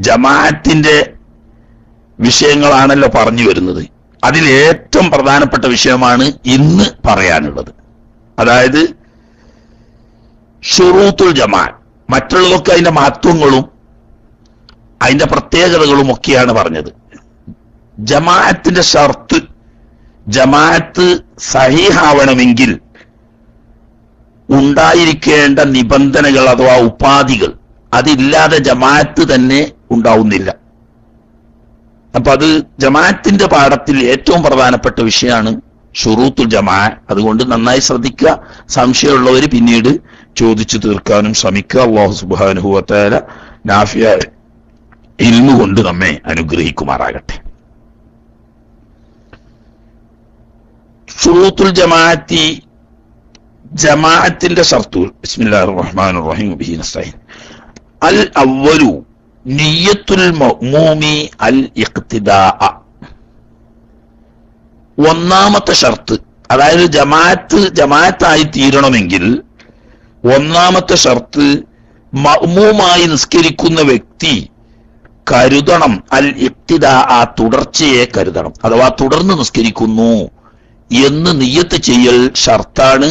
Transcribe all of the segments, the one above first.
ജമാഅത്തിന്റെ വിഷയങ്ങളാണല്ലോ പറഞ്ഞു വരുന്നത്. അതിൽ ഏറ്റവും പ്രധാനപ്പെട്ട വിഷയമാണ് ഇന്ന് പറയാനുള്ളത്. അതായത് ഷുറൂത്തുൽ ജമാഅത്ത് മറ്റുള്ളതൊക്കെ അതിന്റെ മഹത്വങ്ങളും അതിന്റെ പ്രത്യേകതകളും ഒക്കെയാണ് പറഞ്ഞത്. ജമാഅത്തിന്റെ ഷർത്ത് ജമാഅത്ത് സഹീഹാവണമെങ്കിൽ ഉണ്ടായിരിക്കേണ്ട നിബന്ധനകൾ അഥവാ ഉപാധികൾ അതില്ലാതെ ജമാഅത്ത് തന്നെ ഉണ്ടാവുന്നില്ല. അപ്പൊ അത് ജമാഅത്തിന്റെ പാഠത്തിൽ ഏറ്റവും പ്രധാനപ്പെട്ട വിഷയമാണ് ഷുറൂത്തുൽ ജമാ. അതുകൊണ്ട് നന്നായി ശ്രദ്ധിക്കുക. സംശയമുള്ളവർ പിന്നീട് ചോദിച്ചു തീർക്കാനും ശ്രമിക്കുക. അള്ളാഹു സുബാനുഭവത്താല നാഫിയ ഇൽമു കൊണ്ട് നമ്മെ അനുഗ്രഹിക്കുമാറാകട്ടെ. ഷുറൂത്തുൽ ജമാഅത്തി ജമാഅത്തിന്റെ ഷർത്തുൽ ബിസ്മില്ലാഹിർ റഹ്മാനിർ റഹീം. ബിഹി അൽ അവലു നിയ്യത്തുൽ മഅ്മൂമി അൽ ഇഖ്തിദാ. ഒന്നാമത്തെ ഷർത്ത് അതായത് ജമാഅത്ത് ജമാഅത്തായി തീരണമെങ്കിൽ ഒന്നാമത്തെ ഷർത്ത് മഅ്മൂമായി നിസ്കരിക്കുന്ന വ്യക്തി കരുതണം. അൽ ഇഖ്തിദാഅ ആ തുടർച്ചയെ കരുതണം. അഥവാ തുടർന്ന് നിസ്കരിക്കുന്നു എന്ന് നിയ്യത്ത് ചെയ്യൽ ഷർത്താണ്.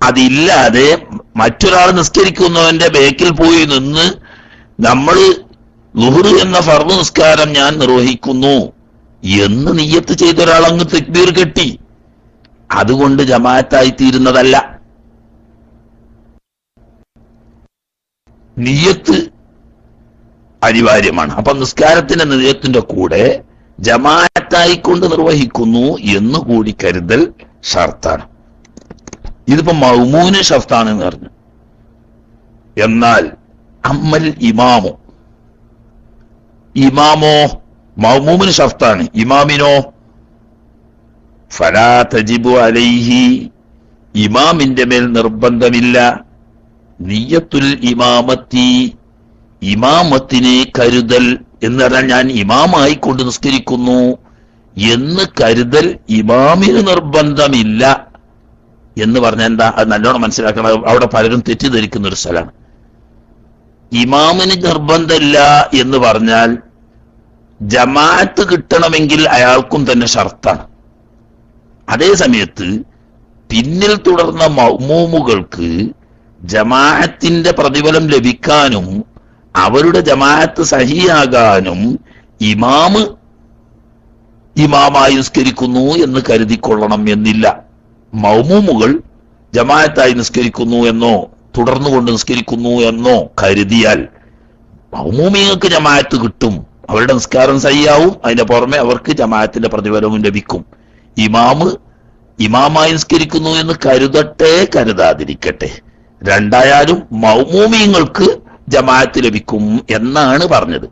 അതില്ലാതെ മറ്റൊരാൾ നിസ്കരിക്കുന്നവന്റെ ബേക്കിൽ പോയി നിന്ന് നമ്മൾ ലുഹുറു എന്ന ഫർദ് നിസ്കാരം ഞാൻ നിർവഹിക്കുന്നു എന്ന് നീയത്ത് ചെയ്ത ഒരാൾ അങ്ങ് തെക്ബീർ കെട്ടി. അതുകൊണ്ട് ജമാഅത്തായി തീരുന്നതല്ല. നീയത്ത് അനിവാര്യമാണ്. അപ്പൊ നിസ്കാരത്തിന്റെ നിയത്തിന്റെ കൂടെ ജമാഅത്തായിക്കൊണ്ട് നിർവഹിക്കുന്നു എന്ന് കൂടി കരുതൽ ഷർത്താണ്. ഇതിപ്പോ മൗമൂന് ഷഫ്താണ് എന്ന് പറഞ്ഞു. എന്നാൽ അമ്മൽ ഇമാമോ. ഇമാമോ മൗമൂമിന് ഷഫ്താണ് ഇമാമിനോ ഫലാ തജിബു അലൈഹി. ഇമാമിന്റെ മേൽ നിർബന്ധമില്ല. നിയ്യത്തുൽ ഇമാമത്തി. ഇമാമത്തിനെ കരുതൽ എന്ന് പറഞ്ഞാൽ ഞാൻ ഇമാമായി കൊണ്ട് നിസ്കരിക്കുന്നു എന്ന് കരുതൽ ഇമാമിന് നിർബന്ധമില്ല. എന്ന് പറഞ്ഞാൽ എന്താ? അത് നല്ലോണം മനസ്സിലാക്കണം. അവിടെ പലരും തെറ്റിദ്ധരിക്കുന്ന ഒരു സ്ഥലമാണ്. ഇമാമിന് നിർബന്ധമില്ല എന്ന് പറഞ്ഞാൽ ജമാഅത്ത് കിട്ടണമെങ്കിൽ അയാൾക്കും തന്നെ ഷർത്താണ്. അതേ സമയത്ത് പിന്നിൽ തുടർന്ന മൗമൂമുകൾക്ക് ജമാഅത്തിന്റെ പ്രതിഫലം ലഭിക്കാനും അവരുടെ ജമാഅത്ത് സഹിയാകാനും ഇമാമ് ഇമാമായി നിസ്കരിക്കുന്നു എന്ന് കരുതിക്കൊള്ളണം എന്നില്ല. മൗമൂമുകൾ ജമാഅത്തായി നിസ്കരിക്കുന്നു എന്നോ തുടർന്നുകൊണ്ട് നിസ്കരിക്കുന്നു എന്നോ കരുതിയാൽ മൗമൂമിങ്ങൾക്ക് ജമാഅത്ത് കിട്ടും. അവരുടെ നിസ്കാരം സഹിയാവും. അതിന്റെ പുറമെ അവർക്ക് ജമാഅത്തിന്റെ പ്രതിഫലവും ലഭിക്കും. ഇമാമ് ഇമാമായി നിസ്കരിക്കുന്നു എന്ന് കരുതട്ടെ കരുതാതിരിക്കട്ടെ. രണ്ടായാലും മൗമൂമിങ്ങൾക്ക് ജമാഅത്ത് ലഭിക്കും എന്നാണ് പറഞ്ഞത്.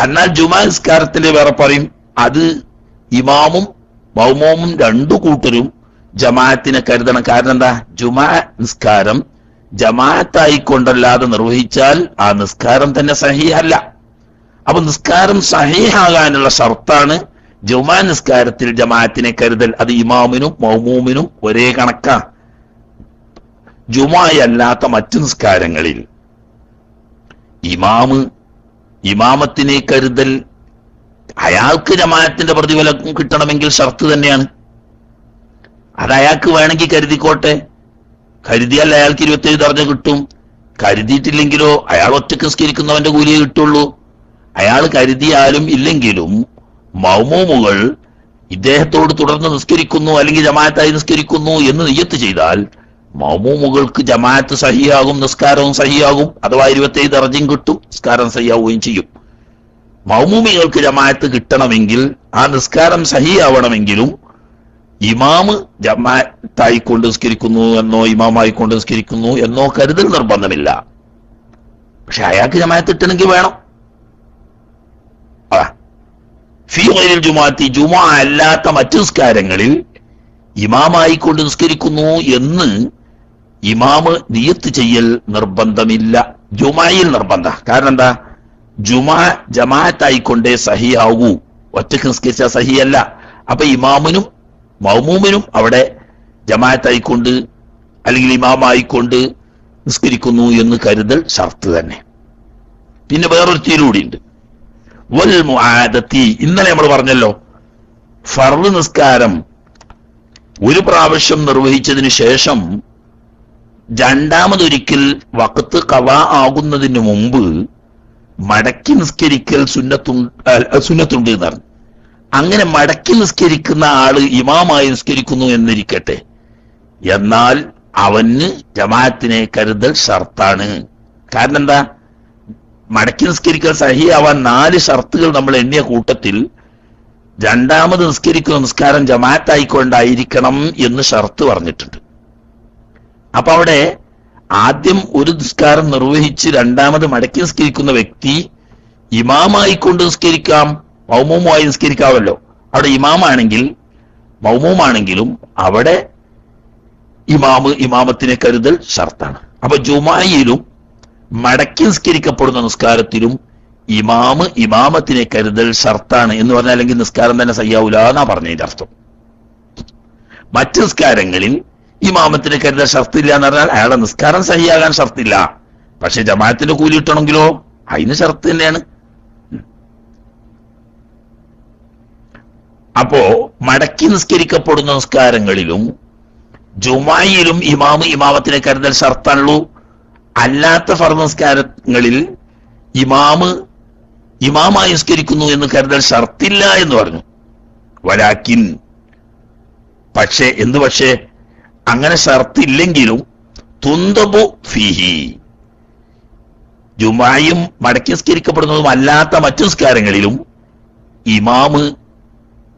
എന്നാൽ ജുമാ നിസ്കാരത്തിൽ വേറെ പറയും അത് ഇമാമും മൗമൂമും രണ്ടു കൂട്ടരും ജമാഅത്തിനെ കരുതണം. കാരണം എന്താ? ജുമാ നിസ്കാരം ജമാഅത്തായിക്കൊണ്ടല്ലാതെ നിർവഹിച്ചാൽ ആ നിസ്കാരം തന്നെ സഹിയല്ല അപ്പൊ നിസ്കാരം സഹിയാകാനുള്ള ഷർത്താണ് ജുമാ നിസ്കാരത്തിൽ ജമാഅത്തിനെ കരുതൽ. അത് ഇമാമിനും മൗമൂമിനും ഒരേ കണക്കാ. ജുമായല്ലാത്ത മറ്റു നിസ്കാരങ്ങളിൽ ഇമാമ് ഇമാമത്തിനെ കരുതൽ അയാൾക്ക് ജമാഅത്തിന്റെ പ്രതിഫലം കിട്ടണമെങ്കിൽ ഷർത്ത് തന്നെയാണ്. അത് അയാൾക്ക് വേണമെങ്കിൽ കരുതിക്കോട്ടെ. കരുതിയാൽ അയാൾക്ക് ഇരുപത്തേഴ് ദർജ കിട്ടും. കരുതിയിട്ടില്ലെങ്കിലോ അയാൾ ഒറ്റയ്ക്ക് സ്കരിക്കുന്നവന്റെ കൂലിയെ കിട്ടുള്ളൂ. അയാൾ കരുതിയാലും ഇല്ലെങ്കിലും മൗമൂമുകൾ ഇദ്ദേഹത്തോട് തുടർന്ന് നിസ്കരിക്കുന്നു അല്ലെങ്കിൽ ജമാഅത്തായി നിസ്കരിക്കുന്നു എന്ന് നിയ്യത്ത് ചെയ്താൽ മൗമൂമുകൾക്ക് ജമാഅത്ത് സഹിയാകും നിസ്കാരവും സഹിയാകും. അഥവാ ഇരുപത്തേഴ് ദർജയും കിട്ടും നിസ്കാരം സഹിയാവുകയും ചെയ്യും. മൗമൂമികൾക്ക് ജമാഅത്ത് കിട്ടണമെങ്കിൽ ആ നിസ്കാരം സഹിയാവണമെങ്കിലും ഇമാമ് ജമാഅത്തായിക്കൊണ്ട് നിസ്കരിക്കുന്നു എന്നോ ഇമാമായിക്കൊണ്ട് നിസ്കരിക്കുന്നു എന്നോ കരുതൽ നിർബന്ധമില്ല. പക്ഷെ അയാൾക്ക് ജമാഅത്ത് കിട്ടണമെങ്കിൽ വേണം. അതാ ഫി ഗൈരിൽ ജുമാഅത്തി ജുമാ അല്ലാത്ത മറ്റു നിസ്കാരങ്ങളിൽ ഇമാമായിക്കൊണ്ട് നിസ്കരിക്കുന്നു എന്ന് ഇമാമ് നിയത്ത് ചെയ്യൽ നിർബന്ധമില്ല. ജുമായിൽ നിർബന്ധ. കാരണം എന്താ? ജുമാ ജമാഅത്തായിക്കൊണ്ടേ സഹിയാകൂ ഒറ്റയ്ക്ക് നിസ്കരിച്ച സഹിയല്ല അപ്പൊ ഇമാമിനും മൗമൂമിനും അവിടെ ജമാഅത്തായിക്കൊണ്ട് അല്ലെങ്കിൽ ഇമാമായിക്കൊണ്ട് നിസ്കരിക്കുന്നു എന്ന് കരുതൽ ഷർത്ത് തന്നെ. പിന്നെ വേറൊരു ഉണ്ട് വൽ മുആദത്തി. ഇന്നലെ നമ്മൾ പറഞ്ഞല്ലോ ഫർദ് നിസ്കാരം ഒരു പ്രാവശ്യം നിർവഹിച്ചതിന് ശേഷം രണ്ടാമതൊരിക്കൽ വക്കത്ത് കവ ആകുന്നതിന് മുമ്പ് മടക്കി നിസ്കരിക്കൽ സുന്നത്തുണ്ട് സുന്നത്തുണ്ട് എന്ന് പറഞ്ഞു അങ്ങനെ മടക്കി നിസ്കരിക്കുന്ന ആൾ ഇമാമായി നിസ്കരിക്കുന്നു എന്നിരിക്കട്ടെ. എന്നാൽ അവന് ജമാഅത്തിനെ കരുതൽ ഷർത്താണ്. കാരണം എന്താ മടക്കി നിസ്കരിക്കൽ സഹിയാവാൻ നാല് ഷർത്തുകൾ നമ്മൾ എണ്ണിയ കൂട്ടത്തിൽ രണ്ടാമത് നിസ്കരിക്കുന്ന നിസ്കാരം ജമാഅത്തായിക്കൊണ്ടായിരിക്കണം എന്ന് ഷർത്ത് പറഞ്ഞിട്ടുണ്ട്. അപ്പൊ അവിടെ ആദ്യം ഒരു നിസ്കാരം നിർവഹിച്ച് രണ്ടാമത് മടക്കി നിസ്കരിക്കുന്ന വ്യക്തി ഇമാമായി കൊണ്ട് നിസ്കരിക്കാം മൗമവുമായി നിസ്കരിക്കാമല്ലോ. അവിടെ ഇമാമാണെങ്കിൽ മൗമവുമാണെങ്കിലും അവിടെ ഇമാമ് ഇമാമത്തിനെ കരുതൽ ഷർത്താണ് അപ്പൊ ജുമായിലും മടക്കി നിസ്കരിക്കപ്പെടുന്ന നിസ്കാരത്തിലും ഇമാമ് ഇമാമത്തിനെ കരുതൽ ഷർത്താണ് എന്ന് പറഞ്ഞാൽ അല്ലെങ്കിൽ നിസ്കാരം തന്നെ സയ്യാവൂല എന്നാ പറഞ്ഞതിന്റെ അർത്ഥം. മറ്റ് നിസ്കാരങ്ങളിൽ ഇമാമത്തിന് കരുതൽ ഷർത്തില്ല എന്ന് പറഞ്ഞാൽ അയാളുടെ നിസ്കാരം സഹിയാകാൻ ഷർത്തില്ല പക്ഷെ ജമാഅത്തിന് കൂലി കിട്ടണമെങ്കിലോ? അതിന് ഷർത്ത് തന്നെയാണ്. അപ്പോ മടക്കി നിസ്കരിക്കപ്പെടുന്ന നിസ്കാരങ്ങളിലും ജുമായിലും ഇമാമ് ഇമാമത്തിനെ കരുതൽ ഷർത്താണുള്ളൂ അല്ലാത്ത ഫർ നിസ്കാരങ്ങളിൽ ഇമാമ് ഇമാമായി നിസ്കരിക്കുന്നു എന്ന് കരുതൽ ഷർത്തില്ല എന്ന് പറഞ്ഞു. വലാക്കിൻ. പക്ഷേ എന്ത് പക്ഷേ? അങ്ങനെ ഷർത്തില്ലെങ്കിലും തുന്തബു ഫിഹി. ജുമായും മടക്കി നിസ്കരിക്കപ്പെടുന്നതും അല്ലാത്ത മറ്റു നിസ്കാരങ്ങളിലും ഇമാമ്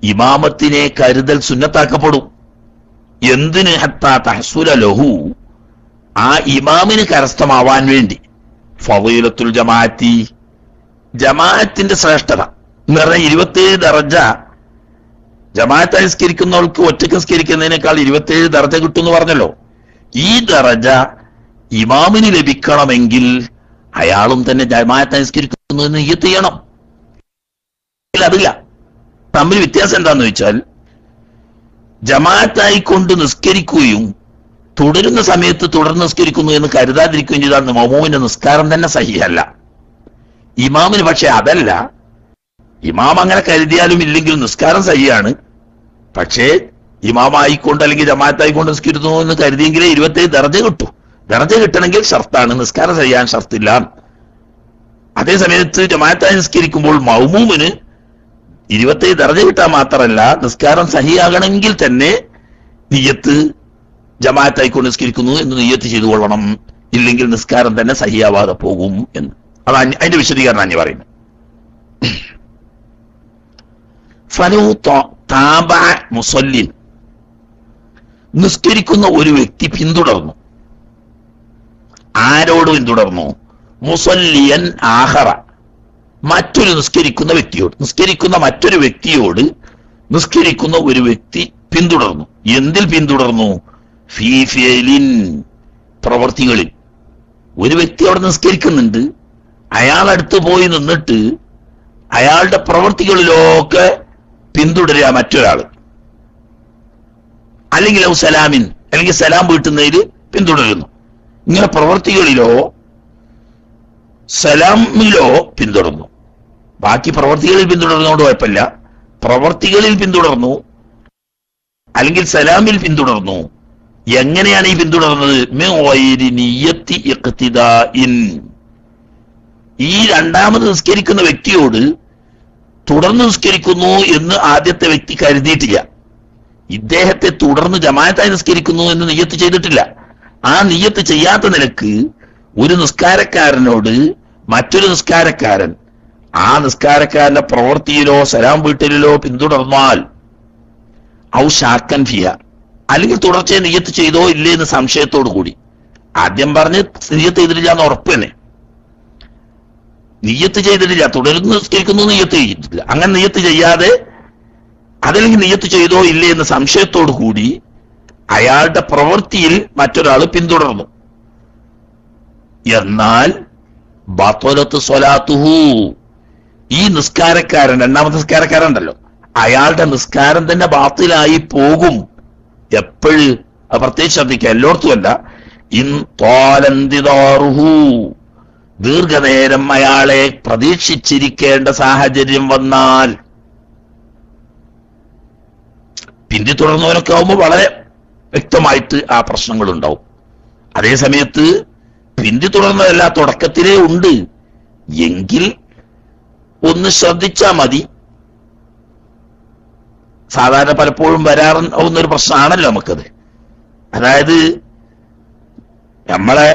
ഇമാമത്തിനെ കരുതൽ സുന്നത്താക്കപ്പെടും. എന്തിന് ഹത്താ തഹസുല ലഹു? ആ ഇമാമിന് കരസ്ഥമാവാൻ വേണ്ടി. ഫവീലത്തുൽ ജമാഅത്തി. ജമാഅത്തിന്റെ ശ്രേഷ്ഠത എന്ന് പറഞ്ഞാൽ ഇരുപത്തിയേഴ് ദർജ ജമാഅത്ത് അനുസ്കരിക്കുന്നവർക്ക് ഒറ്റയ്ക്ക് നിസ്കരിക്കുന്നതിനേക്കാൾ ഇരുപത്തിയേഴ് ദർജ കിട്ടും എന്ന് പറഞ്ഞല്ലോ. ഈ ദർജ ഇമാമിന് ലഭിക്കണമെങ്കിൽ അയാളും തന്നെ ജമാഅത്ത് അനുസ്കരിക്കുന്നു എന്ന് നിയ്യത്ത് ചെയ്യണം അതില്ല. തമ്മിൽ വ്യത്യാസം എന്താന്ന് വെച്ചാൽ ജമാഅത്തായി കൊണ്ട് നിസ്കരിക്കുകയും തുടരുന്ന സമയത്ത് തുടർന്ന് നിസ്കരിക്കുന്നു എന്ന് കരുതാതിരിക്കുകയും ചെയ്താൽ മമൂവിന്റെ നിസ്കാരം തന്നെ സഹിയല്ല. ഇമാമിന് പക്ഷെ അതല്ല. ഇമാം അങ്ങനെ കരുതിയാലും ഇല്ലെങ്കിലും നിസ്കാരം സഹിയാണ്. പക്ഷേ ഇമാമായിക്കൊണ്ട് അല്ലെങ്കിൽ ജമാഅത്തായിക്കൊണ്ട് നിസ്കരിക്കുന്നു എന്ന് കരുതിയെങ്കിലേ ഇരുപത്തേഴ് ദർജ കിട്ടൂ. ദർജ കിട്ടണമെങ്കിൽ ഷർത്താണ്. നിസ്കാരം ചെയ്യാൻ ഷർത്തില്ല. അതേ സമയത്ത് ജമാഅത്തായി നിസ്കരിക്കുമ്പോൾ മൗമൂമിന് ഇരുപത്തേഴ് ദർജ കിട്ടാൻ മാത്രമല്ല നിസ്കാരം സഹിയാകണമെങ്കിൽ തന്നെ നിയ്യത്ത് ജമാഅത്തായിക്കൊണ്ട് നിസ്കരിക്കുന്നു എന്ന് നിയ്യത്ത് ചെയ്തു കൊള്ളണം ഇല്ലെങ്കിൽ നിസ്കാരം തന്നെ സഹിയാവാതെ പോകും എന്ന്. അതാണ് അതിന്റെ വിശദീകരണം ഞാൻ പറയുന്നത്. ഫലു താബ മുസല്ലിൻ. നിസ്കരിക്കുന്ന ഒരു വ്യക്തി പിന്തുടർന്നു. ആരോട് പിന്തുടർന്നു? മുസല്ലിയൻ ആഹറ. മറ്റൊരു നിസ്കരിക്കുന്ന വ്യക്തിയോട്. നിസ്കരിക്കുന്ന മറ്റൊരു വ്യക്തിയോട് നിസ്കരിക്കുന്ന ഒരു വ്യക്തി പിന്തുടർന്നു. എന്തിൽ പിന്തുടർന്നു? ഫീഫേലിൻ പ്രവർത്തികളിൽ. ഒരു വ്യക്തി അവിടെ നിസ്കരിക്കുന്നുണ്ട്. അയാൾ അടുത്ത് പോയി നിന്നിട്ട് അയാളുടെ പ്രവർത്തികളിലൊക്കെ പിന്തുടരുക മറ്റൊരാൾ. അല്ലെങ്കിൽ ഔ സലാമിൻ അല്ലെങ്കിൽ സലാം വീട്ടുന്നതിൽ പിന്തുടരുന്നു. ഇങ്ങനെ പ്രവർത്തികളിലോ സലാമിലോ പിന്തുടർന്നു. ബാക്കി പ്രവർത്തികളിൽ പിന്തുടർന്നുകൊണ്ട് കുഴപ്പമില്ല. പ്രവർത്തികളിൽ പിന്തുടർന്നു അല്ലെങ്കിൽ സലാമിൽ പിന്തുടർന്നു. എങ്ങനെയാണ് ഈ പിന്തുടർന്നത്. ഈ രണ്ടാമത് നിസ്കരിക്കുന്ന വ്യക്തിയോട് തുടർന്ന് നിസ്കരിക്കുന്നു എന്ന് ആദ്യത്തെ വ്യക്തി കരുതിയിട്ടില്ല. ഇദ്ദേഹത്തെ തുടർന്ന് ജമായത്തായി നിസ്കരിക്കുന്നു എന്ന് നിയ്യത്ത് ചെയ്തിട്ടില്ല. ആ നിയ്യത്ത് ചെയ്യാത്ത നിലയ്ക്ക് ഒരു നിസ്കാരക്കാരനോട് മറ്റൊരു നിസ്കാരക്കാരൻ ആ നിസ്കാരക്കാരന്റെ പ്രവൃത്തിയിലോ സലാം വീട്ടിലോ പിന്തുടർന്നാൽ ഔ ഷാക്കൻ ഫിയ അല്ലെങ്കിൽ തുടർച്ചയെ നിയ്യത്ത് ചെയ്തോ ഇല്ലേ എന്ന് സംശയത്തോടു കൂടി ആദ്യം പറഞ്ഞ് നെയ്യത്ത് ചെയ്തിട്ടില്ല എന്ന് ഉറപ്പ് തന്നെ. നിയ്യത്ത് ചെയ്തിട്ടില്ല. തുടരുന്ന നിസ്കരിക്കുന്നു നിയ്യത്ത് ചെയ്തിട്ടില്ല. അങ്ങനെ നിയ്യത്ത് ചെയ്യാതെ അതല്ലെങ്കിൽ നിയ്യത്ത് ചെയ്തോ ഇല്ലേ എന്ന സംശയത്തോടു കൂടി അയാളുടെ പ്രവൃത്തിയിൽ മറ്റൊരാൾ പിന്തുടർന്നു. എന്നാൽ ബത്തോലത്ത് സ്വലാത്തുഹു. ഈ നിസ്കാരക്കാരൻ രണ്ടാമത്തെ നിസ്കാരക്കാരുണ്ടല്ലോ അയാളുടെ നിസ്കാരം തന്നെ ബാത്തിലായി പോകും. എപ്പോഴും? പ്രത്യേകിച്ച് ശ്രദ്ധിക്കുക. എല്ലായിടത്തും അല്ല. ഇൻ തോലന്തിദാറുഹു ദീർഘനേരം അയാളെ പ്രതീക്ഷിച്ചിരിക്കേണ്ട സാഹചര്യം വന്നാൽ പിന്തി തുടർന്നവനൊക്കെ ആവുമ്പോൾ വളരെ വ്യക്തമായിട്ട് ആ പ്രശ്നങ്ങൾ ഉണ്ടാവും അതേ സമയത്ത് പിന്തി തുടർന്നതല്ല തുടക്കത്തിലേ ഉണ്ട്. എങ്കിൽ ഒന്ന് ശ്രദ്ധിച്ചാ മതി. സാധാരണ പലപ്പോഴും വരാറുന്ന ഒരു പ്രശ്നമാണല്ലോ നമുക്കത്. അതായത് നമ്മളെ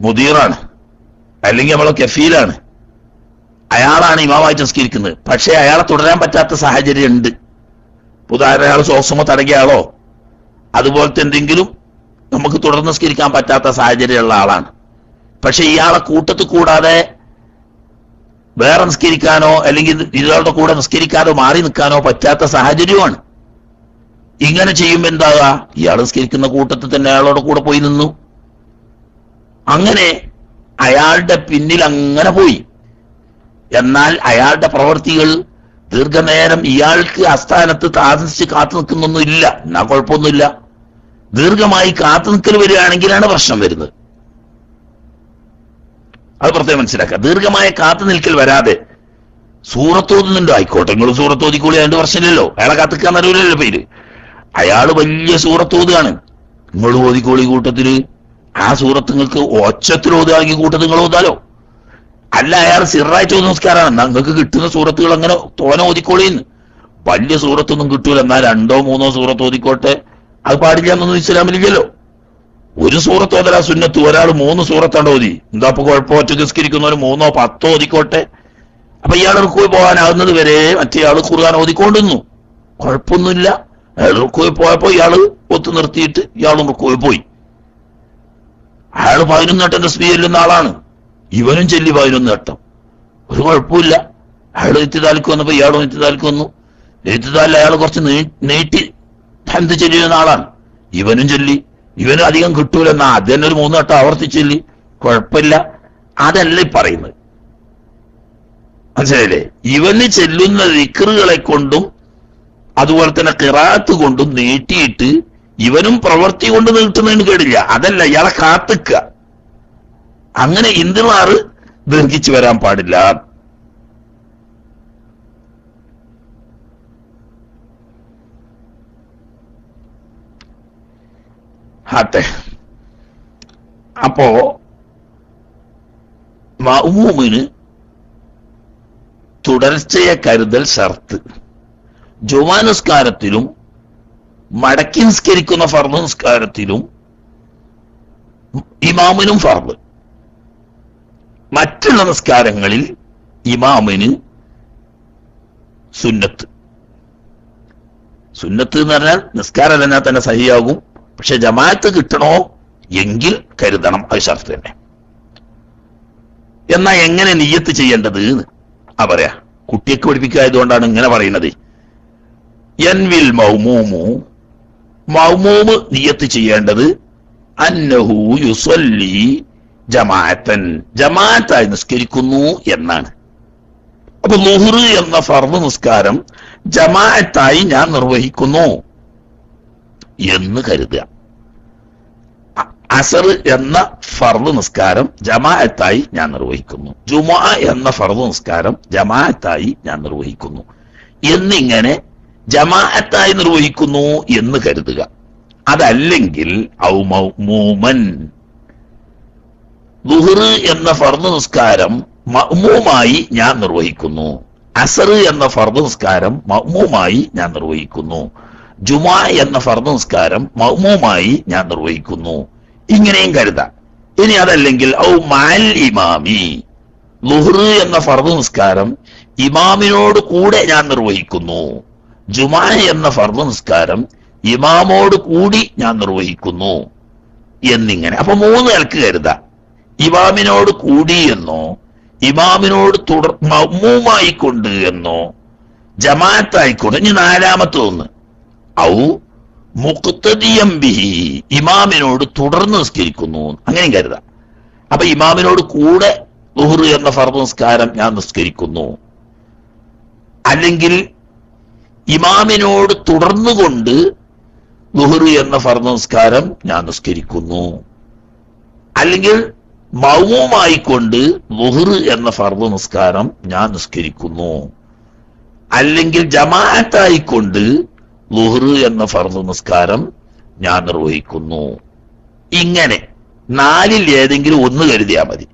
മുദീറാണ് അല്ലെങ്കിൽ നമ്മളെ കഫീലാണ്. അയാളാണ് ഇമാമായിട്ട് സംസ്കരിക്കുന്നത് പക്ഷേ അയാളെ തുടരാൻ പറ്റാത്ത സാഹചര്യം ഉണ്ട്. ഉദാഹരണം അയാൾ ശ്വാസമോ തടകിയാളോ അതുപോലത്തെ എന്തെങ്കിലും നമുക്ക് തുടർന്ന് സ്കരിക്കാൻ പറ്റാത്ത സാഹചര്യമുള്ള ആളാണ്. പക്ഷെ ഇയാളെ കൂട്ടത്തിൽ കൂടാതെ വേറെ നിസ്കരിക്കാനോ അല്ലെങ്കിൽ ഇയാളുടെ കൂടെ നിസ്കരിക്കാനോ മാറി നിൽക്കാനോ പറ്റാത്ത സാഹചര്യമാണ് ഇങ്ങനെ ചെയ്യുമ്പോൾ എന്താകുക ഇയാൾ നിസ്കരിക്കുന്ന കൂട്ടത്തിൽ തന്നെ അയാളോട് കൂടെ പോയി നിന്നു. അങ്ങനെ അയാളുടെ പിന്നിൽ അങ്ങനെ പോയി. എന്നാൽ അയാളുടെ പ്രവൃത്തികൾ ദീർഘനേരം ഇയാൾക്ക് ആസ്ഥാനത്ത് താമസിച്ച് കാത്തു നിൽക്കുന്നൊന്നും ഇല്ല. എന്നാ കുഴപ്പമൊന്നുമില്ല. ദീർഘമായി കാത്തു നിൽക്കൽ വരികയാണെങ്കിലാണ് പ്രശ്നം വരുന്നത്. അത് പ്രത്യേകം മനസ്സിലാക്കുക. ദീർഘമായ കാത്തു നിൽക്കൽ വരാതെ സൂറത്തോതുന്നുണ്ടോ? ആയിക്കോട്ടെ നിങ്ങൾ സൂറത്തോതിക്കൂടി അതിന്റെ പ്രശ്നമില്ലല്ലോ. അയാളെ കാത്തിക്കാൻ അറിയില്ലല്ലോ പേര്. അയാൾ വലിയ സൂറത്തോതുകയാണ് നിങ്ങൾ ഓതിക്കോളി കൂട്ടത്തിൽ ആ സൂറത്ത് നിങ്ങൾക്ക് ഒച്ചത്തിൽ ഓതുകയാണെങ്കിൽ കൂട്ടം നിങ്ങൾ ഓതാലോ? അല്ല അയാൾ സിറായിട്ട് നമസ്കാരമാണ്. നിങ്ങൾക്ക് കിട്ടുന്ന സൂറത്തുകൾ അങ്ങനെ തോന ഓതിക്കോളിന്ന്. വലിയ സൂറത്തൊന്നും കിട്ടൂല. എന്നാൽ രണ്ടോ മൂന്നോ സൂറത്ത് ഓതിക്കോട്ടെ. അത് പാടില്ല എന്നൊന്നും ഇസ്ലാമിലില്ലല്ലോ. ഒരു സൂറത്ത് ഓതലാ സുന്നത്ത്. ഒരാൾ മൂന്ന് സൂറത്താണ് ഓതി. എന്താ ഇപ്പൊ കുഴപ്പമോ ഒറ്റ നിസ്കരിക്കുന്നവർ മൂന്നോ പത്തോ ഓതിക്കോട്ടെ. അപ്പൊ ഇയാൾ റുക്കുപോയി പോകാനാകുന്നത് വരെ മറ്റേ ആൾ ഖുർആൻ ഓതിക്കൊണ്ടിരുന്നു. കുഴപ്പമൊന്നുമില്ല. അയാൾ റുക്കുപോയി പോയപ്പോ ഇയാൾ ഒത്തു നിർത്തിയിട്ട് ഇയാളും റുക്കുപോയി പോയി. അയാൾ പതിനൊന്ന് വട്ടം തസ്ബീഹ് ചെല്ലുന്ന ആളാണ്. ഇവനും ചെല്ലി പതിനൊന്ന് വട്ടം. ഒരു കുഴപ്പമില്ല. അയാൾ എത്തിതാലിക്ക് വന്നപ്പോ ഇയാളും എത്തിതാലിക്ക് വന്നു. എത്തിതാലിൽ അയാൾ കുറച്ച് നീട്ടി ഹന്ത് ചെല്ലിയിരുന്ന ആളാണ്. ഇവനും ചൊല്ലി. ഇവനും അധികം കിട്ടൂലെന്നാ അത് തന്നെ ഒരു മൂന്ന് വട്ടം ആവർത്തിച്ചില്ലി കുഴപ്പമില്ല. അതല്ല ഈ പറയുന്നത്. മനസ്സിലായില്ലേ? ഇവന് ചെല്ലുന്ന വിക്രുകളെ കൊണ്ടും അതുപോലെ തന്നെ കിറാത്ത് കൊണ്ടും നീട്ടിയിട്ട് ഇവനും പ്രവൃത്തി കൊണ്ട് നീട്ടുന്നതിന് കേടില്ല. അതല്ല ഇയാളെ കാത്തിക്കുക. അങ്ങനെ ഇന്ദ്രമാർ ദീർഘിച്ചു വരാൻ പാടില്ല. അതെ അപ്പോ മഅ്മൂമിന് തുടർച്ചയെ കരുതൽ ഷർത്ത്. ജുമാ നിസ്കാരത്തിലും മടക്കി നിസ്കരിക്കുന്ന ഫർദ് നിസ്കാരത്തിലും ഇമാമിനും ഫർദ്. മറ്റുള്ള നിസ്കാരങ്ങളിൽ ഇമാമിന് സുന്നത്ത്. സുന്നത്ത് എന്ന് പറഞ്ഞാൽ നിസ്കാരം തന്നെ തന്നെ സഹിയാകും. പക്ഷെ ജമാഅത്ത് കിട്ടണോ എങ്കിൽ കരുതണം. അത് ഷർത്ത് തന്നെ. എന്നാ എങ്ങനെ നീയത്ത് ചെയ്യേണ്ടത് ആ പറയാ. കുട്ടിയൊക്കെ പഠിപ്പിക്കായതുകൊണ്ടാണ് ഇങ്ങനെ പറയുന്നത്. എൻവിൽ മൗമൂമു മൗമൂമ് നിയത്ത് ചെയ്യേണ്ടത് അന്നഹു യുസല്ലി ജമാഅത്തൻ. ജമാഅത്തായി നിസ്കരിക്കുന്നു എന്നാണ്. അപ്പൊ ലുഹ്റ് എന്ന ഫർദ് നിസ്കാരം ജമാഅത്തായി ഞാൻ നിർവഹിക്കുന്നു എന്ന് കരുതുക. അസർ എന്ന ഫർദ് നിസ്കാരം ജമാഅത്തായി ഞാൻ നിർവഹിക്കുന്നു. ജുമാ എന്ന ഫർദ് നിസ്കാരം ജമാഅത്തായി ഞാൻ നിർവഹിക്കുന്നു. എന്നിങ്ങനെ ജമാഅത്തായി നിർവഹിക്കുന്നു എന്ന് കരുതുക. അതല്ലെങ്കിൽ എന്ന ഫർദ് നിസ്കാരം മഅ്മൂമായി ഞാൻ നിർവഹിക്കുന്നു. അസർ എന്ന ഫർദ് നിസ്കാരം മഅ്മൂമായി ഞാൻ നിർവഹിക്കുന്നു. ജുമാ എന്ന ഫർദ് നിസ്കാരം മഹ്മൂമായി ഞാൻ നിർവഹിക്കുന്നു. ഇങ്ങനെയും കരുതാം. ഇനി അതല്ലെങ്കിൽ ഔ മാൽ ഇമാമി. ലുഹ്റ് എന്ന ഫർദ് നിസ്കാരം ഇമാമിനോട് കൂടെ ഞാൻ നിർവഹിക്കുന്നു. ജുമാ എന്ന ഫർദ് നിസ്കാരം ഇമാമോട് കൂടി ഞാൻ നിർവഹിക്കുന്നു എന്നിങ്ങനെ. അപ്പൊ മൂന്ന് നിലയ്ക്ക് കരുത. ഇമാമിനോട് കൂടി എന്നോ ഇമാമിനോട് തുടർ മൗമൂമായിക്കൊണ്ട് എന്നോ ജമാഅത്തായിക്കൊണ്ട് ഇനി നാലാമത്തെ ഒന്ന്. ഔ മുക്തദിയം ബിഹി ഇമാമിനോട് തുടർന്ന് നിസ്കരിക്കുന്നു അങ്ങനെയും കരുതാം. അപ്പൊ ഇമാമിനോട് കൂടെ ലുഹ്റ് എന്ന ഫർദ് നിസ്കാരം ഞാൻ നിസ്കരിക്കുന്നു. അല്ലെങ്കിൽ ഇമാമിനോട് തുടർന്നുകൊണ്ട് ദുഹറു എന്ന ഫർദ് നിസ്കാരം ഞാൻ നിസ്കരിക്കുന്നു. അല്ലെങ്കിൽ മൗവുമായിക്കൊണ്ട് ദുഹറു എന്ന ഫർദ് നിസ്കാരം ഞാൻ നിസ്കരിക്കുന്നു. അല്ലെങ്കിൽ ജമാഅത്തായിക്കൊണ്ട് ദുഹറു എന്ന ഫർദ് നിസ്കാരം ഞാൻ നിർവഹിക്കുന്നു. ഇങ്ങനെ നാലിൽ ഏതെങ്കിലും ഒന്ന് കരുതിയാൽ മതി.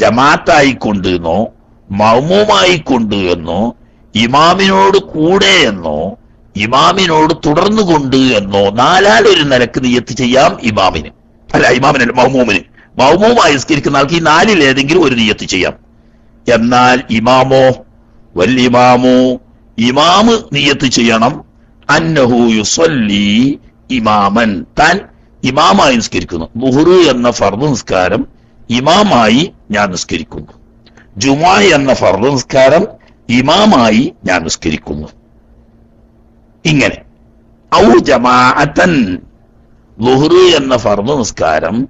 ജമാഅത്തായിക്കൊണ്ട് എന്നോ മൗമുമായിക്കൊണ്ട് എന്നോ ഇമാമിനോട് കൂടെ എന്നോ ഇമാമിനോട് തുടർന്നു കൊണ്ട് എന്നോ നാലാലൊരു നിലയ്ക്ക് നിയത്ത് ചെയ്യാം ഇമാമിന്. അല്ല ഇമാമിനല്ല മൗമൂമിന്. മൗമൂമായി നിസ്കരിക്കുന്ന ആൾക്ക് ഈ നാലിൽ ഏതെങ്കിലും ഒരു നിയത്ത് ചെയ്യാം. എന്നാൽ ഇമാമോ വല്ലിമാമോ ഇമാമ് നിയത്ത് ചെയ്യണം. അന്നഹു യുസല്ലി ഇമാമൻ. താൻ ഇമാമായി നിസ്കരിക്കുന്നു. ബുഹുറു എന്ന ഫർദ് നിസ്കാരം ഇമാമായി ഞാൻ നിസ്കരിക്കുന്നു. ജുമാ എന്ന ഫർദ് നിസ്കാരം ഇമാമായി ഞാൻ നിസ്കരിക്കുന്നു. ഇങ്ങനെ. ഔ ജമാഅത്തൻ. ലുഹ്റു എന്ന ഫർദ് നിസ്കാരം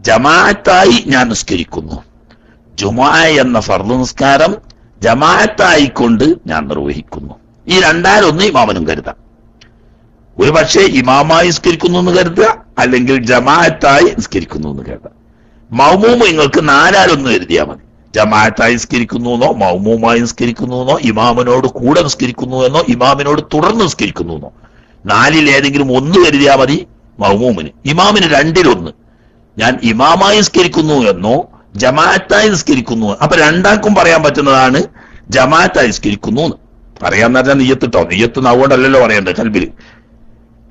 ജമാഅത്തായി ഞാൻ നിസ്കരിക്കുന്നു. ജുമാ എന്ന ഫർദ് നിസ്കാരം ജമാഅത്തായി കൊണ്ട് ഞാൻ നിർവഹിക്കുന്നു. ഈ രണ്ടാലൊന്ന് ഇമാമനും കരുതാം. ഒരു പക്ഷേ ഇമാമായി നിസ്കരിക്കുന്നു എന്ന് കരുതുക അല്ലെങ്കിൽ ജമാഅത്തായി നിസ്കരിക്കുന്നു എന്ന് കരുതാം മൗമൂമ് നിങ്ങൾക്ക് നാലാലൊന്ന് എഴുതിയാൽ മതി. ജമാഅത്തായി നിസ്കരിക്കുന്നു എന്നോ മൗമുമായി നിസ്കരിക്കുന്നു എന്നോ ഇമാമിനോട് കൂടെ നിസ്കരിക്കുന്നു എന്നോ ഇമാമിനോട് തുടർന്ന് നിസ്കരിക്കുന്നു എന്നോ. നാലിൽ ഏതെങ്കിലും ഒന്ന് കരുതിയാൽ മതി മൗമൂമിന്. ഇമാമിന് രണ്ടിലൊന്ന്. ഞാൻ ഇമാമായി നിസ്കരിക്കുന്നു എന്നോ ജമാഅത്തായി നിസ്കരിക്കുന്നു അപ്പൊ രണ്ടാൾക്കും പറയാൻ പറ്റുന്നതാണ് ജമാഅത്തായി നിസ്കരിക്കുന്നു എന്ന്. പറയാന്ന് പറഞ്ഞാൽ നെയ്യത്തിട്ടോ? നെയ്യത്ത് നവോണ്ടല്ലോ പറയണ്ടേ കൽബിൽ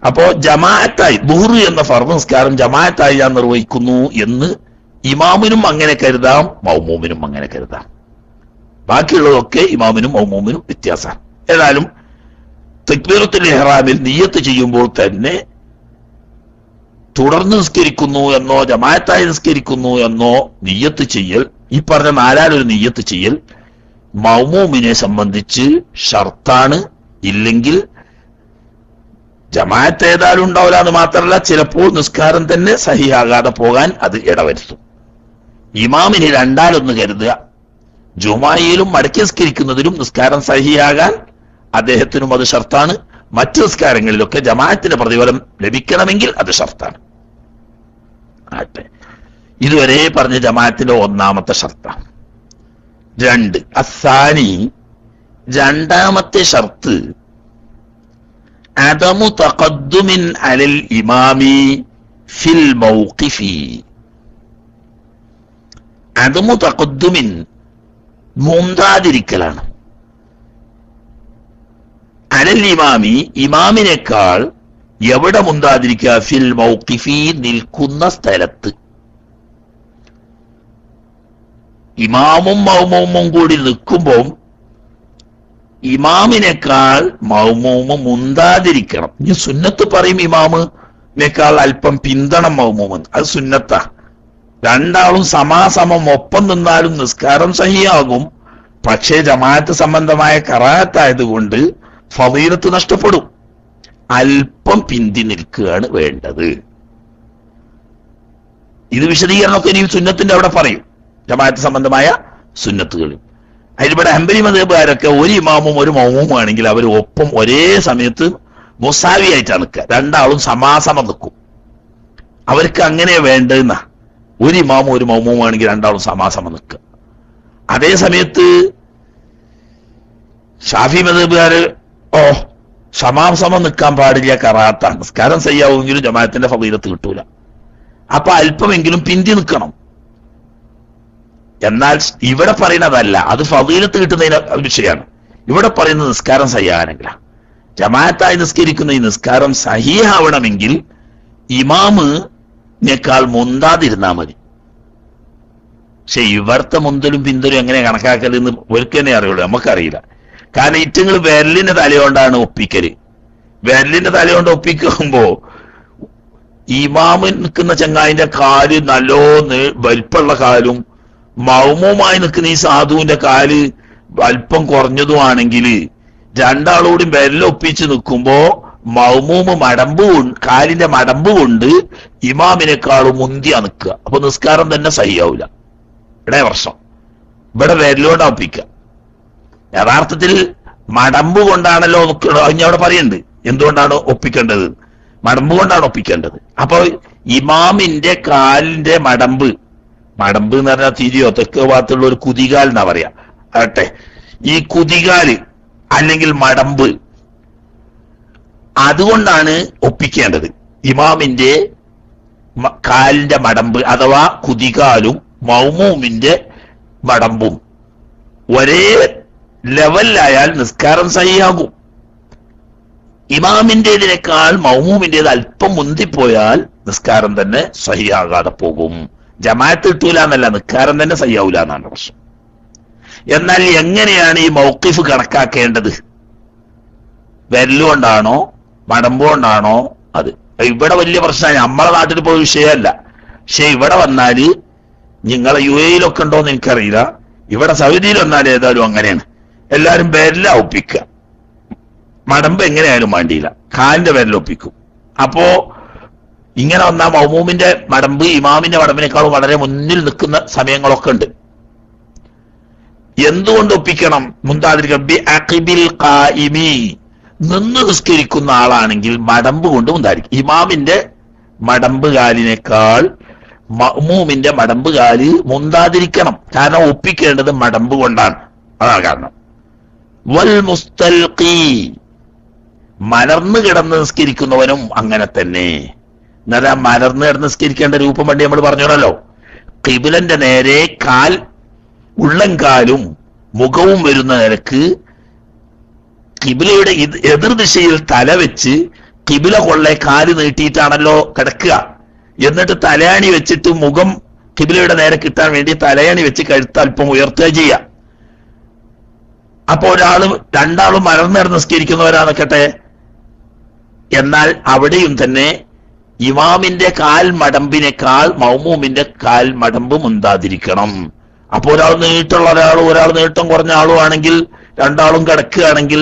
അപ്പോ ജമാഅത്തായി ദുഹ്റു എന്ന ഫർദ് നിസ്കാരം ജമാഅത്തായി ഞാൻ നിർവഹിക്കുന്നു എന്ന് ഇമാമിനും അങ്ങനെ കരുതാം മൗമൂമിനും അങ്ങനെ കരുതാം. ബാക്കിയുള്ളതൊക്കെ ഇമാമിനും മൗമൂമിനും വ്യത്യാസമാണ്. ഏതായാലും തക്ബീറത്തുൽ ഇഹ്റാമിൽ നീയത്ത് ചെയ്യുമ്പോൾ തന്നെ തുടർന്ന് നിസ്കരിക്കുന്നു എന്നോ ജമായത്തായി നിസ്കരിക്കുന്നു എന്നോ നീയത്ത് ചെയ്യൽ ഈ പറഞ്ഞ നാലാലൊരു നീയത്ത് ചെയ്യൽ മൗമൂമിനെ സംബന്ധിച്ച് ഷർത്താണ്. ഇല്ലെങ്കിൽ ജമായത്ത് ഏതായാലും ഉണ്ടാവില്ല എന്ന് മാത്രമല്ല ചിലപ്പോൾ നിസ്കാരം തന്നെ സഹിയാകാതെ പോകാൻ അത് ഇടവരുത്തും. ഇമാമിന് രണ്ടാലൊന്ന് കരുതുക. ജുമായിലും മടക്കി നിസ്കരിക്കുന്നതിലും നിസ്കാരം സഹിയാകാൻ അദ്ദേഹത്തിനും അത് ഷർത്താണ്. മറ്റ് നിസ്കാരങ്ങളിലൊക്കെ ജമാഅത്തിന്റെ പ്രതിഫലം ലഭിക്കണമെങ്കിൽ അത് ഷർത്താണ്. ആട്ടെ. ഇതുവരെ പറഞ്ഞ ജമാഅത്തിന്റെ ഒന്നാമത്തെ ഷർത്താണ് രണ്ട്. അസാനി രണ്ടാമത്തെ ഷർത്ത് അതമു തഖദ്ദുമിൻ അലൽ ഇമാമി ഫിൽ മൗഖിഫി. അദമു തക്കുദ്ദുമിൻ മുന്താതിരിക്കലാണ്. അനൽ ഇമാമി ഇമാമിനേക്കാൾ എവിടെ മുന്താതിരിക്കുക? ഫിൽ മൗക്കിഫി നിൽക്കുന്ന സ്ഥലത്ത്. ഇമാമും മൗമൂമും കൂടി നിൽക്കുമ്പോൾ ഇമാമിനേക്കാൾ മൗമൂമ് മുന്താതിരിക്കണം. ഇനി സുന്നത്ത് പറയും ഇമാമിനേക്കാൾ അല്പം പിന്തണം മൗമൂമൻ അത് സുന്നത്താ. രണ്ടാളും സമാസമം ഒപ്പം നിന്നാലും നിസ്കാരം സഹിയാകും. പക്ഷേ ജമാഅത്ത് സംബന്ധമായ കറാത്തായതുകൊണ്ട് ഫവീലത്ത് നഷ്ടപ്പെടും. അല്പം പിന്തി നിൽക്കുകയാണ് വേണ്ടത്. ഇത് വിശദീകരണമൊക്കെ ഇനി സുന്നത്തിന്റെ അവിടെ പറയും. ജമാഅത്ത് സംബന്ധമായ സുന്നത്തുകളിൽ. അതിലിവിടെ അമ്പലി മതേബുകാരൊക്കെ ഒരു ഇമാമും ഒരു മൗമും ആണെങ്കിൽ അവർ ഒപ്പം ഒരേ സമയത്ത് മുസാവിയായിട്ടാണ് നിൽക്കുക. രണ്ടാളും സമാസമം നിൽക്കും. അവർക്ക് അങ്ങനെ വേണ്ടെന്ന ഒരു ഇമാമും ഒരു മൗമുമാണെങ്കിൽ രണ്ടാളും സമാസമം നിൽക്കുക. അതേ സമയത്ത് ഷാഫി മതേബുകാര് ഓ സമാസമം നിൽക്കാൻ പാടില്ല കറാത്ത. നിസ്കാരം ചെയ്യാവുമെങ്കിലും ജമാഅത്തിന്റെ ഫതീലത്ത് കിട്ടൂല. അപ്പൊ അല്പമെങ്കിലും പിന്തി നിൽക്കണം. എന്നാൽ ഇവിടെ പറയുന്നതല്ല അത് ഫതീലത്ത് കിട്ടുന്നതിന് വിഷയമാണ്. ഇവിടെ പറയുന്നത് നിസ്കാരം സഹിയാകണമെങ്കില ജമാഅത്തായി നിസ്കരിക്കുന്ന ഈ നിസ്കാരം സഹിയാവണമെങ്കിൽ ഇമാമിനേക്കാൾ മുന്താതിരുന്നാ മതി. പക്ഷെ ഇവിടുത്തെ മുന്തലും പിന്തലും എങ്ങനെ കണക്കാക്കലെന്ന് ഒരിക്കൽ തന്നെ അറിയുള്ളൂ. നമുക്കറിയില്ല. കാരണം ഇറ്റങ്ങൾ വിരലിന്റെ തലയോണ്ടാണ് ഒപ്പിക്കൽ. വിരലിന്റെ തലയോണ്ട് ഒപ്പിക്കുമ്പോ ഇമാമ് നിൽക്കുന്ന ചങ്ങായിന്റെ കാൽ നല്ലോ വലിപ്പുള്ള കാലും മൗമുമായി നിൽക്കുന്ന ഈ സാധുവിന്റെ കാൽ അല്പം കുറഞ്ഞതുമാണെങ്കിൽ രണ്ടാളോടും വിരലൊപ്പിച്ച് നിൽക്കുമ്പോ മൗമൂമ് മടമ്പ് കാലിന്റെ മടമ്പ് കൊണ്ട് ഇമാമിനേക്കാളും മുന്തിയാ നിൽക്കുക. അപ്പൊ നിസ്കാരം തന്നെ സഹിയാവൂല. ഇവിടെ വർഷം. ഇവിടെ വിരലോണ്ട് ഒപ്പിക്കുക യഥാർത്ഥത്തിൽ മടമ്പ് കൊണ്ടാണല്ലോ ഞാൻ അവിടെ പറയുന്നുണ്ട് എന്തുകൊണ്ടാണ് ഒപ്പിക്കേണ്ടത്? മടമ്പ് കൊണ്ടാണ് ഒപ്പിക്കേണ്ടത്. അപ്പൊ ഇമാമിന്റെ കാലിന്റെ മടമ്പ്. മടമ്പ് എന്ന് പറഞ്ഞാൽ തിരിയോ? തെക്കോ ഭാഗത്തുള്ള ഒരു കുതികാൽ എന്നാ പറയാ. ആട്ടെ ഈ കുതികാൽ അല്ലെങ്കിൽ മടമ്പ് അതുകൊണ്ടാണ് ഒപ്പിക്കേണ്ടത്. ഇമാമിന്റെ കാലിന്റെ മടമ്പ് അഥവാ കുതികാലും മൗമൂമിന്റെ മടമ്പും ഒരേ ലെവലിലായാൽ നിസ്കാരം സഹിയാകും. ഇമാമിന്റെതിനേക്കാൾ മൗമൂമിന്റെത് അല്പം മുന്തിപ്പോയാൽ നിസ്കാരം തന്നെ സഹിയാകാതെ പോകും. ജമാഅത്ത് കിട്ടൂല എന്നല്ല നിസ്കാരം തന്നെ സഹിയാവൂല എന്നാണ് പ്രശ്നം. എന്നാൽ എങ്ങനെയാണ് ഈ മൗക്കിഫ് കണക്കാക്കേണ്ടത്? വെല്ലുകൊണ്ടാണോ മടമ്പുകൊണ്ടാണോ അത്? ഇവിടെ വലിയ പ്രശ്നമാണ് നമ്മളെ നാട്ടിൽ പോയ വിഷയമല്ല. പക്ഷെ ഇവിടെ വന്നാൽ നിങ്ങളെ യു എയിലൊക്കെ ഉണ്ടോ എന്ന് എനിക്കറിയില്ല. ഇവിടെ സൗദിയിൽ വന്നാൽ ഏതായാലും അങ്ങനെയാണ്. എല്ലാരും പേരില ഒപ്പിക്കുക. മടമ്പ് എങ്ങനെയായാലും വേണ്ടിയില്ല. കാലിന്റെ പേരിൽ ഒപ്പിക്കും. അപ്പോ ഇങ്ങനെ വന്നാൽ മൗമൂമിന്റെ മടമ്പ് ഇമാമിന്റെ മടമ്പിനേക്കാളും വളരെ മുന്നിൽ നിൽക്കുന്ന സമയങ്ങളൊക്കെ ഉണ്ട്. എന്തുകൊണ്ട് ഒപ്പിക്കണം? ഖായിമി നിന്ന് നിസ്കരിക്കുന്ന ആളാണെങ്കിൽ മടമ്പ് കൊണ്ട് മുന്തായിരിക്കും ഇമാമിന്റെ മടമ്പ് കാലിനേക്കാൾ മഅ്മൂമിന്റെ മടമ്പ് കാൽ മുന്താതിരിക്കണം. കാരണം ഒപ്പിക്കേണ്ടത് മടമ്പ് കൊണ്ടാണ്. അതാണ് കാരണം. വൽ മുസ്തൽഖി. മലർന്നു കിടന്ന് നിസ്കരിക്കുന്നവനും അങ്ങനെ തന്നെ. എന്നാൽ മലർന്നു കിടന്ന് നിസ്കരിക്കേണ്ട രൂപം വേണ്ടി നമ്മൾ പറഞ്ഞോളല്ലോ. കിബിലന്റെ നേരെ കാൽ ഉള്ളംകാലും മുഖവും വരുന്ന നിരക്ക് കിബിലയുടെ എതിർ എതിർദിശയിൽ തല വെച്ച് കിബില കൊള്ളെ കാൽ നീട്ടിയിട്ടാണല്ലോ കിടക്കുക. എന്നിട്ട് തലയാണി വെച്ചിട്ട് മുഖം കിബിലയുടെ നേരെ കിട്ടാൻ വേണ്ടി തലയാണി വെച്ച് കഴുത്ത് അല്പം ഉയർത്തുക ചെയ്യാം അപ്പൊ ഒരാൾ രണ്ടാളും മലർന്നിടന്ന് നിസ്കരിക്കുന്നവരാണെക്കട്ടെ എന്നാൽ അവിടെയും തന്നെ ഇമാമിന്റെ കാൽ മടമ്പിനേക്കാൾ മൗമൂമിന്റെ കാൽ മടമ്പ് മുന്താതിരിക്കണം അപ്പൊ ഒരാൾ നീട്ടുള്ള ഒരാളും ഒരാൾ നീട്ടം കുറഞ്ഞ ആളും ആണെങ്കിൽ രണ്ടാളും കിടക്കുകയാണെങ്കിൽ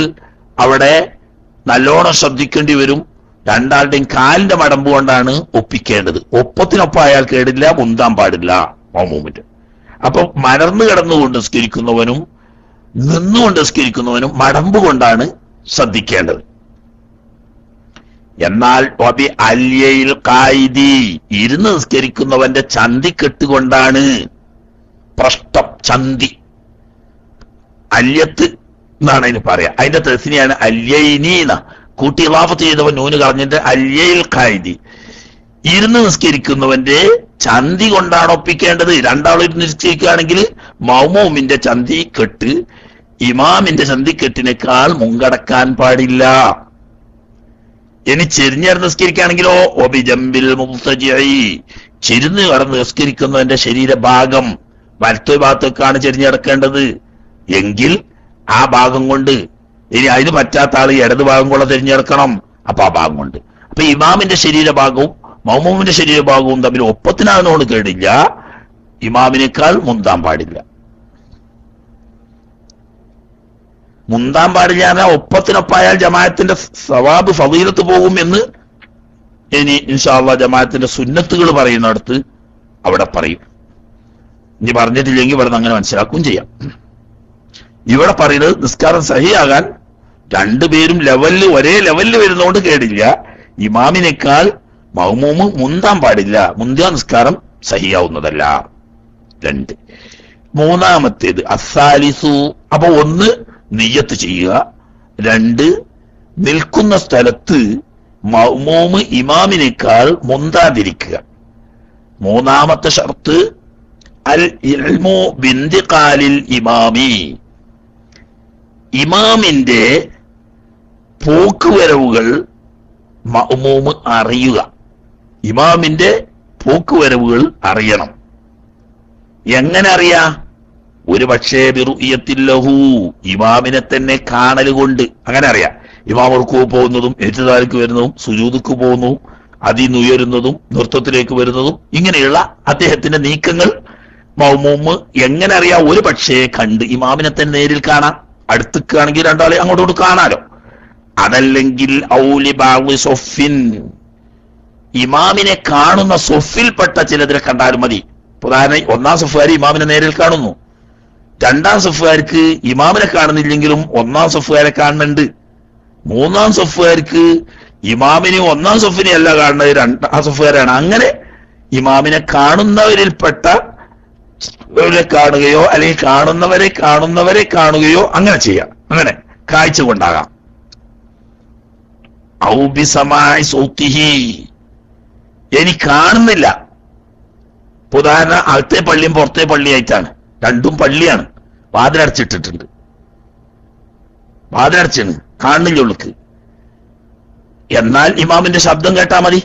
അവിടെ നല്ലോണം ശ്രദ്ധിക്കേണ്ടി വരും. രണ്ടാളുടെയും കാലിന്റെ മടമ്പ് കൊണ്ടാണ് ഒപ്പിക്കേണ്ടത്. ഒപ്പത്തിനൊപ്പം അയാൾ കേടില്ല മുന്താൻ പാടില്ല മൗമൂമിന്റെ. അപ്പൊ മലർന്നു കിടന്നുകൊണ്ട് സ്കരിക്കുന്നവനും നിന്നുകൊണ്ട് സ്കരിക്കുന്നവനും മടമ്പ് കൊണ്ടാണ് ശ്രദ്ധിക്കേണ്ടത്. എന്നാൽ ഒബി അല്യയിൽ കായി ഇരുന്ന് നിസ്കരിക്കുന്നവന്റെ ചന്തി കെട്ടുകൊണ്ടാണ് പ്രഷ്ടം ചന്തി. അല്യത്ത് എന്നാണ് അതിന് പറയാ. അതിന്റെ തെസിനെയാണ് അല്യൈനീന. കൂട്ടി ഇളാഫത്ത് ചെയ്തവൻ നൂന് കളഞ്ഞിട്ട് അല്യയിൽ ഖായിദി. ഇരുന്ന് നിസ്കരിക്കുന്നവന്റെ ചന്തി കൊണ്ടാണ് ഒപ്പിക്കേണ്ടത്. രണ്ടാളും ഇരുന്ന് നിസ്കരിക്കുകയാണെങ്കിൽ മൗമൂമിന്റെ ചന്തി കെട്ട് ഇമാമിന്റെ ചന്തി കെട്ടിനേക്കാൾ മുങ്കടക്കാൻ പാടില്ല. ഇനി ചെരിഞ്ഞിറന്ന് നിസ്കരിക്കുകയാണെങ്കിലോ ഒബിജമ്പിൽ മുത്തജിയായി ചെരിഞ്ഞ് കടന്ന് നിസ്കരിക്കുന്നവന്റെ ശരീരഭാഗം വലത്തു ഭാഗത്തേക്കാണ് ചെരിഞ്ഞിടക്കേണ്ടത് എങ്കിൽ ആ ഭാഗം കൊണ്ട്. ഇനി അതിന് പറ്റാത്ത ആൾ ഇടത് ഭാഗം കൂടെ തിരഞ്ഞെടുക്കണം. അപ്പൊ ആ ഭാഗം കൊണ്ട്. അപ്പൊ ഇമാമിന്റെ ശരീരഭാഗവും മൗമൂമിന്റെ ശരീരഭാഗവും തമ്മിൽ ഒപ്പത്തിനാകുന്നതുകൊണ്ട് കേടില്ല. ഇമാമിനേക്കാൾ മുന്താൻ പാടില്ല. മുന്താൻ പാടില്ല എന്നാൽ ഒപ്പത്തിനൊപ്പായാൽ ജമാഅത്തിന്റെ സവാബ് ഫവീലത്ത് പോകും എന്ന് ഇനി ഇൻഷാല്ല ജമാഅത്തിന്റെ സുന്നത്തുകൾ പറയുന്നിടത്ത് അവിടെ പറയും. ഇനി പറഞ്ഞിട്ടില്ലെങ്കിൽ ഇവിടെ അങ്ങനെ മനസ്സിലാക്കുകയും ചെയ്യാം. ഇവിടെ പറയുന്നത് നിസ്കാരം സഹിയാകാൻ രണ്ടുപേരും ലെവലിൽ ഒരേ ലെവലിൽ വരുന്നതുകൊണ്ട് കേടില്ല. ഇമാമിനേക്കാൾ മൗമൂമ് മുന്താൻ പാടില്ല. മുന്തിയ നിസ്കാരം സഹിയാവുന്നതല്ല. രണ്ട്. മൂന്നാമത്തേത് അസാലിസു അപ്പൊ ഒന്ന് നെയ്യത്ത് ചെയ്യുക. രണ്ട് നിൽക്കുന്ന സ്ഥലത്ത് മൗമൂമ് ഇമാമിനേക്കാൾ മുന്താതിരിക്കുക. മൂന്നാമത്തെ ഷർത്ത് അൽ ഇൽമു ബിന്ദിഖാലിൽ ഇമാമി. ഇമാമിന്റെ പോക്കുവരവുകൾ മഅമൂമ് അറിയുക. ഇമാമിന്റെ പോക്കുവരവുകൾ അറിയണം. എങ്ങനെ അറിയാ? ഒരു പക്ഷേ ബിറുയത്തില്ലഹു ഇമാമിനെ തന്നെ കാണൽ കൊണ്ട്. അങ്ങനെ അറിയാം. ഇമാം ഉറക്കു പോകുന്നതും ഏറ്റുതാലിക്ക് വരുന്നതും സുജൂതുക്ക് പോകുന്നതും അതിൽ ഉയരുന്നതും നൃത്തത്തിലേക്ക് വരുന്നതും ഇങ്ങനെയുള്ള അദ്ദേഹത്തിന്റെ നീക്കങ്ങൾ മൗമൂമ് എങ്ങനെ അറിയാം? ഒരു പക്ഷേ കണ്ട് ഇമാമിനെ തന്നെ നേരിൽ കാണാം. അടുത്തേക്കാണെങ്കിൽ രണ്ടാളെ അങ്ങോട്ടോട്ട് കാണാലോ. അതല്ലെങ്കിൽ സൊഫിൻ. ഇമാമിനെ കാണുന്ന സൊഫിൽപ്പെട്ട ചിലതിനെ കണ്ടാലും മതി. ഉദാഹരണം ഒന്നാം സഫുകാരി ഇമാമിനെ നേരിൽ കാണുന്നു. രണ്ടാം സഫുകാർക്ക് ഇമാമിനെ കാണുന്നില്ലെങ്കിലും ഒന്നാം സഫുകാരെ കാണുന്നുണ്ട്. മൂന്നാം സഫുകാർക്ക് ഇമാമിനെ ഒന്നാം സഫിനെ അല്ല കാണുന്നത്. രണ്ടാം സഫുകാരാണ്. അങ്ങനെ ഇമാമിനെ കാണുന്നവരിൽപ്പെട്ട അവരെ കാണുകയോ അല്ലെങ്കിൽ കാണുന്നവരെ കാണുന്നവരെ കാണുകയോ അങ്ങനെ ചെയ്യാം. അങ്ങനെ കാഴ്ച കൊണ്ടാകാം. ഔബിസമായി സൗത്തിഹി. ഇനി കാണുന്നില്ല. ഉദാഹരണ അകത്തെ പള്ളിയും പുറത്തെ പള്ളിയായിട്ടാണ്. രണ്ടും പള്ളിയാണ്. വാതിലടച്ചിട്ടിട്ടുണ്ട്. വാതിലടച്ചാണ് കാണുന്നില്ല ഉള്ളിക്ക്. എന്നാൽ ഇമാമിന്റെ ശബ്ദം കേട്ടാ മതി.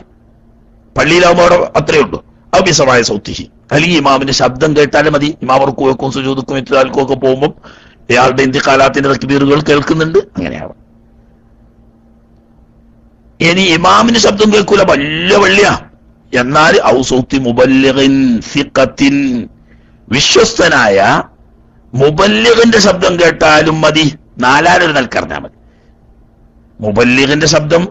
പള്ളിയിലാവുമ്പോ അവിടെ അത്രയേ ഉള്ളൂ. അഭിസമായ സൗത്തിഹി. അല്ലെങ്കിൽ ഇമാമിന്റെ ശബ്ദം കേട്ടാലും മതി. ഇമാവർക്കും ഉറക്കുവെക്കും സുജൂതുക്കും ഇറ്റാൽക്കും ഒക്കെ പോകുമ്പോൾ ഇയാളുടെ ഇന്ത്യക്കാലാത്തിന്റെ തക്ബീറുകൾ കേൾക്കുന്നുണ്ട്. അങ്ങനെയാവും. ഇനി ഇമാമിന്റെ ശബ്ദം കേൾക്കൂല. വല്യ വള്ളിയ. എന്നാൽ ഔസൗത്തി മുബല്യകത്തിൻ വിശ്വസ്തനായ മുബല്യകന്റെ ശബ്ദം കേട്ടാലും മതി. നാലാലൊരു നൽക്കറിഞ്ഞാൽ മതി. മുബല്യകന്റെ ശബ്ദം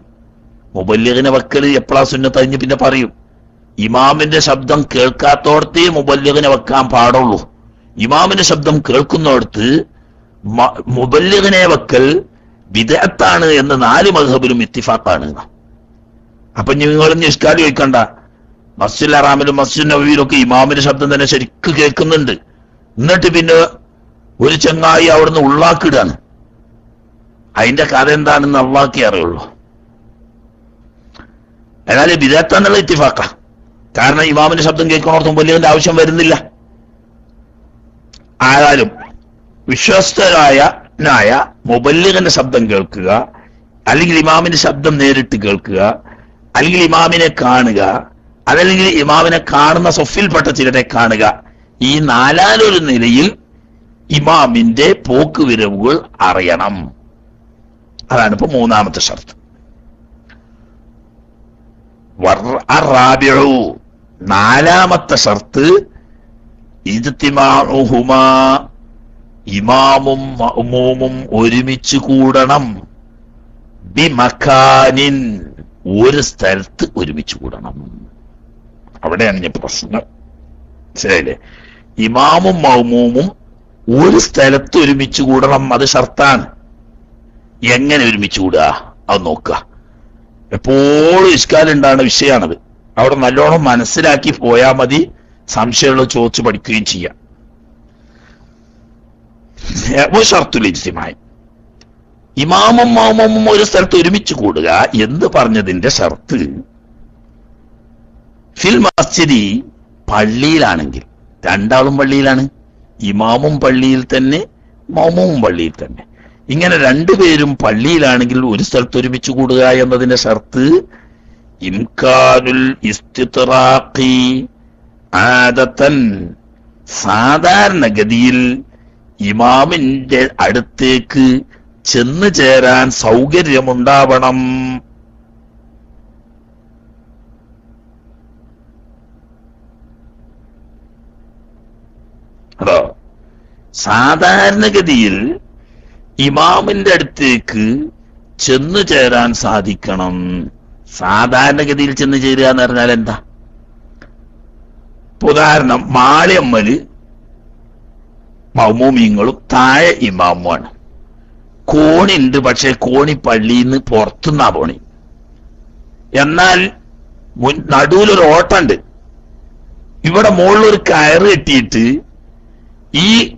മുബല്ലിഗിനെ വക്കൽ എപ്പോഴാ സുന്നത്ത് കഴിഞ്ഞ് പിന്നെ പറയും. ഇമാമിന്റെ ശബ്ദം കേൾക്കാത്തോടത്തേ മുബല്ലിഗിനെ വെക്കാൻ പാടുള്ളൂ. ഇമാമിന്റെ ശബ്ദം കേൾക്കുന്നോടത്ത് മുബല്ലിഗിനെ വെക്കൽ വിദഗ്ധാണ് എന്ന് നാല് മധബിലും ഇത്തിഫാക്കാണ് അപ്പൊ നിങ്ങൾ നിഷ്കാരി ചോദിക്കണ്ട. മസ്ജിദ് അറാമിലും മസ്ജിദ് നബിയിലും ഒക്കെ ഇമാമിന്റെ ശബ്ദം തന്നെ ശരിക്ക് കേൾക്കുന്നുണ്ട്. എന്നിട്ട് പിന്നെ ഒരു ചങ്ങായി അവിടുന്ന് ഉള്ളാക്കിടാണ്. അതിന്റെ കഥ എന്താണെന്ന് അള്ളാക്കി അറിയുള്ളൂ. എന്നാൽ വിദഗ്ധാന്നുള്ള ഇത്തിഫാക്ക കാരണം ഇമാമിന്റെ ശബ്ദം കേൾക്കണോർത്തും വലിയതിന്റെ ആവശ്യം വരുന്നില്ല. ആയാലും വിശ്വസ്തരായ നായ മുബല്ലിഖന്റെ ശബ്ദം കേൾക്കുക അല്ലെങ്കിൽ ഇമാമിന്റെ ശബ്ദം നേരിട്ട് കേൾക്കുക അല്ലെങ്കിൽ ഇമാമിനെ കാണുക അതല്ലെങ്കിൽ ഇമാമിനെ കാണുന്ന സൊഫിൽപ്പെട്ട ചിലരെ കാണുക. ഈ നാലാലൊരു നിലയിൽ ഇമാമിന്റെ പോക്ക് വിരവുകൾ അറിയണം. അതാണ് ഇപ്പൊ മൂന്നാമത്തെ ഷർത്ത്. നാലാമത്തെ ഷർത്ത് ഇജ്തിമാഉഹുമാ ഇമാമും മഅ്മൂമും ഒരുമിച്ച് കൂടണം. ബിമഖാനിൻ ഒരു സ്ഥലത്ത് ഒരുമിച്ച് കൂടണം. അവിടെയാണ് ഞാൻ പ്രശ്നം. ശരിയല്ലേ ഇമാമും മൗമൂമും ഒരു സ്ഥലത്ത് ഒരുമിച്ച് കൂടണം അത് ഷർത്താണ്. എങ്ങനെ ഒരുമിച്ച് കൂടുക അത് നോക്കുക. എപ്പോഴും ഇഷ്കാലുണ്ടാകുന്ന വിഷയമാണത് അവിടെ നല്ലോണം മനസ്സിലാക്കി പോയാൽ മതി സംശയമുള്ള ചോദിച്ചു പഠിക്കുകയും ചെയ്യാം. ഷർത്തുൽ ഇമാമും മാമും ഒരു സ്ഥലത്ത് ഒരുമിച്ച് കൂടുക എന്ന് പറഞ്ഞതിന്റെ ഷർത്ത്? ഫിൽ മസ്ജിദി പള്ളിയിലാണെങ്കിൽ രണ്ടാളും പള്ളിയിലാണ്. ഇമാമും പള്ളിയിൽ തന്നെ മാമും പള്ളിയിൽ തന്നെ. ഇങ്ങനെ രണ്ടുപേരും പള്ളിയിലാണെങ്കിൽ ഒരു സ്ഥലത്ത് ഒരുമിച്ച് കൂടുക എന്നതിന്റെ ഷർത്ത് ഇംകാനുൽ ഇസ്തിത്റാഖി ആദത്തൻ. സാധാരണഗതിയിൽ ഇമാമിന്റെ അടുത്തേക്ക് ചെന്നു ചേരാൻ സൗകര്യമുണ്ടാവണം. സാധാരണഗതിയിൽ ഇമാമിന്റെ അടുത്തേക്ക് ചെന്നു ചേരാൻ സാധിക്കണം. സാധാരണഗതിയിൽ ചെന്ന് ചേരുക എന്ന് പറഞ്ഞാൽ എന്താ? ഉദാഹരണം മാളിയമ്മൽ മൗമൂമിങ്ങളും താഴെ ഇമാമുമാണ്. കോണിണ്ട് പക്ഷെ കോണി പള്ളിയിൽ നിന്ന് പുറത്തുനിന്നാ പോണി. എന്നാൽ മുൻ നടുവിലൊരു ഓട്ടണ്ട്. ഇവിടെ മുകളിലൊരു കയറ് കെട്ടിയിട്ട് ഈ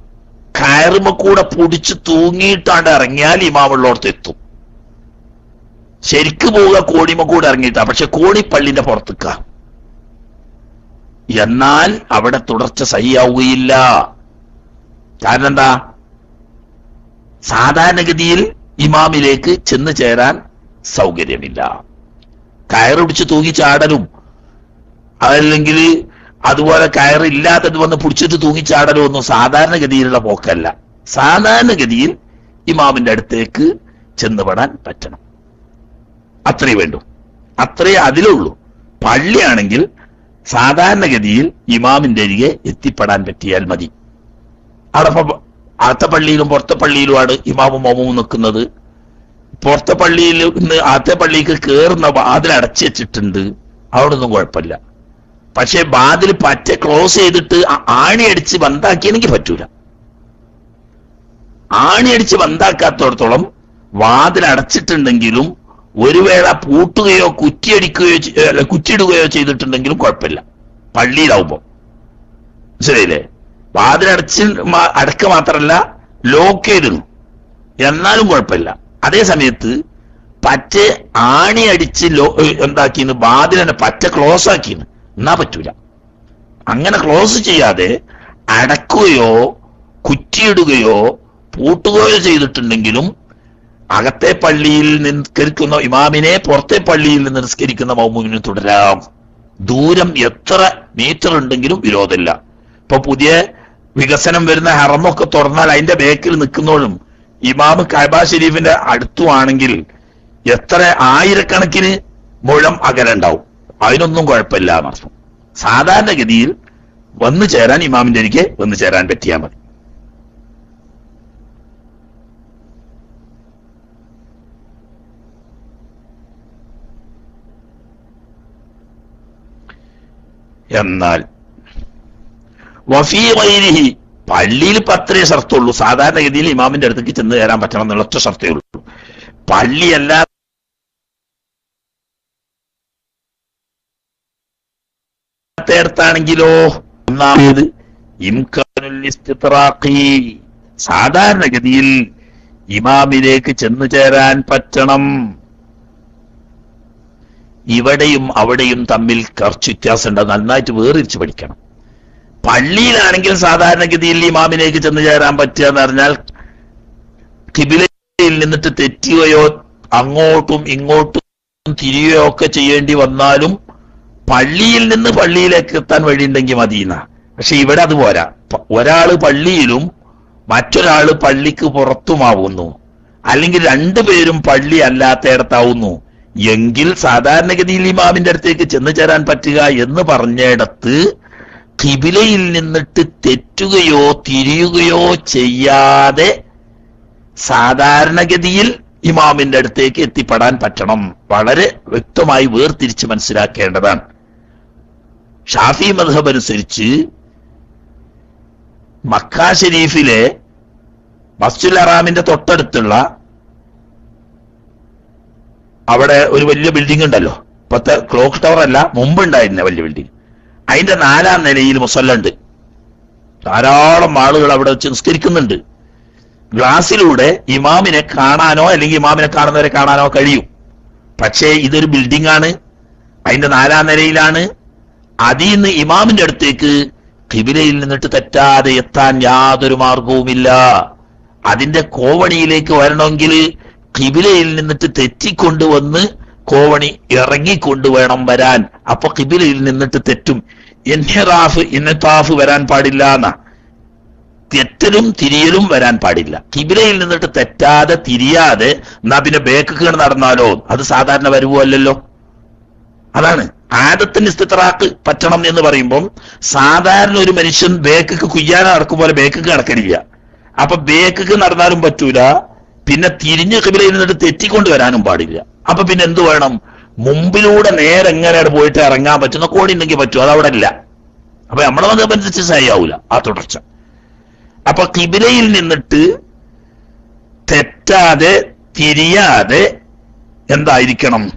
കയറുമ കൂടെ പൊടിച്ച് തൂങ്ങിയിട്ടാണ്ട് ഇറങ്ങിയാൽ ഇമാമുള്ളോടത്ത് എത്തും. ശരിക്ക് പോവുക കോണിമ കൂടെ ഇറങ്ങിയിട്ടാ. പക്ഷെ കോണിപ്പള്ളിന്റെ പുറത്തേക്ക. എന്നാൽ അവിടെ തുടർച്ച സഹിയാവുകയില്ല. കാരണം എന്താ സാധാരണഗതിയിൽ ഇമാമിലേക്ക് ചെന്ന് ചേരാൻ സൗകര്യമില്ല. കയറുപിടിച്ച് തൂങ്ങി ചാടലും അതല്ലെങ്കിൽ അതുപോലെ കയറില്ലാത്തത് വന്ന് പിടിച്ചിട്ട് തൂങ്ങിച്ചാടലും ഒന്നും സാധാരണഗതിയിലുള്ള പോക്കല്ല. സാധാരണഗതിയിൽ ഇമാമിന്റെ അടുത്തേക്ക് ചെന്നുപെടാൻ പറ്റണം. അത്രേ വേണ്ടു. അത്രേ അതിലുള്ളൂ. പള്ളിയാണെങ്കിൽ സാധാരണഗതിയിൽ ഇമാമിന്റെ അരികെ എത്തിപ്പെടാൻ പറ്റിയാൽ മതി. അവിടെ ഇപ്പൊ അകത്തെ പള്ളിയിലും പുറത്തെ പള്ളിയിലുമാണ് ഇമാമും മോമും നിൽക്കുന്നത്. പുറത്തെ പള്ളിയിൽ നിന്ന് അകത്തെ പള്ളിക്ക് കയറുന്ന വാതിൽ അടച്ചു വെച്ചിട്ടുണ്ട്. അവിടെ ഒന്നും കുഴപ്പമില്ല. പക്ഷെ വാതിൽ പറ്റ ക്ലോസ് ചെയ്തിട്ട് ആണി അടിച്ച് ബന്ധാക്കിയെനിക്ക് പറ്റൂല. ആണി അടിച്ച് ബന്ധാക്കാത്തോടത്തോളം വാതിൽ അടച്ചിട്ടുണ്ടെങ്കിലും ഒരു വേള പൂട്ടുകയോ കുറ്റിയടിക്കുകയോ കുറ്റിയിടുകയോ ചെയ്തിട്ടുണ്ടെങ്കിലും കുഴപ്പമില്ല. പള്ളിയിലാവുമ്പോൾ ശരിയല്ലേ വാതിലടച്ച് അടക്ക മാത്രമല്ല ലോക്ക് എന്നാലും കുഴപ്പമില്ല. അതേ സമയത്ത് പറ്റ ആണി അടിച്ച് ലോ എന്താക്കിന്ന്? വാതിലിനെ പറ്റ ക്ലോസ് ആക്കിന്ന്. എന്നാ പറ്റൂല. അങ്ങനെ ക്ലോസ് ചെയ്യാതെ അടക്കുകയോ കുറ്റിയിടുകയോ പൂട്ടുകയോ ചെയ്തിട്ടുണ്ടെങ്കിലും അകത്തെ പള്ളിയിൽ നിസ്കരിക്കുന്ന ഇമാമിനെ പുറത്തെ പള്ളിയിൽ നിന്ന് നിസ്കരിക്കുന്ന മൗമുവിന് തുടരാം. ദൂരം എത്ര മീറ്റർ ഉണ്ടെങ്കിലും വിരോധമില്ല. ഇപ്പൊ പുതിയ വികസനം വരുന്ന ഹറമൊക്കെ തുറന്നാൽ അതിന്റെ ബേക്കിൽ നിൽക്കുന്നോളും. ഇമാമ് കൈബ ഷെരീഫിന്റെ അടുത്തുവാണെങ്കിൽ എത്ര ആയിരക്കണക്കിന് മുഴം അകലുണ്ടാവും. അതിനൊന്നും കുഴപ്പമില്ല എന്നർത്ഥം. സാധാരണഗതിയിൽ വന്നു ചേരാൻ ഇമാമിന്റെ എനിക്ക് വന്നു ചേരാൻ പറ്റിയാൽ മതി. എന്നാൽ വഫീ വൈരിഹി പള്ളിയിൽ ഇപ്പൊ അത്രേ ഷർത്തുള്ളൂ. സാധാരണഗതിയിൽ ഇമാമിന്റെ അടുത്തേക്ക് ചെന്ന് കയറാൻ പറ്റണം എന്നുള്ള ഒറ്റ ഷർത്തേ ഉള്ളൂ. പള്ളിയല്ല അടുത്താണെങ്കിലോ ഒന്നാമത് സാധാരണഗതിയിൽ ഇമാമിലേക്ക് ചെന്നു ചേരാൻ പറ്റണം. ഇവിടെയും അവിടെയും തമ്മിൽ കുറച്ച് വ്യത്യാസമുണ്ട്. നന്നായിട്ട് വേറിരിച്ച് പഠിക്കണം. പള്ളിയിലാണെങ്കിൽ സാധാരണഗതിയിൽ ഇമാമിലേക്ക് ചെന്ന് ചേരാൻ പറ്റുക എന്ന് പറഞ്ഞാൽ കിബിലയിൽ നിന്നിട്ട് തെറ്റുകയോ അങ്ങോട്ടും ഇങ്ങോട്ടും തിരിയുകയോ ഒക്കെ ചെയ്യേണ്ടി വന്നാലും പള്ളിയിൽ നിന്ന് പള്ളിയിലേക്ക് എത്താൻ വഴിയുണ്ടെങ്കിൽ മതിയെന്ന. പക്ഷെ ഇവിടെ അത് പോരാ. ഒരാൾ പള്ളിയിലും മറ്റൊരാൾ പള്ളിക്ക് പുറത്തുമാവുന്നു. അല്ലെങ്കിൽ രണ്ടുപേരും പള്ളി അല്ലാത്തയിടത്താവുന്നു. എങ്കിൽ സാധാരണഗതിയിൽ ഇമാമിന്റെ അടുത്തേക്ക് ചെന്നു ചേരാൻ പറ്റുക എന്ന് പറഞ്ഞിടത്ത് കിബിലയിൽ നിന്നിട്ട് തെറ്റുകയോ തിരിയുകയോ ചെയ്യാതെ സാധാരണഗതിയിൽ ഇമാമിന്റെ അടുത്തേക്ക് എത്തിപ്പെടാൻ പറ്റണം. വളരെ വ്യക്തമായി വേർതിരിച്ച് മനസ്സിലാക്കേണ്ടതാണ്. ഷാഫി മധബ് അനുസരിച്ച് മക്ക ഷെരീഫിലെ മസ്ജുൽ അറാമിന്റെ തൊട്ടടുത്തുള്ള അവിടെ ഒരു വലിയ ബിൽഡിംഗ് ഉണ്ടല്ലോ. ഇപ്പത്തെ ക്ലോക്ക് ടവർ അല്ല മുമ്പ് ഉണ്ടായിരുന്ന വലിയ ബിൽഡിംഗ് അതിന്റെ നാലാം നിലയിൽ മുസല്ല ഉണ്ട്. ധാരാളം ആളുകൾ അവിടെ വെച്ച് നിസ്കരിക്കുന്നുണ്ട്. ഗ്ലാസിലൂടെ ഇമാമിനെ കാണാനോ അല്ലെങ്കിൽ ഇമാമിനെ കാണുന്നവരെ കാണാനോ കഴിയും. പക്ഷേ ഇതൊരു ബിൽഡിംഗ് ആണ്. അതിന്റെ നാലാം നിലയിലാണ്. അതിൽ നിന്ന് ഇമാമിന്റെ അടുത്തേക്ക് കിബിലയിൽ നിന്നിട്ട് തെറ്റാതെ എത്താൻ യാതൊരു മാർഗവുമില്ല. അതിന്റെ കോവണിയിലേക്ക് വരണമെങ്കിൽ കിബിലയിൽ നിന്നിട്ട് തെറ്റിക്കൊണ്ടുവന്ന് കോവണി ഇറങ്ങിക്കൊണ്ട് വേണം വരാൻ. അപ്പൊ കിബിലയിൽ നിന്നിട്ട് തെറ്റും. എൻഹിറാഫ് ഇന്നത്താഫ് വരാൻ പാടില്ല എന്നാ. തെറ്റലും തിരിയലും വരാൻ പാടില്ല. കിബിലയിൽ നിന്നിട്ട് തെറ്റാതെ തിരിയാതെ എന്നാ പിന്നെ ബേക്ക് നടന്നാലോ? അത് സാധാരണ വരുവല്ലോ അതാണ്. ആദത്തിന് ഇസ്തിത്രാക്ക് പറ്റണം എന്ന് പറയുമ്പം സാധാരണ ഒരു മനുഷ്യൻ ബേക്ക് കുയ്യാൻ നടക്കും പോലെ ബേക്ക് നടക്കണില്ല അപ്പൊ ബേക്ക് നടന്നാലും പറ്റൂല. പിന്നെ തിരിഞ്ഞ് കിബിലയിൽ നിന്നിട്ട് തെറ്റിക്കൊണ്ട് വരാനും പാടില്ല. അപ്പൊ പിന്നെ എന്ത് വേണം? മുമ്പിലൂടെ നേരെ എങ്ങനെയാണ് പോയിട്ട് ഇറങ്ങാൻ പറ്റുന്ന കോടി ഉണ്ടെങ്കിൽ പറ്റും. അത് അവിടെ ഇല്ല. അപ്പൊ നമ്മളെ മതമനുസരിച്ച് ശരിയാവൂല ആ തുടർച്ച. അപ്പൊ കിബിലയിൽ നിന്നിട്ട് തെറ്റാതെ തിരിയാതെ എന്തായിരിക്കണം?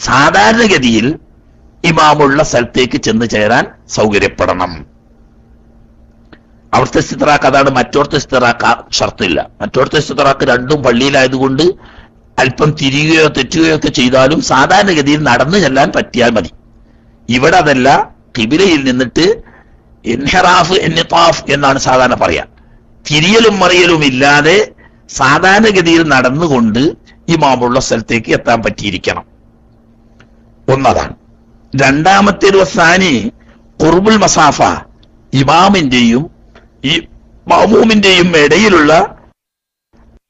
സാധാരണഗതിയിൽ ഇമാമുള്ള സ്ഥലത്തേക്ക് ചെന്ന് ചേരാൻ സൗകര്യപ്പെടണം. അവിടുത്തെ സ്ഥിതറാക്ക് അതാണ് മറ്റോടത്തെ സ്ഥിതറാക്ക ഷർത്തില്ല. മറ്റോടത്തെ സ്ഥിതറാക്ക് രണ്ടും പള്ളിയിലായതുകൊണ്ട് അല്പം തിരിയുകയോ തെറ്റുകയോ ഒക്കെ ചെയ്താലും സാധാരണഗതിയിൽ നടന്നു ചെല്ലാൻ പറ്റിയാൽ മതി. ഇവിടെ അതല്ല കിബിലയിൽ നിന്നിട്ട് എൻഹറാഫ് എന്നിത്താഫ് എന്നാണ് സാധാരണ പറയാ. തിരിയലും മറിയലും ഇല്ലാതെ സാധാരണഗതിയിൽ നടന്നുകൊണ്ട് ഈ മാമുള്ള സ്ഥലത്തേക്ക് എത്താൻ പറ്റിയിരിക്കണം. ഒന്നതാണ്. രണ്ടാമത്തെ ഒരു സാനി കുർബുൽ മസാഫ ഇമാമിന്റെയും ഈ മഹമൂമിന്റെയും ഇടയിലുള്ള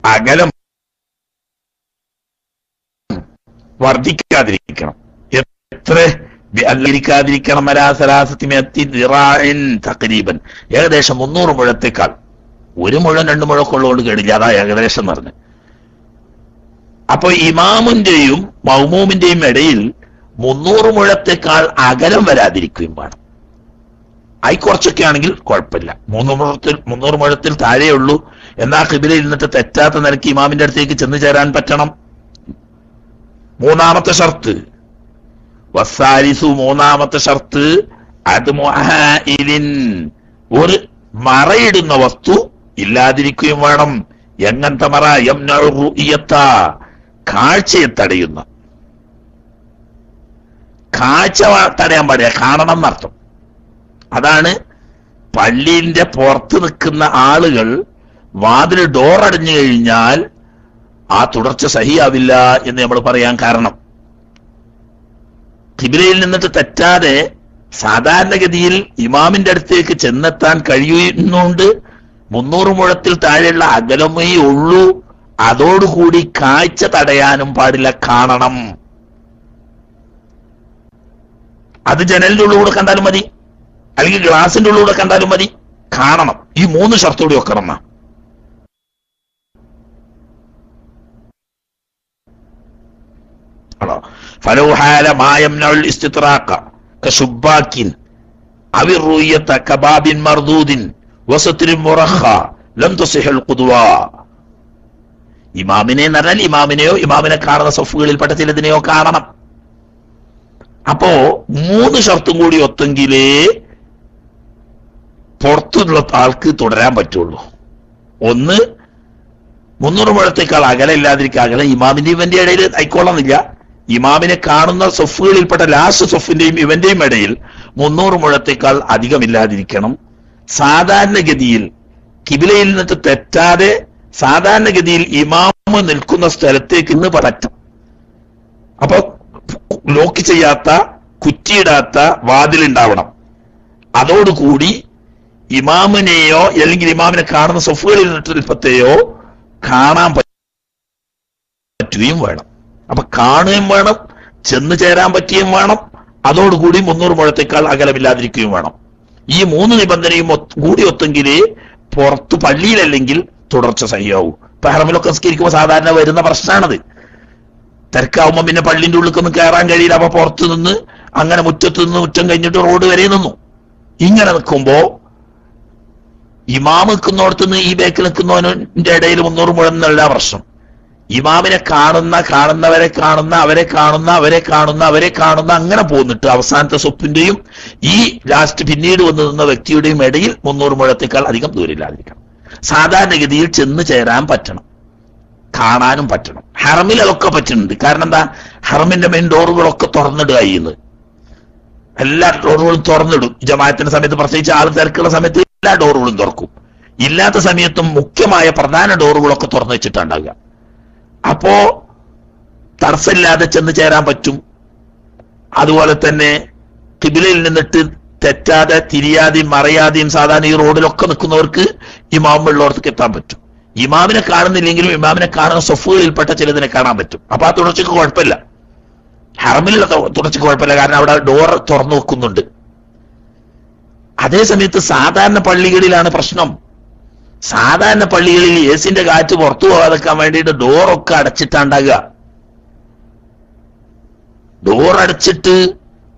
അകലം വർദ്ധിക്കാതിരിക്കണം. എത്ര അല്ലിരിക്കാതിരിക്കണം തകരീബൻ. ഏകദേശം മുന്നൂറ് മുഴത്തേക്കാൾ. ഒരു മുഴം രണ്ട് മുഴക്കുള്ളതുകൊണ്ട് കേടില്ല. അതാ ഏകദേശം പറഞ്ഞു. അപ്പൊ ഇമാമിന്റെയും മൗമൂമിന്റെയും ഇടയിൽ മുന്നൂറ് മുഴത്തേക്കാൾ അകലം വരാതിരിക്കുകയും വേണം. ആയി കുറച്ചൊക്കെ ആണെങ്കിൽ കുഴപ്പമില്ല. മൂന്ന് മുഴത്തിൽ മുന്നൂറ് മുഴത്തിൽ താഴെയുള്ളൂ എന്നാ കിബിലയിൽ ഇരുന്നിട്ട് തെറ്റാത്ത നിലയ്ക്ക് ഇമാമിന്റെ അടുത്തേക്ക് ചെന്ന് ചേരാൻ പറ്റണം. മൂന്നാമത്തെ ഷർത്ത്. വസാരിസു മൂന്നാമത്തെ ഷർത്ത്. അത് ഒരു മറയിടുന്ന വസ്തു ഇല്ലാതിരിക്കുകയും വേണം. എങ്ങനത്തെ മറ? എം കാഴ്ചയെ തടയുന്ന. കാഴ്ച തടയാൻ പാടില്ല. കാണണം എന്നർത്ഥം. അതാണ് പള്ളിന്റെ പുറത്ത് നിൽക്കുന്ന ആളുകൾ വാതിൽ ഡോർ അടഞ്ഞു കഴിഞ്ഞാൽ ആ തുടർച്ച സഹിയാവില്ല എന്ന് നമ്മൾ പറയാൻ കാരണം. കിബിലയിൽ നിന്നിട്ട് തെറ്റാതെ സാധാരണഗതിയിൽ ഇമാമിന്റെ അടുത്തേക്ക് ചെന്നെത്താൻ കഴിയുന്നുണ്ട്. മുന്നൂറ് മുഴത്തിൽ താഴെയുള്ള അകലമേ ഉള്ളൂ. അതോടുകൂടി കാഴ്ച തടയാനും പാടില്ല കാണണം. അത് ജനലിന്റെ ഉള്ളിലൂടെ കണ്ടാലും മതി. അല്ലെങ്കിൽ ഗ്ലാസിന്റെ ഉള്ളിലൂടെ കണ്ടാലും മതി. കാണണം. ഈ മൂന്ന് ഷർത്തോടെ വെക്കണം എന്നാ. കബാബിൻ മർദൂദിൻ മുറഹ ലം ഇമാമിനെ എന്ന് പറഞ്ഞാൽ ഇമാമിനെയോ ഇമാമിനെ കാണുന്ന സഫുകളിൽപ്പെട്ട ചിലതിനെയോ കാണണം. അപ്പോ മൂന്ന് ഷർത്തും കൂടി ഒത്തെങ്കിലേ പുറത്തുള്ള ആൾക്ക് തുടരാൻ പറ്റുള്ളൂ. ഒന്ന് മുന്നൂറ് മുഴത്തേക്കാൾ അകലെ ഇല്ലാതിരിക്കുക അകലെ ഇമാമിന്റെ ഇവന്റെ ഇടയിൽ ആയിക്കോളന്നില്ല ഇമാമിനെ കാണുന്ന സൊഫുകളിൽപ്പെട്ട ലാസ്റ്റ് സൊഫിന്റെയും ഇവന്റെയും ഇടയിൽ മുന്നൂറ് മുഴത്തേക്കാൾ അധികമില്ലാതിരിക്കണം. സാധാരണഗതിയിൽ കിബിലയിൽ നിന്നിട്ട് തെറ്റാതെ സാധാരണഗതിയിൽ ഇമാമ് നിൽക്കുന്ന സ്ഥലത്തേക്ക് ഇന്ന് പറ്റും അപ്പൊ ലോക്ക് ചെയ്യാത്ത കുറ്റിയിടാത്ത വാതിലുണ്ടാവണം. അതോടുകൂടി ഇമാമിനെയോ അല്ലെങ്കിൽ ഇമാമിനെ കാണുന്ന സൊഫുകളിൽ നിൽപ്പത്തെയോ കാണാൻ പറ്റുകയും വേണം. അപ്പൊ കാണുകയും വേണം ചെന്ന് ചേരാൻ പറ്റുകയും വേണം അതോടുകൂടി മുന്നൂറ് മുഴത്തേക്കാൾ അകലമില്ലാതിരിക്കുകയും വേണം. ഈ മൂന്ന് നിബന്ധനയും കൂടി ഒത്തെങ്കിലേ പുറത്തു പള്ളിയിലല്ലെങ്കിൽ തുടർച്ച സഹിയാവൂ. ഇപ്പൊ ഹറമിലൊക്കെ സംസ്കരിക്കുമ്പോൾ സാധാരണ വരുന്ന പ്രശ്നമാണത് തിരക്കാവുമ്പോ പിന്നെ പള്ളിന്റെ ഉള്ളിൽ കയറാൻ കഴിയില്ല. അപ്പൊ പുറത്തു നിന്ന് അങ്ങനെ മുറ്റത്ത് നിന്ന് മുറ്റം കഴിഞ്ഞിട്ട് റോഡ് വരെ നിന്നു. ഇങ്ങനെ നിൽക്കുമ്പോ ഇമാം നിൽക്കുന്നോടത്തുനിന്ന് ഈ ബേക്കിൽ നിൽക്കുന്നവന്റെ ഇടയിൽ മുന്നൂറ് മുഴം എന്നുള്ള പ്രശ്നം. ഇമാമിനെ കാണുന്ന കാണുന്നവരെ കാണുന്ന അവരെ കാണുന്ന അവരെ കാണുന്ന അവരെ കാണുന്ന അങ്ങനെ പോന്നിട്ട് അവസാനത്തെ സ്വപ്പിന്റെയും ഈ ലാസ്റ്റ് പിന്നീട് വന്നു നിന്ന വ്യക്തിയുടെയും ഇടയിൽ മുന്നൂറ് മുഴത്തേക്കാൾ അധികം ദൂരമില്ലാതിരിക്കണം. സാധാരണഗതിയിൽ ചെന്ന് ചേരാൻ പറ്റണം. കാണാനും പറ്റണം. ഹറമിൽ അതൊക്കെ പറ്റുന്നുണ്ട്. കാരണം എന്താ? ഹറമിന്റെ മെയിൻ ഡോറുകളൊക്കെ തുറന്നിടുക ചെയ്യുന്നത് എല്ലാ ഡോറുകളും തുറന്നിടും. ജമാഅത്തിന്റെ സമയത്ത് പ്രത്യേകിച്ച് ആൾ തിരക്കുള്ള സമയത്ത് എല്ലാ ഡോറുകളും തുറക്കും. ഇല്ലാത്ത സമയത്തും മുഖ്യമായ പ്രധാന ഡോറുകളൊക്കെ തുറന്നു വെച്ചിട്ടുണ്ടാവുക. അപ്പോ തടസ്സമില്ലാതെ ചെന്ന് ചേരാൻ പറ്റും. അതുപോലെ തന്നെ കിബിലയിൽ നിന്നിട്ട് തെറ്റാതെ തിരിയാതെയും മറയാതെയും സാധാരണ ഈ റോഡിലൊക്കെ നിൽക്കുന്നവർക്ക് ഇമാമുള്ളവർക്ക് എത്താൻ പറ്റും. ഇമാമിനെ കാണുന്നില്ലെങ്കിലും ഇമാമിനെ കാണുന്ന സൊഫുകളിൽപ്പെട്ട ചിലതിനെ കാണാൻ പറ്റും. അപ്പൊ ആ തുടർച്ചയ്ക്ക് കുഴപ്പമില്ല. ഹറമിലുള്ള തുടർച്ചയ്ക്ക് കുഴപ്പമില്ല. കാരണം അവിടെ ഡോർ തുറന്നു വെക്കുന്നുണ്ട്. അതേ സമയത്ത് സാധാരണ പള്ളികളിലാണ് പ്രശ്നം. സാധാരണ പള്ളികളിൽ ഏസിന്റെ കാറ്റ് പുറത്തു പോകാതെക്കാൻ വേണ്ടിയിട്ട് ഡോറൊക്കെ അടച്ചിട്ടാണ്ടാകുക. ഡോർ അടച്ചിട്ട്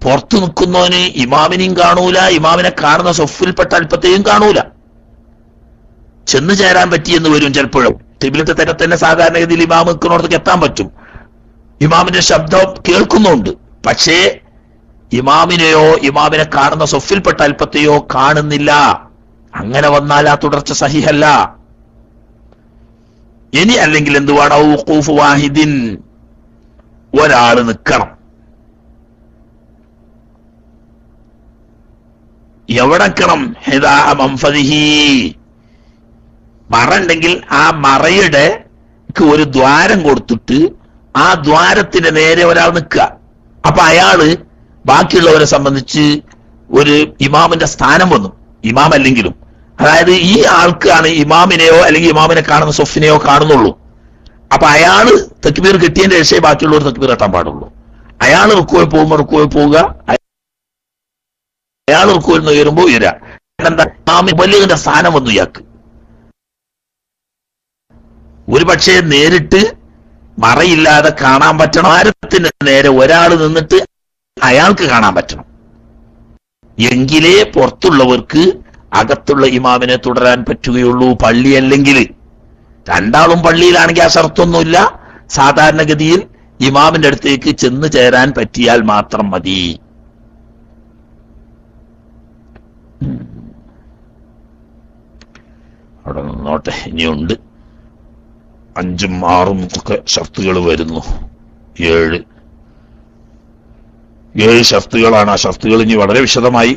പുറത്തു നിൽക്കുന്നവന് ഇമാമിനെയും കാണൂല ഇമാമിനെ കാണുന്ന സൊഫിൽപ്പെട്ട അല്പത്തെയും കാണൂല. ചെന്ന് ചേരാൻ പറ്റിയെന്ന് വരും ചിലപ്പോഴും. തിബിലത്തെ തന്നെ തന്നെ സാധാരണഗതിയിൽ ഇമാം നിൽക്കുന്നിടത്തേക്ക് എത്താൻ പറ്റും. ഇമാമിന്റെ ശബ്ദം കേൾക്കുന്നുണ്ട്. പക്ഷേ ഇമാമിനെയോ ഇമാമിനെ കാണുന്ന സൊഫിൽപ്പെട്ട അല്പത്തെയോ കാണുന്നില്ല. അങ്ങനെ വന്നാൽ ആ തുടർച്ച സഹിഹല്ല. ഇനി അല്ലെങ്കിൽ എന്തുവാണ്? വാഹിദിൻ. ഒരാൾ നിൽക്കണം. എവിടെ നിൽക്കണം? മറ ഉണ്ടെങ്കിൽ ആ മറയുടെ ഒരു ദ്വാരം കൊടുത്തിട്ട് ആ ദ്വാരത്തിന്റെ നേരെ ഒരാൾ നിൽക്കുക. അപ്പൊ അയാൾ ബാക്കിയുള്ളവരെ സംബന്ധിച്ച് ഒരു ഇമാമിന്റെ സ്ഥാനം വന്നു. ഇമാം അല്ലെങ്കിലും. അതായത് ഈ ആൾക്കാണ് ഇമാമിനെയോ അല്ലെങ്കിൽ ഇമാമിനെ കാണുന്ന സൊഫിനെയോ കാണുന്നുള്ളൂ. അപ്പൊ അയാൾ തക്ബീർ കിട്ടിയതിന്റെ രക്ഷയെ ബാക്കിയുള്ളവർ തക്ബീർ കെട്ടാൻ പാടുള്ളൂ. അയാൾ റുക്കുവെ പോകുമ്പോൾ റുക്കുവെ പോവുക. അയാൾ റുക്കുവിൽ നിന്ന് ഉയരുമ്പോൾ ഉയരാമിന്റെ സ്ഥാനം വന്നു ഇയാൾക്ക്. ഒരു പക്ഷേ നേരിട്ട് മറയില്ലാതെ കാണാൻ പറ്റണം ആരത്തിന് നേരെ ഒരാൾ നിന്നിട്ട് അയാൾക്ക് കാണാൻ പറ്റണം എങ്കിലേ പുറത്തുള്ളവർക്ക് അകത്തുള്ള ഇമാമിനെ തുടരാൻ പറ്റുകയുള്ളൂ പള്ളി അല്ലെങ്കിൽ രണ്ടാളും പള്ളിയിലാണെങ്കിൽ ആ ഷർത്തൊന്നുമില്ല. സാധാരണഗതിയിൽ ഇമാമിന്റെ അടുത്തേക്ക് ചെന്ന് ചേരാൻ പറ്റിയാൽ മാത്രം മതി. അവിടെ നിന്നോട്ടെ ഇനിയുണ്ട്. അഞ്ചും ആറും ഒക്കെ ഷർത്തുകൾ വരുന്നു. ഏഴ് ഏഴ് ഷർത്തുകളാണ് ആ ഷർത്തുകൾ ഇനി വളരെ വിശദമായി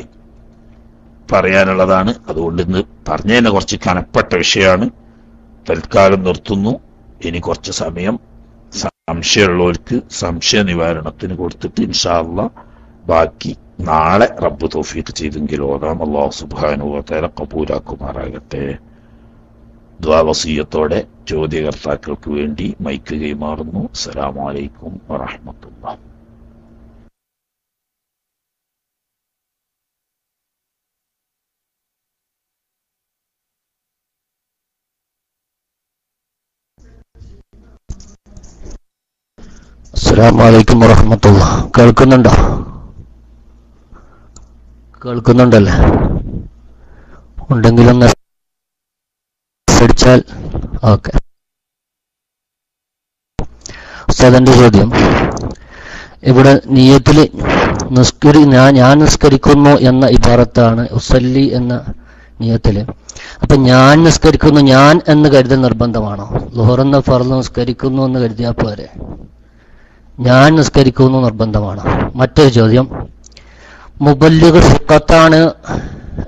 പറയാനുള്ളതാണ്. അതുകൊണ്ട് ഇന്ന് പറഞ്ഞതിന് കുറച്ച് കനപ്പെട്ട വിഷയമാണ്. തൽക്കാലം നിർത്തുന്നു. ഇനി കുറച്ച് സമയം സംശയമുള്ളവർക്ക് സംശയ നിവാരണത്തിന് കൊടുത്തിട്ട് ഇൻഷാല്ല ബാക്കി നാളെ റബ്ബ് തോഫീക്ക് ചെയ്തെങ്കിൽ ഓതാം. അള്ളാഹു സുബാനുവത്തേല കപൂരാക്കുമാറാകട്ടെ ദ്വാവസീയത്തോടെ ചോദ്യകർത്താക്കൾക്ക് വേണ്ടി മൈക്ക് കൈമാറുന്നു. അസ്സലാമലൈക്കും വറഹമത്തുള്ള അലൈക്കും വറഹമത്തുള്ള. കേൾക്കുന്നുണ്ടോ? കേൾക്കുന്നുണ്ടല്ലേ? ഉണ്ടെങ്കിലും ശ്രദ്ധിച്ചാൽ ഓക്കെ. ഉസ്താദിന്റെ ചോദ്യം. ഇവിടെ നീയത്തിൽ നിസ്കരി ഞാൻ ഞാൻ നിസ്കരിക്കുന്നു എന്ന ഇബാറത്താണ് ഉസല്ലി എന്ന നിയത്തിൽ അപ്പൊ ഞാൻ നിസ്കരിക്കുന്നു ഞാൻ എന്ന് കരുതൽ നിർബന്ധമാണോ? ലുഹർ ഫർദ് നിസ്കരിക്കുന്നു എന്ന് കരുതിയാൽ പോരെ. ഞാൻ നിസ്കരിക്കുന്നു നിർബന്ധമാണ്. മറ്റൊരു ചോദ്യം. മുബല്ലിഗ് സിക്കത്താണ്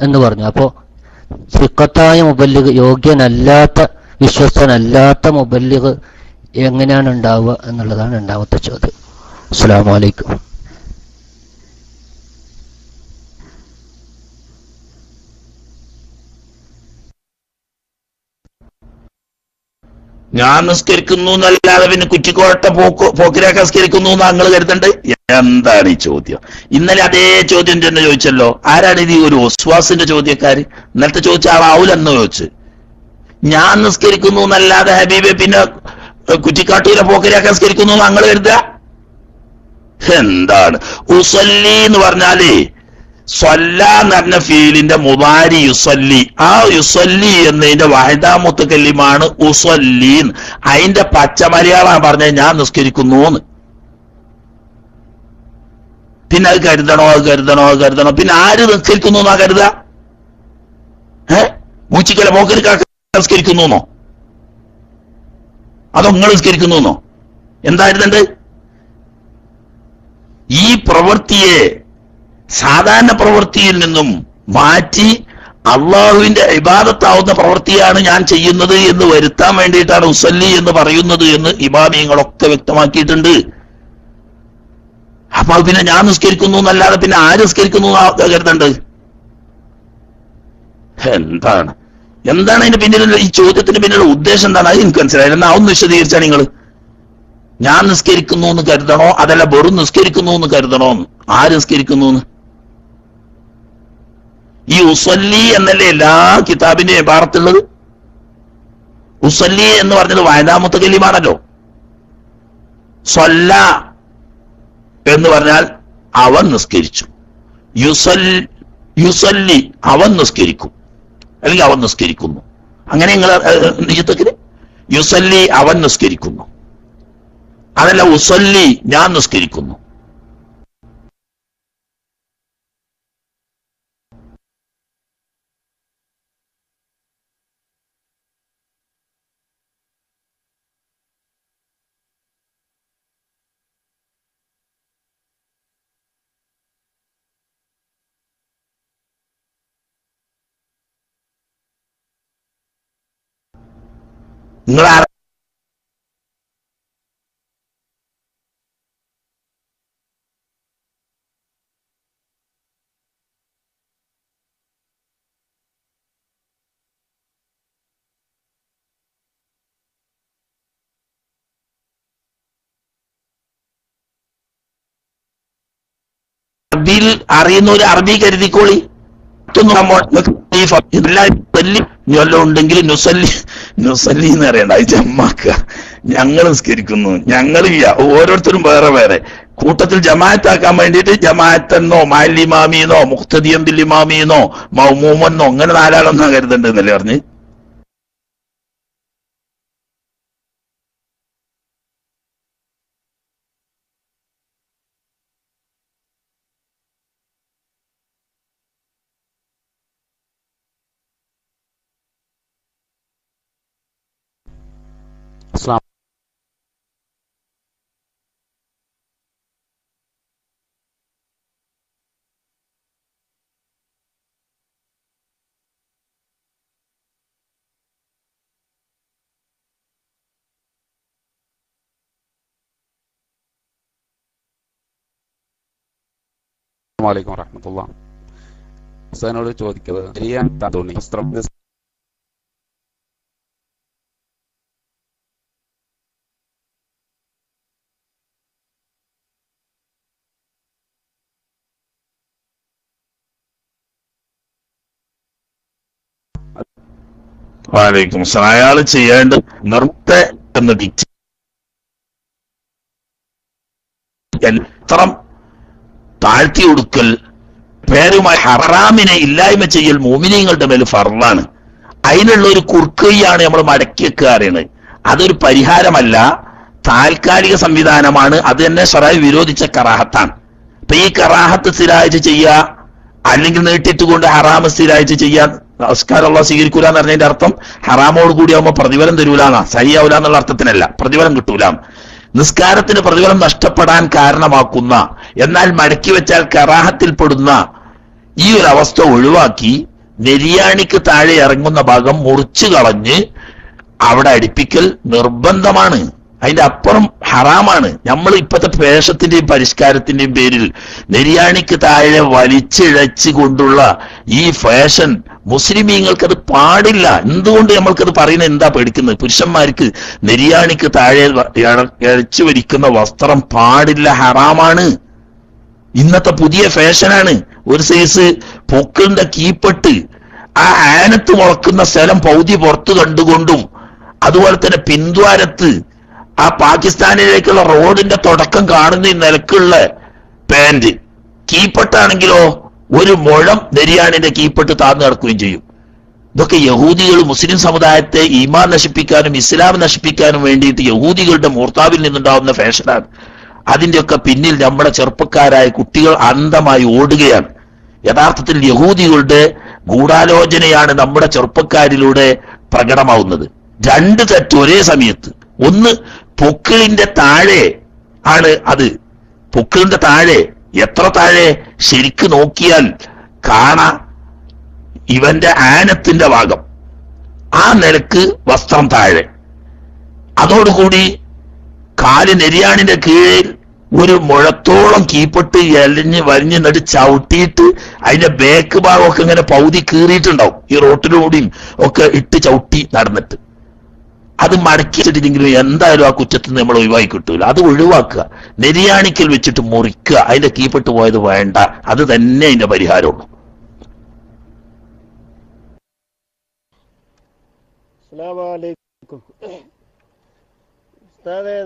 എന്ന് പറഞ്ഞു. അപ്പോൾ സിക്കത്തായ മുബല്ലിഗ് യോഗ്യനല്ലാത്ത വിശ്വസ്തനല്ലാത്ത മുബല്ലിഗ് എങ്ങനെയാണ് ഉണ്ടാവുക എന്നുള്ളതാണ് രണ്ടാമത്തെ ചോദ്യം. അസ്സാം വലൈക്കും ഞാൻ നിസ്കരിക്കുന്നു എന്നല്ലാതെ പിന്നെ കുറ്റിക്കോട്ട പോക്ക് പോക്കിരാക്ക നിസ്കരിക്കുന്നു എന്ന് കരുതണ്ട്? എന്താണ് ഈ ചോദ്യം? ഇന്നലെ അതേ ചോദ്യം തന്നെ ചോദിച്ചല്ലോ. ആരാണ് ഇത് ഒരു ഒസ്വാസിന്റെ ചോദ്യക്കാര്? ഇന്നലത്തെ ചോദിച്ച ആളാവൂലെന്ന് ചോദിച്ചു. ഞാൻ നിസ്കരിക്കുന്നു എന്നല്ലാതെ ഹബീബെ പിന്നെ കുറ്റിക്കാട്ടൂരെ പോക്കിരാക്ക നിസ്കരിക്കുന്നു എന്ന് കരുതുക? എന്താണ്? ഉസല്ലി എന്ന് പറഞ്ഞാലേ എന്ന് പറഞ്ഞ ഫീലിന്റെ മുബാരി യുസല്ലി. ആ യുസല്ലി എന്നതിന്റെ വാഹിദാമുത്തക്കല്ലിമാണ് ഉസല്ലീൻ. അതിന്റെ പച്ച മലയാളം പറഞ്ഞ ഞാൻ നിസ്കരിക്കുന്നു പിന്നെ അത് കരുതണോ അത് കരുതണോ അത് കരുതണോ? പിന്നെ ആര് നിസ്കരിക്കുന്നു എന്നാ കരുത? ഏ? മൂച്ചിക്കല പോക്കരി നിസ്കരിക്കുന്നു അതോ നിങ്ങൾ നിസ്കരിക്കുന്നു എന്തായിരുന്നുണ്ട്? ഈ പ്രവൃത്തിയെ സാധാരണ പ്രവൃത്തിയിൽ നിന്നും മാറ്റി അള്ളാഹുവിന്റെ ഇബാദത്താവുന്ന പ്രവൃത്തിയാണ് ഞാൻ ചെയ്യുന്നത് എന്ന് വരുത്താൻ വേണ്ടിയിട്ടാണ് ഉസല്ലി എന്ന് പറയുന്നത് എന്ന് ഇമാമിയങ്ങളൊക്കെ വ്യക്തമാക്കിയിട്ടുണ്ട്. അപ്പൊ പിന്നെ ഞാൻ നിസ്കരിക്കുന്നു എന്നല്ലാതെ പിന്നെ ആര് നിസ്കരിക്കുന്നു കരുതണ്ട്? എന്താണ്? എന്താണ് അതിന്റെ പിന്നിലുള്ള ഈ ചോദ്യത്തിന് പിന്നിലുള്ള ഉദ്ദേശം എന്താണ്? അത് എനിക്ക് മനസ്സിലായി എന്നാ ഒന്ന് വിശദീകരിച്ചാ നിങ്ങൾ ഞാൻ നിസ്കരിക്കുന്നു എന്ന് കരുതണോ? അതല്ല വെറും നിസ്കരിക്കുന്നു എന്ന് കരുതണോ? ആര് നിസ്കരിക്കുന്നു എന്ന്? ഈ ഉസല്ലി എന്നല്ലേ എല്ലാ കിതാബിന്റെ ഭാഗത്തുള്ളത് ഉസല്ലി എന്ന് പറഞ്ഞത് വയനാമത്തെ കല്യമാണല്ലോ സൊല്ല എന്ന് പറഞ്ഞാൽ അവൻ നിസ്കരിച്ചു. യുസൽ യുസല്ലി അവൻ നിസ്കരിക്കും. അല്ലെങ്കിൽ അവൻ നിസ്കരിക്കുന്നു. അങ്ങനെ നിങ്ങൾ നിജത്തക്കിന് യുസല്ലി അവൻ നിസ്കരിക്കുന്നു. അതല്ല ഉസല്ലി ഞാൻ നിസ്കരിക്കുന്നു. നിങ്ങൾ അറബിയിൽ അറിയുന്ന ഒരു അറബി കരുതിക്കോളി. വല്ലതും ഉണ്ടെങ്കിൽ നുസല്ലി നുസല്ലി എന്ന് അറിയണ്ട. അത് ജമ്മാക്കുക ഞങ്ങൾ നിസ്കരിക്കുന്നു ഞങ്ങൾ ഓരോരുത്തരും വേറെ വേറെ. കൂട്ടത്തിൽ ജമാഅത്താക്കാൻ വേണ്ടിയിട്ട് ജമാഅത്തെന്നോ മാലിമാമിന്നോ മുഖ്തദിയം ബില്ലിമാമിന്നോ മൗമൂമെന്നോ അങ്ങനെ നാലാളെന്നാ കരുതണ്ടെന്നല്ലേ പറഞ്ഞ്? വലൈക്കും വറഹമത്തുള്ള ഹുസൈനോട് ചോദിക്കുന്നത് ചെയ്യാൻ തോന്നി വസ്ത്രം വാലേക്കും. അയാൾ ചെയ്യേണ്ട നിർത്ത എന്ന് എത്രം താഴ്ത്തി കൊടുക്കൽ പേരുമായി ഹറാമിനെ ഇല്ലായ്മ ചെയ്യൽ മോമിനിയങ്ങളുടെ മേൽ ഫറാണ് അതിനുള്ള ഒരു കുർക്കയാണ് നമ്മൾ മടക്കി വെക്കുക അറിയണത് അതൊരു പരിഹാരമല്ല താൽക്കാലിക സംവിധാനമാണ് അത് തന്നെ സ്വറായി വിരോധിച്ച കറാഹത്താണ്. അപ്പൊ ഈ കറാഹത്ത് സ്ഥിരാഴ്ച ചെയ്യുക അല്ലെങ്കിൽ നീട്ടിട്ടുകൊണ്ട് ഹറാമ് സ്ഥിരാഴ്ച ചെയ്യാൻ നമസ്കാരമുള്ള സ്വീകരിക്കൂല എന്ന് പറഞ്ഞതിന്റെ അർത്ഥം ഹറാമോട് കൂടിയാകുമ്പോൾ പ്രതിഫലം തരൂലാന്നാ. സഹിയാവൂല എന്നുള്ള അർത്ഥത്തിനല്ല പ്രതിഫലം കിട്ടൂല നിസ്കാരത്തിന് പ്രതിഫലം നഷ്ടപ്പെടാൻ കാരണമാക്കുന്ന എന്നാൽ മടക്കി വെച്ചാൽ കറാഹത്തിൽപ്പെടുന്ന ഈ ഒരു അവസ്ഥ ഒഴിവാക്കി നെരിയാണിക്ക് താഴെ ഇറങ്ങുന്ന ഭാഗം മുറിച്ചു കളഞ്ഞ് അവിടെ അടുപ്പിക്കൽ നിർബന്ധമാണ്. അതിന്റെ അപ്പുറം ഹറാമാണ്. നമ്മൾ ഇപ്പോഴത്തെ പേഷത്തിന്റെയും പരിഷ്കാരത്തിന്റെയും പേരിൽ നെരിയാണിക്ക് താഴെ വലിച്ചിഴച്ച് കൊണ്ടുള്ള ഈ ഫാഷൻ മുസ്ലിമീങ്ങൾക്ക് അത് പാടില്ല. എന്തുകൊണ്ട് നമ്മൾക്കത് പറയുന്നത് എന്താ പേടിക്കുന്നത്? പുരുഷന്മാർക്ക് നെരിയാണിക്ക് താഴെ ഇഴച്ചു വരിക്കുന്ന വസ്ത്രം പാടില്ല ഹറാമാണ്. ഇന്നത്തെ പുതിയ ഫാഷനാണ്. ഒരു സൈസ് പൊക്കിളിന്റെ കീപ്പെട്ട് ആ ആനത്ത് മുളക്കുന്ന സ്ഥലം പൗതി പുറത്തു കണ്ടുകൊണ്ടും അതുപോലെ തന്നെ പിന്ദ്വാരത്ത് ആ പാകിസ്ഥാനിലേക്കുള്ള റോഡിന്റെ തുടക്കം കാണുന്ന നിലക്കുള്ള പാന്റ് കീപ്പട്ടാണെങ്കിലോ ഒരു മുഴം ദരിയാണിന്റെ കീപ്പട്ട് താന്നു കിടക്കുകയും ചെയ്യും. ഇതൊക്കെ യഹൂദികൾ മുസ്ലിം സമുദായത്തെ ഈമാൻ നശിപ്പിക്കാനും ഇസ്ലാം നശിപ്പിക്കാനും വേണ്ടിയിട്ട് യഹൂദികളുടെ മൂർത്താവിൽ നിന്നുണ്ടാവുന്ന ഫാഷനാണ് അതിന്റെയൊക്കെ പിന്നിൽ നമ്മുടെ ചെറുപ്പക്കാരായ കുട്ടികൾ അന്ധമായി ഓടുകയാണ്. യഥാർത്ഥത്തിൽ യഹൂദികളുടെ ഗൂഢാലോചനയാണ് നമ്മുടെ ചെറുപ്പക്കാരിലൂടെ പ്രകടമാവുന്നത്. രണ്ട് തെറ്റ് ഒരേ സമയത്ത്. ഒന്ന് പൊക്കിളിന്റെ താഴെ ആണ് അത്. പൊക്കിളിന്റെ താഴെ. എത്ര താഴെ? ശരിക്ക് നോക്കിയാൽ കാണ ഇവന്റെ ആനത്തിന്റെ ഭാഗം. ആ നിലയ്ക്ക് വസ്ത്രം താഴെ. അതോടുകൂടി കാൽ നെരിയാണിന്റെ കീഴിൽ ഒരു മുഴത്തോളം കീപ്പെട്ട് എലിഞ്ഞ് വലിഞ്ഞ് നടി ചവിട്ടിയിട്ട് അതിന്റെ ബേക്ക് ഭാഗമൊക്കെ ഇങ്ങനെ പൗതി കീറിയിട്ടുണ്ടാവും. ഈ റോട്ടിലൂടെയും ഒക്കെ ഇട്ട് ചവിട്ടി നടന്നിട്ട്. അത് മടക്കി വെച്ചിട്ടില്ലെങ്കിൽ എന്തായാലും ആ കുറ്റത്തിൽ നമ്മൾ ഒഴിവാക്കി കിട്ടൂല. അത് ഒഴിവാക്കുക. നെരിയാണിക്കൽ വെച്ചിട്ട് മുറിക്കുക. അതിന്റെ കീപ്പെട്ട് പോയത് വേണ്ട. അത് തന്നെ അതിന്റെ പരിഹാരമുള്ളൂ.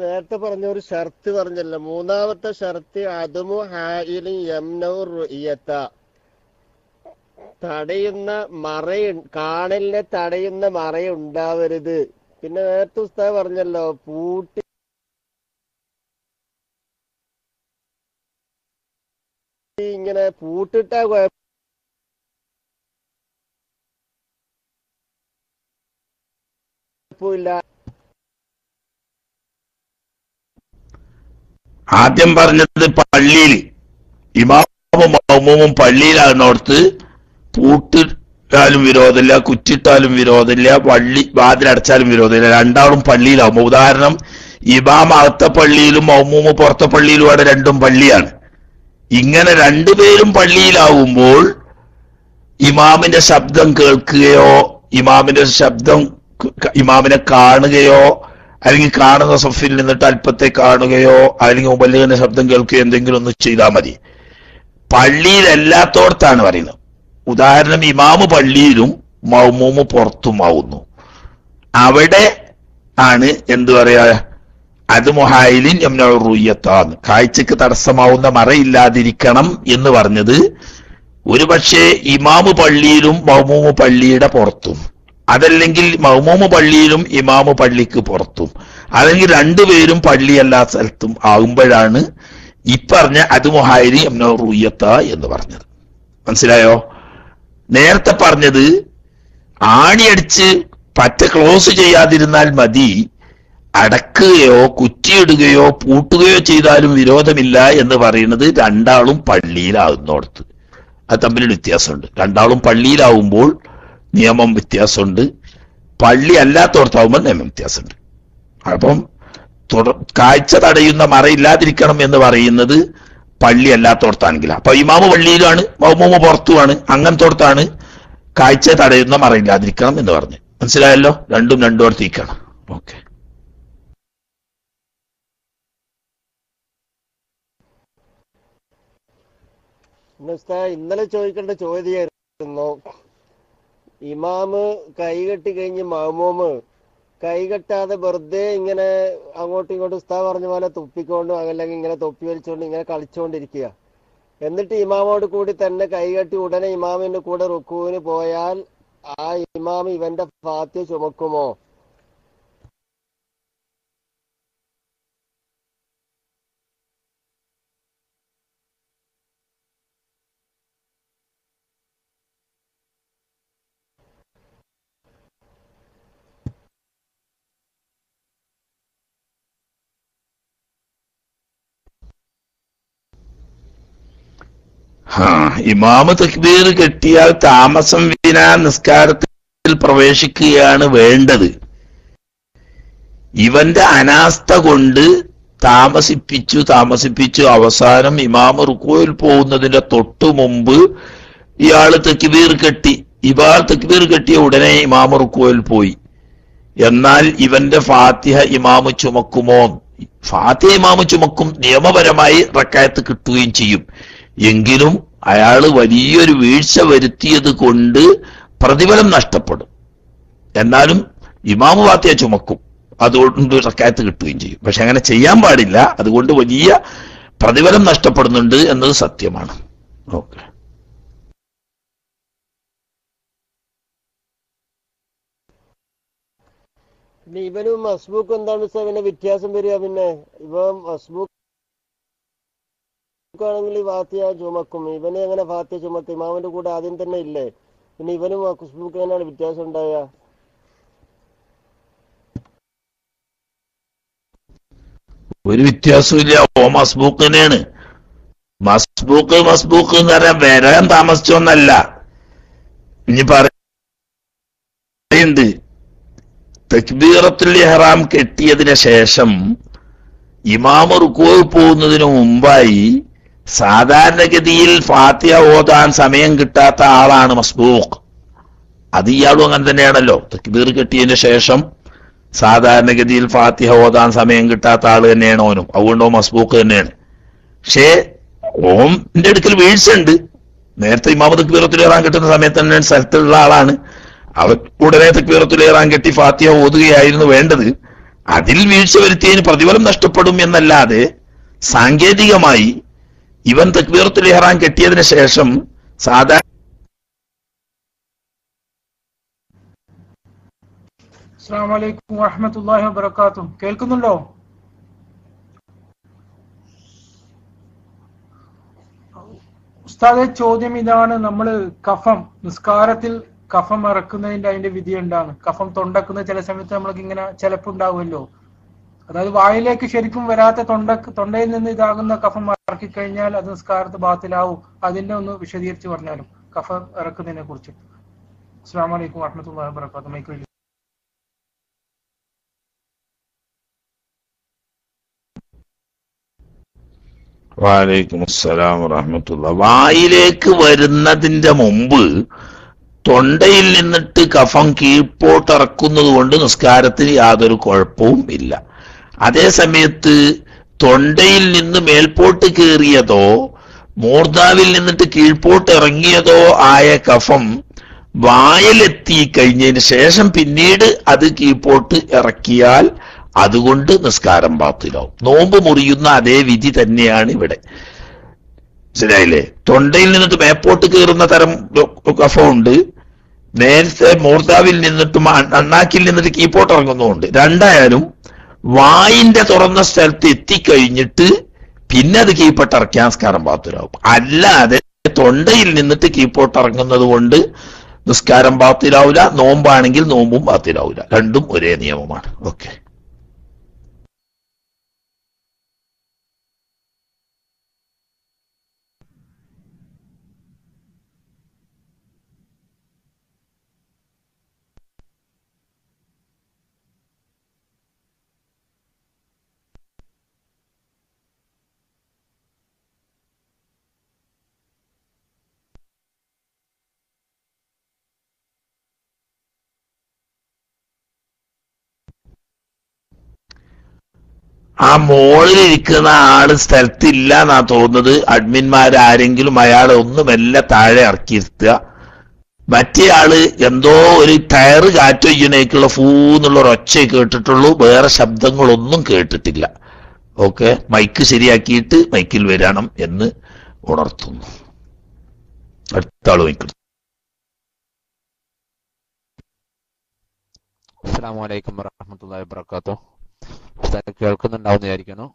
നേരത്തെ പറഞ്ഞ ഒരു ഷർത്ത് പറഞ്ഞല്ലോ. മൂന്നാമത്തെ ഷർത്ത് അതുമു ഹായിലും യംനൗർ തടയുന്ന മറ കാണലിനെ തടയുന്ന മറ ഉണ്ടാവരുത് പിന്നെ നേരത്തെ ഉസ്താദ് പറഞ്ഞല്ലോ പൂട്ടി ഇങ്ങനെ പൂട്ടിട്ടാ കുഴപ്പം കുഴപ്പമില്ല ആദ്യം പറഞ്ഞത് പള്ളിയിൽ ഇമാമും മൗമും പള്ളിയിലാകുന്നോടത്ത് പൂട്ടിട്ടാലും വിരോധമില്ല കുറ്റിട്ടാലും വിരോധമില്ല പള്ളി വാതിലടച്ചാലും വിരോധമില്ല. രണ്ടാളും പള്ളിയിലാവുമ്പോ ഉദാഹരണം ഇമാം അകത്ത പള്ളിയിലും മൗമൂമ് പുറത്തെ പള്ളിയിലും അവിടെ രണ്ടും പള്ളിയാണ്. ഇങ്ങനെ രണ്ടുപേരും പള്ളിയിലാവുമ്പോൾ ഇമാമിന്റെ ശബ്ദം കേൾക്കുകയോ ഇമാമിന്റെ ശബ്ദം ഇമാമിനെ കാണുകയോ അല്ലെങ്കിൽ കാണുന്ന സഫിൽ നിന്നിട്ട് അല്പത്തെ കാണുകയോ അല്ലെങ്കിൽ മുബല്ലിഗിന്റെ ശബ്ദം കേൾക്കുകയോ എന്തെങ്കിലും ഒന്ന് ചെയ്താൽ മതി. പള്ളിയിലല്ലാത്തോടത്താണ് പറയുന്നത്. ഉദാഹരണം ഇമാമ് പള്ളിയിലും മൗമൂമ് പുറത്തുമാവുന്നു. അവിടെ ആണ് എന്തു പറയാ? അത് മൊഹായിലിൻ റുയ്യത്താന്ന് കാഴ്ചക്ക് തടസ്സമാവുന്ന മറയില്ലാതിരിക്കണം എന്ന് പറഞ്ഞത് ഒരുപക്ഷെ ഇമാമ് പള്ളിയിലും മൗമൂമ് പള്ളിയുടെ പുറത്തും. അതല്ലെങ്കിൽ മൗമൂമ് പള്ളിയിലും ഇമാമ് പള്ളിക്ക് പുറത്തും. അല്ലെങ്കിൽ രണ്ടുപേരും പള്ളിയല്ലാ സ്ഥലത്തും ആകുമ്പോഴാണ് ഇപ്പറഞ്ഞ പറഞ്ഞ അത് മൊഹായിലി റുയ്യത്ത എന്ന് പറഞ്ഞത്. മനസ്സിലായോ? നേരത്തെ പറഞ്ഞത് ആണിയടിച്ച് പറ്റ ക്ലോസ് ചെയ്യാതിരുന്നാൽ മതി അടക്കുകയോ കുറ്റിയിടുകയോ പൂട്ടുകയോ ചെയ്താലും വിരോധമില്ല എന്ന് പറയുന്നത് രണ്ടാളും പള്ളിയിലാകുന്നോടത്ത് അത് തമ്മിലൊരു വ്യത്യാസമുണ്ട്. രണ്ടാളും പള്ളിയിലാവുമ്പോൾ നിയമം വ്യത്യാസമുണ്ട്. പള്ളി അല്ലാത്തോടത്താവുമ്പോൾ നിയമം വ്യത്യാസമുണ്ട്. അപ്പം കാഴ്ച തടയുന്ന മറയില്ലാതിരിക്കണം എന്ന് പറയുന്നത് പള്ളി അല്ലാത്തോടത്താണെങ്കിൽ അപ്പൊ ഇമാമ് പള്ളിയിലാണ് മൗമൂമ പുറത്തുമാണ് അങ്ങനത്തോടത്താണ് കാഴ്ച തടയുന്ന മറയില്ലാതിരിക്കണം എന്ന് പറഞ്ഞു. മനസ്സിലായല്ലോ? രണ്ടും രണ്ടോടത്തേക്കാണ് ഓക്കെ. ഇന്നലെ ചോദിക്കേണ്ട ചോദ്യമായിരുന്നു. ഇമാമ് കൈകെട്ടി കഴിഞ്ഞ് മാമൂമ് കൈകെട്ടാതെ വെറുതെ ഇങ്ങനെ അങ്ങോട്ടും ഇങ്ങോട്ടും ഉസ്താദ് പറഞ്ഞ പോലെ തുപ്പിക്കൊണ്ടും അല്ലെങ്കിൽ ഇങ്ങനെ തൊപ്പി വലിച്ചുകൊണ്ട് ഇങ്ങനെ കളിച്ചുകൊണ്ടിരിക്കുക എന്നിട്ട് ഇമാമോട് കൂടി തന്നെ കൈകെട്ടി ഉടനെ ഇമാമിന്റെ കൂടെ റുക്കുവിന് പോയാൽ ആ ഇമാം ഇവന്റെ ഫാത്യ ചുമക്കുമോ? ഇമാമ് തക്ബീർ കെട്ടിയാൽ താമസം വീണാ നിസ്കാരത്തിൽ പ്രവേശിക്കുകയാണ് വേണ്ടത്. ഇവന്റെ അനാസ്ഥ കൊണ്ട് താമസിപ്പിച്ചു താമസിപ്പിച്ചു. അവസാനം ഇമാമ റുക്കോയിൽ പോകുന്നതിന്റെ തൊട്ടു മുമ്പ് ഇയാൾ തക്ബീർ കെട്ടി ഇവാൾ തക്ബീർ കെട്ടിയ ഉടനെ ഇമാമ റുക്കോയിൽ പോയി. എന്നാൽ ഇവന്റെ ഫാത്തിഹ ഇമാമ് ചുമക്കുമോ? ഫാത്തിഹ ഇമാമ് ചുമക്കും നിയമപരമായി റക്കായത്ത് കിട്ടുകയും ചെയ്യും. എങ്കിലും അയാൾ വലിയൊരു വീഴ്ച വരുത്തിയത് കൊണ്ട് പ്രതിഫലം നഷ്ടപ്പെടും. എന്നാലും ഇമാമു വാത്തിയ ചുമക്കും. അതുകൊണ്ട് റക്കായത്ത് കിട്ടുകയും ചെയ്യും. പക്ഷെ അങ്ങനെ ചെയ്യാൻ പാടില്ല. അതുകൊണ്ട് വലിയ പ്രതിഫലം നഷ്ടപ്പെടുന്നുണ്ട് എന്നത് സത്യമാണ്. ഓക്കെ. ഇവനും മസ്ബൂക്കും എന്താണ് പിന്നെ വ്യത്യാസം വരിക പിന്നെ? ഇവ മസ്ബൂക്ക് ആണെങ്കിൽ ഫാത്തിയ ചുമക്കും ഇവനെ എങ്ങനെ ഫാത്തിയ ചുമക്കും ഇമാമിന്റെ കൂടെ ആദ്യം തന്നെ ഇല്ലേ? പിന്നെ ഇവനും മസ്ബൂക്ക് എങ്ങനെയാണ് വ്യത്യാസം ഉണ്ടായ. ഒരു വ്യത്യാസമില്ല ഓ മസ്ബൂക്ക് തന്നെയാണ്. മസ്ബൂക്ക് മസ്ബൂക്ക് എന്ന് പറയാൻ വരാൻ താമസിച്ചൊന്നല്ല. ഇനി പറയുന്നുണ്ട് തക്ബീറത്തുൽ ഇഹ്റാം കെട്ടിയതിന് ശേഷം ഇമാമ റുക്കോയിൽ പോകുന്നതിന് മുമ്പായി സാധാരണഗതിയിൽ ഫാത്തിയ ഓതാൻ സമയം കിട്ടാത്ത ആളാണ് മസ്ബൂഖ്. അത് ഇയാളും അങ്ങനെ തന്നെയാണല്ലോ. തക്ബീർ കെട്ടിയതിന് ശേഷം സാധാരണഗതിയിൽ ഫാത്തിഹ ഓതാൻ സമയം കിട്ടാത്ത ആൾ തന്നെയാണ് ഓനും. അതുകൊണ്ടോ മസ്ബൂഖ് തന്നെയാണ്. പക്ഷേ ഓമിന്റെ അടുക്കൽ വീഴ്ചയുണ്ട് നേരത്തെ ഇമാമ തക്ബീറത്തുലേറാൻ കിട്ടുന്ന സമയത്ത് തന്നെ സ്ഥലത്തുള്ള ആളാണ്. അവൻ ഉടനെ തക്ബീറത്തുലേറാൻ കെട്ടി ഫാത്തിഹ ഓതുകയായിരുന്നു വേണ്ടത്. അതിൽ വീഴ്ച വരുത്തിയതിന് പ്രതിഫലം നഷ്ടപ്പെടും എന്നല്ലാതെ സാങ്കേതികമായി ഇവൻ തക്ബീറത്തുൽ ഇഹ്റാം കെട്ടിയതിന് ശേഷം സാധാരണ അസ്സലാമു അലൈക്കും വറഹമത്തല്ലാഹി വബർക്കാത്തു കേൾക്കുന്നുണ്ടോ? ഉസ്താദെ ചോദ്യം ഇതാണ്. നമ്മൾ കഫം നിസ്കാരത്തിൽ കഫം ഇറക്കുന്നതിന്റെ അതിന്റെ വിധി എന്താണ്? കഫം തൊണ്ടക്കുന്ന ചില സമയത്ത് നമ്മൾക്ക് ഇങ്ങനെ ചിലപ്പുണ്ടാവുമല്ലോ. അതായത് വായിലേക്ക് ശരിക്കും വരാത്ത തൊണ്ട തൊണ്ടയിൽ നിന്ന് ഇതാകുന്ന കഫം ഇറക്കി കഴിഞ്ഞാൽ അത് നിസ്കാരത്ത് ബാത്തിലാവും. അതിന്റെ ഒന്ന് വിശദീകരിച്ച് പറഞ്ഞാലും കഫം ഇറക്കുന്നതിനെ കുറിച്ച്. അസ്സാം വലൈക്കും വറഹമത്തല്ലാഹി വബർക്കാത്തു മൈക്കിൾ വാലൈക്കും അസ്സലാം വറഹമത്തുള്ള. വായിലേക്ക് വരുന്നതിന്റെ മുമ്പ് തൊണ്ടയിൽ നിന്നിട്ട് കഫം കീഴ്പോട്ടിറക്കുന്നത് കൊണ്ട് നിസ്കാരത്തിന് യാതൊരു കുഴപ്പവും ഇല്ല. അതേ സമയത്ത് തൊണ്ടയിൽ നിന്ന് മേൽപോട്ട് കയറിയതോ മൂർധാവിൽ നിന്നിട്ട് കീഴ്പോട്ട് ഇറങ്ങിയതോ ആയ കഫം വായലെത്തി കഴിഞ്ഞതിന് ശേഷം പിന്നീട് അത് കീഴ്പോട്ട് ഇറക്കിയാൽ അതുകൊണ്ട് നിസ്കാരം പാത്തിലാവും നോമ്പ് മുറിയുന്ന അതേ വിധി തന്നെയാണ് ഇവിടെ. ശരിയായില്ലേ തൊണ്ടയിൽ നിന്നിട്ട് മേപ്പോട്ട് കയറുന്ന തരം കഫമുണ്ട്. നേരത്തെ മൂർധാവിൽ നിന്നിട്ടും അണ്ണാക്കിൽ നിന്നിട്ട് കീപ്പോട്ട് ഇറങ്ങുന്നുമുണ്ട്. രണ്ടായാലും വായിന്റെ തുറന്ന സ്ഥലത്ത് എത്തിക്കഴിഞ്ഞിട്ട് പിന്നെ അത് കീപ്പോട്ട് ഇറക്കിയാൽ നിസ്കാരം ബാത്തിലാവും. അല്ലാതെ തൊണ്ടയിൽ നിന്നിട്ട് കീപ്പോട്ട് ഇറങ്ങുന്നത് കൊണ്ട് നിസ്കാരം ബാത്തിലാവില്ല നോമ്പാണെങ്കിൽ നോമ്പും ബാത്തിലാവില്ല രണ്ടും ഒരേ നിയമമാണ്. ഓക്കെ. ആ മോളിലിരിക്കുന്ന ആൾ സ്ഥലത്തില്ല എന്നാ തോന്നുന്നത്. അഡ്മിന്മാരാരെങ്കിലും അയാളെ ഒന്ന് മെല്ലെ താഴെ ഇറക്കിയിരുത്തുക മറ്റേ ആൾ എന്തോ ഒരു ടയറ് കാറ്റൊയ്യണേക്കുള്ള ഫൂ എന്നുള്ള ഒരു ഒച്ച കേട്ടിട്ടുള്ളൂ. വേറെ ശബ്ദങ്ങളൊന്നും കേട്ടിട്ടില്ല. ഓക്കെ മൈക്ക് ശരിയാക്കിയിട്ട് മൈക്കിൽ വരണം എന്ന് ഉണർത്തുന്നു. അടുത്ത ആൾ മൈക്ക് അസ്സാം വലൈക്കും വാഹമത്തല്ലാ ഉസ്താദ് കേൾക്കുന്നുണ്ടാവും വിചാരിക്കുന്നു.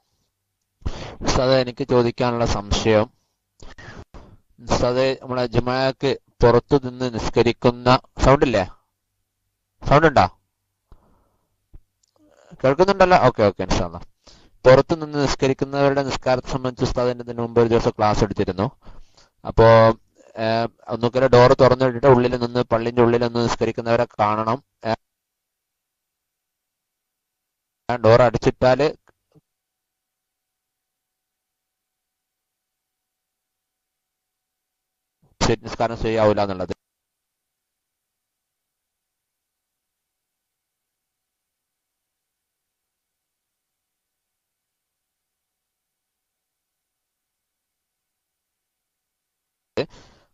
ഉസ്താദ് എനിക്ക് ചോദിക്കാനുള്ള സംശയം. ഉസ്താദ് നമ്മളെ ജുമാക്ക് പുറത്തു നിന്ന് നിസ്കരിക്കുന്ന സൗണ്ട് ഇല്ലേ സൗണ്ട് ഉണ്ടോ കേൾക്കുന്നുണ്ടല്ലോ? ഓക്കെ ഓക്കെ ഇൻഷാല്ല പുറത്തു നിന്ന് നിസ്കരിക്കുന്നവരുടെ നിസ്കാരത്തെ സംബന്ധിച്ച് ഉസ്താദിന്റെ ഇതിന് മുമ്പ് ഒരു ദിവസം ക്ലാസ് എടുത്തിരുന്നു. അപ്പോ ഏഹ്, ഡോറ് ഡോർ തുറന്നിട്ടിട്ട് ഉള്ളിൽ നിന്ന് പള്ളിന്റെ ഉള്ളിൽ നിന്ന് നിസ്കരിക്കുന്നവരെ കാണണം. ഡോർ അടിച്ചിട്ടാൽ നിസ്കാരം ശരിയാവില്ല എന്നുള്ളത്.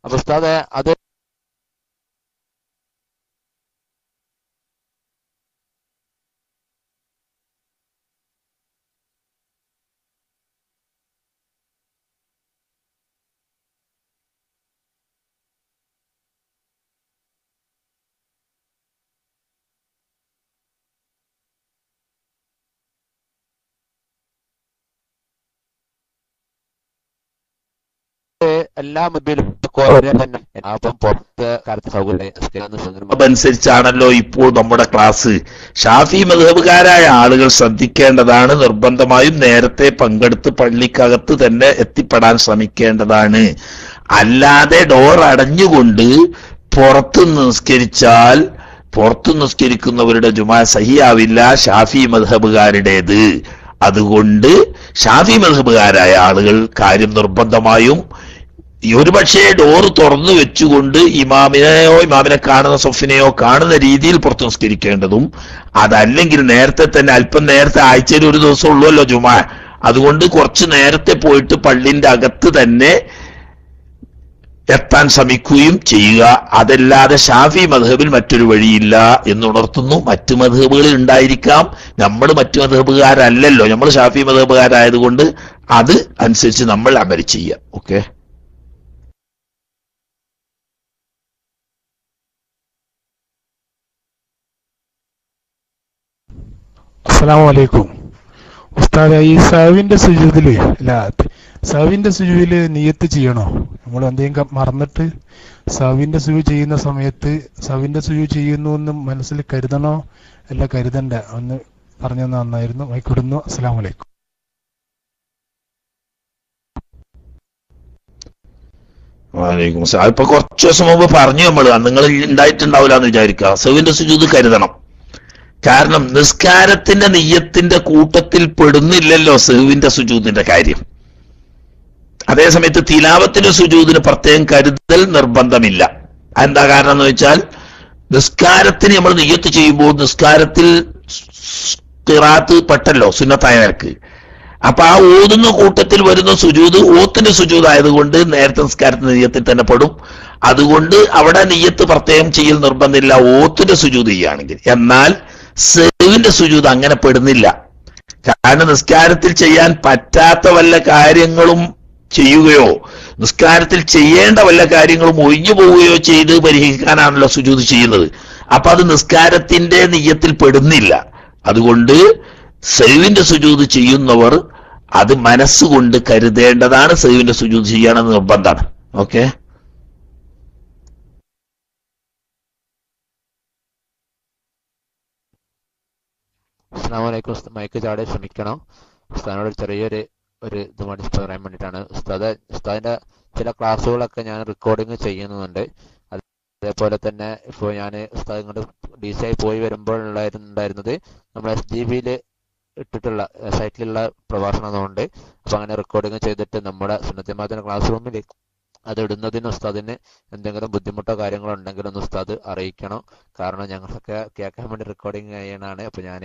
അപ്പൊ ഉസ്താദെ അത് എല്ലാ മൊബൈലും അനുസരിച്ചാണല്ലോ ഇപ്പോൾ നമ്മുടെ ക്ലാസ് ഷാഫി മധബുകാരായ ആളുകൾ ശ്രദ്ധിക്കേണ്ടതാണ് നിർബന്ധമായും നേരത്തെ പങ്കെടുത്ത് പള്ളിക്കകത്ത് തന്നെ എത്തിപ്പെടാൻ ശ്രമിക്കേണ്ടതാണ്. അല്ലാതെ ഡോർ അടഞ്ഞുകൊണ്ട് പുറത്ത് നിസ്കരിച്ചാൽ പുറത്തു നിസ്കരിക്കുന്നവരുടെ ജുമാ സഹിയാവില്ല ഷാഫി മധബുകാരുടേത് അതുകൊണ്ട് ഷാഫി മധബുകാരായ ആളുകൾ കാര്യം നിർബന്ധമായും ഈ ഒരുപക്ഷെ ഡോർ തുറന്നു വെച്ചുകൊണ്ട് ഇമാമിനെയോ ഇമാമിനെ കാണുന്ന സൊഫിനെയോ കാണുന്ന രീതിയിൽ പുറത്ത് നിസ്കരിക്കേണ്ടതും അതല്ലെങ്കിൽ നേരത്തെ തന്നെ അല്പം നേരത്തെ ആഴ്ചയിൽ ഒരു ദിവസം ഉള്ളുവല്ലോ ജുമാ. അതുകൊണ്ട് കുറച്ച് നേരത്തെ പോയിട്ട് പള്ളിന്റെ അകത്ത് തന്നെ എത്താൻ ശ്രമിക്കുകയും ചെയ്യുക. അതല്ലാതെ ഷാഫി മധബിൽ മറ്റൊരു വഴിയില്ല എന്ന് ഉണർത്തുന്നു മറ്റു മധബുകളിൽ ഉണ്ടായിരിക്കാം. നമ്മൾ മറ്റു മധബുകാരല്ലല്ലോ നമ്മൾ ഷാഫി മധബുകാരായതുകൊണ്ട് അത് അനുസരിച്ച് നമ്മൾ അമൽ ചെയ്യുക. ഓക്കെ? അസ്സലാമു അലൈക്കും ഉസ്താദ് ഈ സവിന്റെ സുജൂദിൽ അല്ല സവിന്റെ സുജുവിൽ നിയത്ത് ചെയ്യണോ? നമ്മൾ എന്തെങ്കിലും മറന്നിട്ട് സവിന്റെ സുജു ചെയ്യുന്ന സമയത്ത് സവിന്റെ സുജു ചെയ്യുന്നു എന്ന് മനസ്സിൽ കരുതണോ? അല്ല കരുതണ്ട. ഒന്ന് പറഞ്ഞു നന്നായിരുന്നു. മൈക്കിടുന്നു അസ്സലാമു അലൈക്കും വാലേക്കും. ഇപ്പൊ കുറച്ചു ദിവസം മുമ്പ് പറഞ്ഞു നമ്മൾ നിങ്ങൾ ഉണ്ടായിട്ടുണ്ടാവില്ല എന്ന് വിചാരിക്കുക സെവിന്റെ സുജൂത് കരുതണം. കാരണം നിസ്കാരത്തിന്റെ നെയ്യത്തിന്റെ കൂട്ടത്തിൽ പെടുന്നില്ലല്ലോ സെഹുവിന്റെ സുജൂതിന്റെ കാര്യം. അതേസമയത്ത് തിലാവത്തിന്റെ സുജൂതിന് പ്രത്യേകം കരുതൽ നിർബന്ധമില്ല. എന്താ കാരണം എന്ന് വെച്ചാൽ നിസ്കാരത്തിന് നമ്മൾ നെയ്യത്ത് ചെയ്യുമ്പോൾ നിസ്കാരത്തിൽ കിറാത്ത് പെട്ടല്ലോ സുന്നത്തായ നിരക്ക് അപ്പൊ ആ ഓതുന്ന കൂട്ടത്തിൽ വരുന്ന സുജൂത് ഓത്തിന്റെ സുജൂത് ആയതുകൊണ്ട് നേരത്തെ നിസ്കാരത്തിന് നെയ്യത്തിൽ തന്നെ പെടും. അതുകൊണ്ട് അവിടെ നെയ്യത്ത് പ്രത്യേകം ചെയ്യൽ നിർബന്ധമില്ല. ഓത്തിന്റെ സുജൂത് ചെയ്യുകയാണെങ്കിൽ. എന്നാൽ സെവിന്റെ സുജൂത് അങ്ങനെ പെടുന്നില്ല. കാരണം നിസ്കാരത്തിൽ ചെയ്യാൻ പറ്റാത്ത വല്ല കാര്യങ്ങളും ചെയ്യുകയോ നിസ്കാരത്തിൽ ചെയ്യേണ്ട വല്ല കാര്യങ്ങളും ഒഴിഞ്ഞു പോവുകയോ ചെയ്ത് പരിഹരിക്കാനാണല്ലോ സുജൂത് ചെയ്യുന്നത്. അപ്പൊ അത് നിസ്കാരത്തിന്റെ നെയ്യത്തിൽ പെടുന്നില്ല. അതുകൊണ്ട് സെവിന്റെ സുജൂത് ചെയ്യുന്നവർ അത് മനസ്സുകൊണ്ട് കരുതേണ്ടതാണ് സെവിന്റെ സുജൂത് ചെയ്യണമെന്ന് നിർബന്ധമാണ്. ഓക്കെ? അസ്സാമലൈക്കും മയക്ക് ചാടെ ക്ഷമിക്കണം ഉസ്താദിനോട് ചെറിയൊരു ഒരു ഇത് വേണ്ടി പറയാൻ വേണ്ടിയിട്ടാണ്. ഉസ്താദ് ഉസ്താദിന്റെ ചില ക്ലാസ്സുകളൊക്കെ ഞാൻ റെക്കോർഡിങ് ചെയ്യുന്നുണ്ട്. അതേപോലെ തന്നെ ഇപ്പോൾ ഞാൻ ഉസ്താദ് ഇങ്ങോട്ട് ഡി സി ആയി പോയി വരുമ്പോഴുണ്ടായിരുന്നത് നമ്മൾ എസ് ജി ബിയിൽ ഇട്ടിട്ടുള്ള സൈറ്റിലുള്ള പ്രഭാഷണം അതുകൊണ്ട് അപ്പൊ അങ്ങനെ റെക്കോർഡിങ് ചെയ്തിട്ട് നമ്മുടെ സുന്നത്തിമാത്തിന്റെ ക്ലാസ് റൂമിൽ അത് ഇടുന്നതിന് ഉസ്താദിന് എന്തെങ്കിലും ബുദ്ധിമുട്ടോ കാര്യങ്ങളോ ഉണ്ടെങ്കിൽ ഒന്ന് ഉസ്താദ് അറിയിക്കണം. കാരണം ഞങ്ങളൊക്കെ കേൾക്കാൻ വേണ്ടി റെക്കോർഡിങ് ചെയ്യണാണ് അപ്പൊ ഞാൻ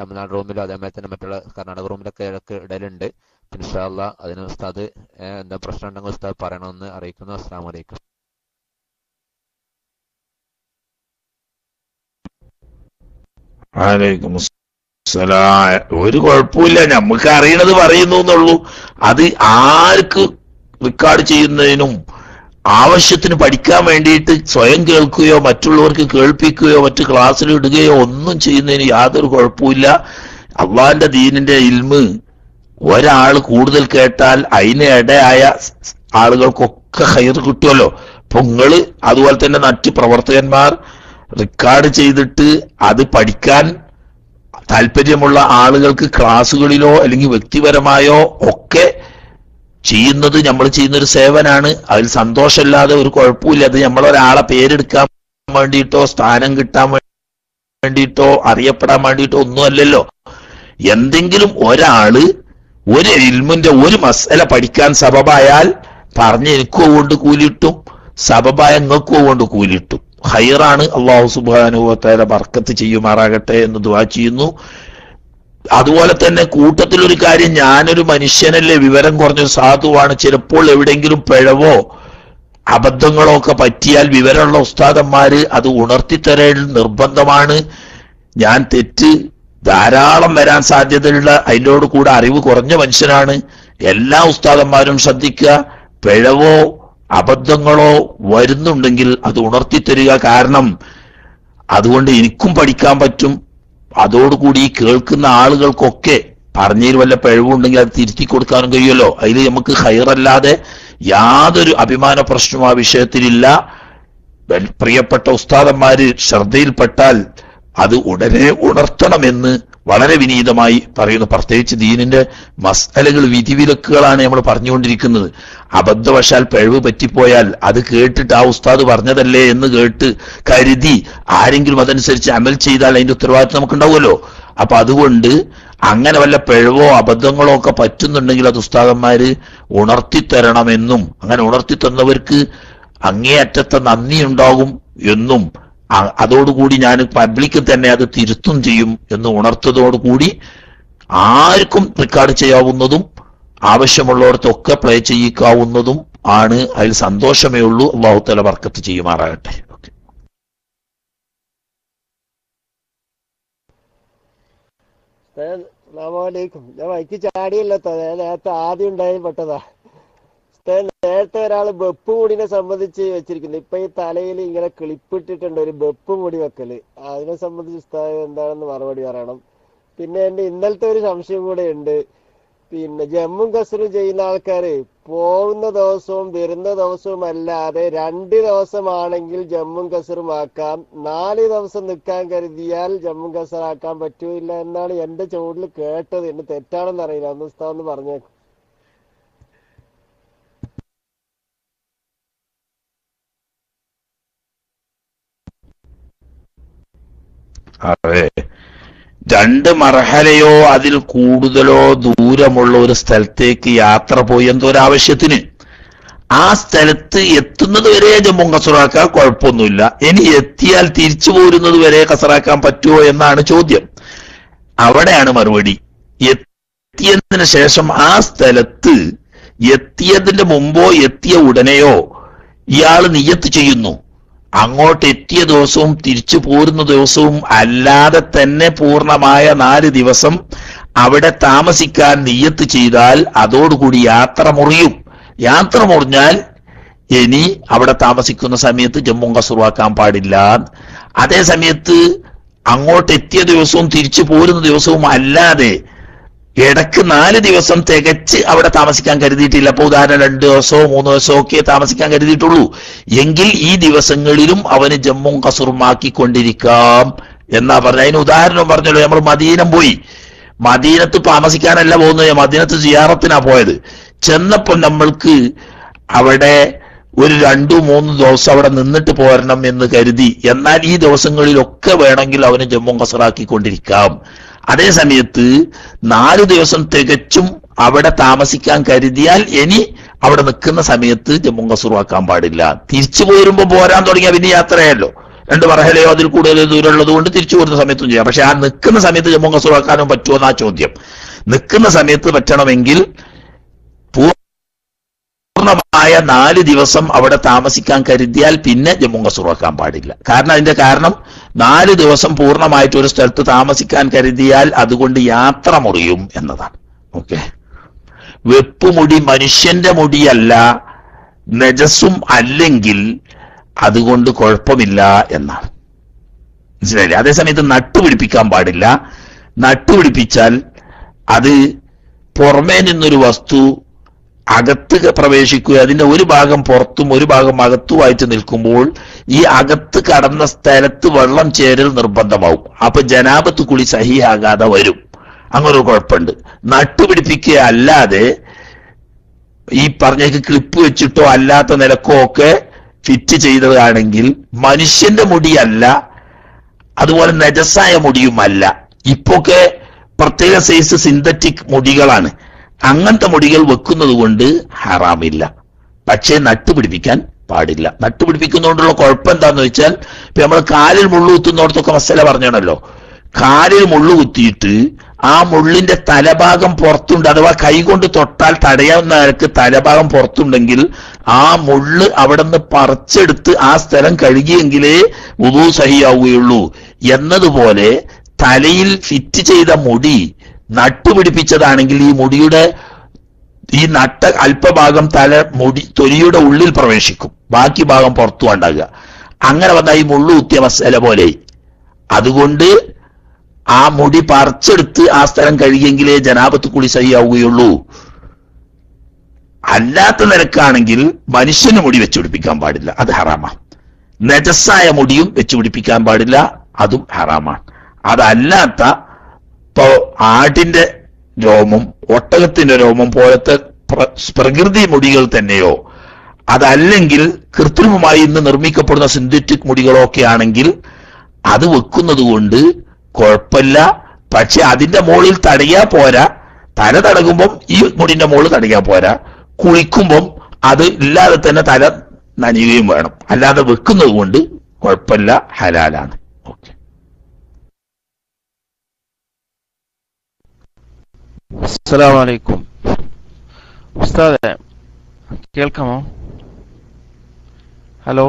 തമിഴ്നാട് റൂമിലും അതേപോലെ തന്നെ മറ്റുള്ള കർണാടക റൂമിലൊക്കെ ഇടയ്ക്ക് ഇടലുണ്ട്. ഇൻഷാല്ല അതിന് ഉസ്താദ് എന്താ പ്രശ്നം ഉണ്ടെങ്കിൽ ഉസ്താദ് പറയണമെന്ന് അറിയിക്കുന്നു. അസ്സാം വലൈക്കും വലൈക്കും ഒരു കുഴപ്പമില്ല നമുക്ക് അറിയണത് പറയുന്നു എന്നുള്ളൂ. അത് ആർക്ക് റെക്കോർഡ് ചെയ്യുന്നതിനും ആവശ്യത്തിന് പഠിക്കാൻ വേണ്ടിയിട്ട് സ്വയം കേൾക്കുകയോ മറ്റുള്ളവർക്ക് കേൾപ്പിക്കുകയോ മറ്റ് ക്ലാസ്സിൽ ഇടുകയോ ഒന്നും ചെയ്യുന്നതിന് യാതൊരു കുഴപ്പമില്ല അള്ളാന്റെ ദീനിന്റെ ഇൽമ് ഒരാൾ കൂടുതൽ കേട്ടാൽ അതിന് ഇടയായ ആളുകൾക്കൊക്കെ ഹൈർ കിട്ടുമല്ലോ. അപ്പൊ നിങ്ങൾ അതുപോലെ തന്നെ മറ്റ് പ്രവർത്തകന്മാർ റെക്കോർഡ് ചെയ്തിട്ട് അത് പഠിക്കാൻ താല്പര്യമുള്ള ആളുകൾക്ക് ക്ലാസ്സുകളിലോ അല്ലെങ്കിൽ വ്യക്തിപരമായോ ഒക്കെ ചെയ്യുന്നത് നമ്മൾ ചെയ്യുന്ന ഒരു സേവനാണ്. അതിൽ സന്തോഷമില്ലാതെ ഒരു കുഴപ്പമില്ല. അത് നമ്മളൊരാളെ പേരെടുക്കാൻ വേണ്ടിയിട്ടോ സ്ഥാനം കിട്ടാൻ വേണ്ടിയിട്ടോ അറിയപ്പെടാൻ വേണ്ടിയിട്ടോ ഒന്നുമല്ലല്ലോ. എന്തെങ്കിലും ഒരാൾ ഒരു ഇൽമിന്റെ ഒരു മസല പഠിക്കാൻ സബബായാൽ പറഞ്ഞ് എനിക്കോ കൊണ്ട് കൂലിയിട്ടും സബബായ നിങ്ങൾക്കും കൊണ്ട് കൂലിയിട്ടും ഹൈറാണ് അള്ളാഹു സുബാനുഭവത്തേരെ ബർക്കത്ത് ചെയ്യുമാറാകട്ടെ എന്ന് ദുവാ ചെയ്യുന്നു. അതുപോലെ തന്നെ കൂട്ടത്തിൽ ഒരു കാര്യം ഞാനൊരു മനുഷ്യനല്ലേ വിവരം കുറഞ്ഞ സാധുവാണ്. ചിലപ്പോൾ എവിടെയെങ്കിലും പിഴവോ അബദ്ധങ്ങളോ ഒക്കെ പറ്റിയാൽ വിവരമുള്ള ഉസ്താദന്മാര് അത് ഉണർത്തിത്തരേണ്ട നിർബന്ധമാണ്. ഞാൻ തെറ്റ് ധാരാളം വരാൻ സാധ്യതയുള്ള അതിനോട് കൂടെ അറിവ് കുറഞ്ഞ മനുഷ്യനാണ്. എല്ലാ ഉസ്താദന്മാരും ശ്രദ്ധിക്കുക പിഴവോ അബദ്ധങ്ങളോ വരുന്നുണ്ടെങ്കിൽ അത് ഉണർത്തിത്തരിക. കാരണം അതുകൊണ്ട് എനിക്കും പഠിക്കാൻ പറ്റും അതോടുകൂടി കേൾക്കുന്ന ആളുകൾക്കൊക്കെ പറഞ്ഞതിൽ വല്ല പിഴവുണ്ടെങ്കിൽ അത് തിരുത്തി കൊടുക്കാനും കഴിയുമല്ലോ? അതിൽ നമുക്ക് ഹൈറല്ലാതെ യാതൊരു അഭിമാന പ്രശ്നവും ആ വിഷയത്തിലില്ല. പ്രിയപ്പെട്ട ഉസ്താദന്മാര് ശ്രദ്ധയിൽപ്പെട്ടാൽ അത് ഉടനെ ഉണർത്തണമെന്ന് വളരെ വിനീതമായി പറയുന്നു. പ്രത്യേകിച്ച് ദീനിന്റെ മസലകൾ വിധിവിലക്കുകളാണ് നമ്മൾ പറഞ്ഞുകൊണ്ടിരിക്കുന്നത്. അബദ്ധവശാൽ പിഴവ് പറ്റിപ്പോയാൽ അത് കേട്ടിട്ട് ആ ഉസ്താദ് പറഞ്ഞതല്ലേ എന്ന് കേട്ട് കരുതി ആരെങ്കിലും അതനുസരിച്ച് അമൽ ചെയ്താൽ അതിന്റെ ഉത്തരവാദിത്വം നമുക്കുണ്ടാവുമല്ലോ. അപ്പൊ അതുകൊണ്ട് അങ്ങനെ വല്ല പിഴവോ അബദ്ധങ്ങളോ ഒക്കെ പറ്റുന്നുണ്ടെങ്കിൽ അത് ഉസ്താദന്മാര് ഉണർത്തിത്തരണമെന്നും അങ്ങനെ ഉണർത്തി തന്നവർക്ക് അങ്ങേയറ്റത്തെ നന്ദിയുണ്ടാകും എന്നും അതോടുകൂടി ഞാൻ പബ്ലിക്കിൽ തന്നെ അത് തിരുത്തും ചെയ്യും എന്ന് ഉണർത്തതോടുകൂടി ആർക്കും റെക്കോർഡ് ചെയ്യാവുന്നതും ആവശ്യമുള്ളവർക്കൊക്കെ പ്ലേ ചെയ്യിക്കാവുന്നതും ആണ്. അതിൽ സന്തോഷമേ ഉള്ളൂ. അള്ളാഹുത്തല തല വർക്കത്ത് ചെയ്യുമാറാകട്ടെ. ഞാൻ വൈക്ക് ചാടിയല്ലോ നേരത്തെ ആദ്യം ഉണ്ടായി പെട്ടതാ. നേരത്തെ ഒരാൾ വെപ്പ് മുടിനെ സംബന്ധിച്ച് വെച്ചിരിക്കുന്നു ഇപ്പൊ ഈ തലയിൽ ഇങ്ങനെ കിളിപ്പിട്ടിട്ടുണ്ട് ഒരു വെപ്പ് മുടി വെക്കൽ. അതിനെ സംബന്ധിച്ച് ഉസ്താദ് എന്താണെന്ന് മറുപടി പറയണം. പിന്നെ എന്റെ ഇന്നലത്തെ ഒരു സംശയം കൂടെ ഉണ്ട്. പിന്നെ ജമ്മും കസറും ചെയ്യുന്ന ആൾക്കാര് പോകുന്ന ദിവസവും വരുന്ന ദിവസവും അല്ലാതെ രണ്ട് ദിവസമാണെങ്കിൽ ജമ്മും കസറും ആക്കാം. നാല് ദിവസം നിൽക്കാൻ കരുതിയാൽ ജമ്മും കസറാക്കാൻ പറ്റൂല എന്നാണ് എന്റെ ചുവടിൽ കേട്ടത്. എന്നെ തെറ്റാണെന്ന് അറിയില്ല. ഒന്ന് ഉസ്താദ് പറഞ്ഞേക്കും. അതെ. രണ്ട് മർഹലയോ അതിൽ കൂടുതലോ ദൂരമുള്ള ഒരു സ്ഥലത്തേക്ക് യാത്ര പോയി എന്തൊരാവശ്യത്തിന് ആ സ്ഥലത്ത് എത്തുന്നത് വരെ ജമ്മു കസറാക്കാൻ കുഴപ്പമൊന്നുമില്ല. ഇനി എത്തിയാൽ തിരിച്ചു പോരുന്നത് വരെ കസറാക്കാൻ പറ്റുമോ എന്നാണ് ചോദ്യം. അവിടെയാണ് മറുപടി. എത്തിയതിന് ശേഷം ആ സ്ഥലത്ത് എത്തിയതിന്റെ മുമ്പോ എത്തിയ ഉടനെയോ ഇയാൾ നിയത്ത് ചെയ്യുന്നു. അങ്ങോട്ട് എത്തിയ ദിവസവും തിരിച്ചു പോരുന്ന ദിവസവും അല്ലാതെ തന്നെ പൂർണമായ നാല് ദിവസം അവിടെ താമസിക്കാൻ നിയ്യത്ത് ചെയ്താൽ അതോടുകൂടി യാത്ര മുറിയും. യാത്ര മുറിഞ്ഞാൽ ഇനി അവിടെ താമസിക്കുന്ന സമയത്ത് ജമ്മു കസുറാക്കാൻ പാടില്ല. അതേ സമയത്ത് അങ്ങോട്ട് എത്തിയ ദിവസവും തിരിച്ചു പോരുന്ന ദിവസവും അല്ലാതെ ഇടയ്ക്ക് നാല് ദിവസം തികച്ച് അവിടെ താമസിക്കാൻ കരുതിയിട്ടില്ല. അപ്പൊ ഉദാഹരണം രണ്ട് ദിവസമോ മൂന്ന് ദിവസമോ ഒക്കെ താമസിക്കാൻ കരുതിയിട്ടുള്ളൂ. എങ്കിൽ ഈ ദിവസങ്ങളിലും അവന് ജമ്മും കസുറുമാക്കിക്കൊണ്ടിരിക്കാം എന്നാ പറഞ്ഞ അതിന് ഉദാഹരണം പറഞ്ഞല്ലോ നമ്മൾ മദീനം പോയി. മദീനത്ത് താമസിക്കാനല്ല പോകുന്നത്. മദീനത്ത് ജിയാറത്തിനാ പോയത്. ചെന്നപ്പോ നമ്മൾക്ക് അവിടെ ഒരു രണ്ടു മൂന്ന് ദിവസം അവിടെ നിന്നിട്ട് പോരണം എന്ന് കരുതി. എന്നാൽ ഈ ദിവസങ്ങളിലൊക്കെ വേണമെങ്കിൽ അവന് ജമ്മു കസറാക്കിക്കൊണ്ടിരിക്കാം. അതേ സമയത്ത് നാല് ദിവസം തികച്ചും അവിടെ താമസിക്കാൻ കരുതിയാൽ ഇനി അവിടെ നിൽക്കുന്ന സമയത്ത് ജമ്മു കസൂറാക്കാൻ പാടില്ല. തിരിച്ചു പോരുമ്പോ പോരാൻ തുടങ്ങിയ പിന്നെ യാത്രയല്ലോ. രണ്ട് പറഹലയോ അതിൽ കൂടുതൽ ദൂരമുള്ളത് കൊണ്ട് തിരിച്ചു പോരുന്ന സമയത്തും ചെയ്യാം. പക്ഷെ ആ നിൽക്കുന്ന സമയത്ത് ജമ്മു കസൂറാക്കാനും പറ്റുമോ എന്നാ ചോദ്യം. നിൽക്കുന്ന സമയത്ത് പറ്റണമെങ്കിൽ പൂർണമായ നാല് ദിവസം അവിടെ താമസിക്കാൻ കരുതിയാൽ പിന്നെ ജമ്മു കസൂറാക്കാൻ പാടില്ല. കാരണം അതിന്റെ കാരണം നാല് ദിവസം പൂർണമായിട്ട് ഒരു സ്ഥലത്ത് താമസിക്കാൻ കരുതിയാൽ അതുകൊണ്ട് യാത്ര മുറിയും എന്നതാണ്. ഓക്കെ? വെപ്പുമുടി മനുഷ്യന്റെ മുടിയല്ല നജസ്സും അല്ലെങ്കിൽ അതുകൊണ്ട് കുഴപ്പമില്ല എന്നാണ്. മനസ്സിലായില്ലേ? അതേസമയത്ത് നട്ടുപിടിപ്പിക്കാൻ പാടില്ല. നട്ടുപിടിപ്പിച്ചാൽ അത് പുറമേ നിന്നൊരു വസ്തു അകത്ത് പ്രവേശിക്കുക അതിന്റെ ഒരു ഭാഗം പുറത്തും ഒരു ഭാഗം അകത്തുമായിട്ട് നിൽക്കുമ്പോൾ ഈ അകത്ത് കടന്ന സ്ഥലത്ത് വെള്ളം ചേരൽ നിർബന്ധമാവും. അപ്പൊ ജനാപത്ത് കുളി സഹിയാകാതെ വരും. അങ്ങനൊരു കുഴപ്പമുണ്ട്. നട്ടുപിടിപ്പിക്കുക അല്ലാതെ ഈ പറഞ്ഞേക്ക് ക്ലിപ്പ് വെച്ചിട്ടോ അല്ലാത്ത നിലക്കോ ഒക്കെ ഫിറ്റ് ചെയ്തതാണെങ്കിൽ മനുഷ്യന്റെ മുടിയല്ല അതുപോലെ നജസായ മുടിയുമല്ല. ഇപ്പൊക്കെ പ്രത്യേക സൈസ് സിന്തറ്റിക് മുടികളാണ്. അങ്ങനത്തെ മുടികൾ വെക്കുന്നത് കൊണ്ട് ഹറാമില്ല. പക്ഷേ നട്ടുപിടിപ്പിക്കാൻ പാടില്ല. നട്ടുപിടിപ്പിക്കുന്നതുകൊണ്ടുള്ള കുഴപ്പം എന്താന്ന് വെച്ചാൽ ഇപ്പൊ നമ്മൾ കാലിൽ മുള്ളു കുത്തുന്നിടത്തൊക്കെ മസല പറഞ്ഞാണല്ലോ. കാലിൽ മുള്ളു കുത്തിയിട്ട് ആ മുള്ളിന്റെ തലഭാഗം പുറത്തുണ്ട്. അഥവാ കൈകൊണ്ട് തൊട്ടാൽ തടയാവുന്ന ആൾക്ക് തലഭാഗം പുറത്തുണ്ടെങ്കിൽ ആ മുള്ള് അവിടെ നിന്ന് പറിച്ചെടുത്ത് ആ സ്ഥലം കഴുകിയെങ്കിലേ മുതു സഹിയാവുകയുള്ളൂ. എന്നതുപോലെ തലയിൽ ഫിറ്റ് ചെയ്ത മുടി നട്ടുപിടിപ്പിച്ചതാണെങ്കിൽ ഈ മുടിയുടെ ഈ നട്ട അല്പഭാഗം തല മുടി തൊലിയുടെ ഉള്ളിൽ പ്രവേശിക്കും. ബാക്കി ഭാഗം പുറത്തു ഉണ്ടാകുക. അങ്ങനെ വന്നാൽ ഈ മുള്ളു കുത്തിയ മസല പോലെ അതുകൊണ്ട് ആ മുടി പറിച്ചെടുത്ത് ആ സ്ഥലം കഴുകിയെങ്കിലേ ജനാപത്ത് കുളി സഹിയാവുകയുള്ളൂ അല്ലാത്ത നിരക്കാണെങ്കിൽ മനുഷ്യന് മുടി വെച്ചുപിടിപ്പിക്കാൻ പാടില്ല. അത് ഹറാമാണ് നജസ്സായ മുടിയും വെച്ചുപിടിപ്പിക്കാൻ പാടില്ല. അതും ഹറാമാണ് അതല്ലാത്ത ഇപ്പോ ആടിന്റെ രോമം ഒട്ടകത്തിന്റെ രോമം പോലത്തെ പ്ര- പ്രകൃതി മുടികൾ തന്നെയോ? അതല്ലെങ്കിൽ കൃത്രിമമായി ഇന്ന് നിർമ്മിക്കപ്പെടുന്ന സിന്തറ്റിക് മുടികളൊക്കെ ആണെങ്കിൽ അത് വെക്കുന്നത് കൊണ്ട് കുഴപ്പമില്ല. പക്ഷെ അതിന്റെ മുകളിൽ തടയാ പോരാ. തല തടകുമ്പം ഈ മുടിന്റെ മുകളിൽ തടയാ പോരാ. കുളിക്കുമ്പം അത് ഇല്ലാതെ തന്നെ തല നനയുകയും വേണം. അല്ലാതെ വെക്കുന്നത് കൊണ്ട് കുഴപ്പമില്ല ഹലാലാണ്. ഓക്കെ. അസ്സലാമു അലൈക്കും ഉസ്താദെ കേൾക്കാമോ? ഹലോ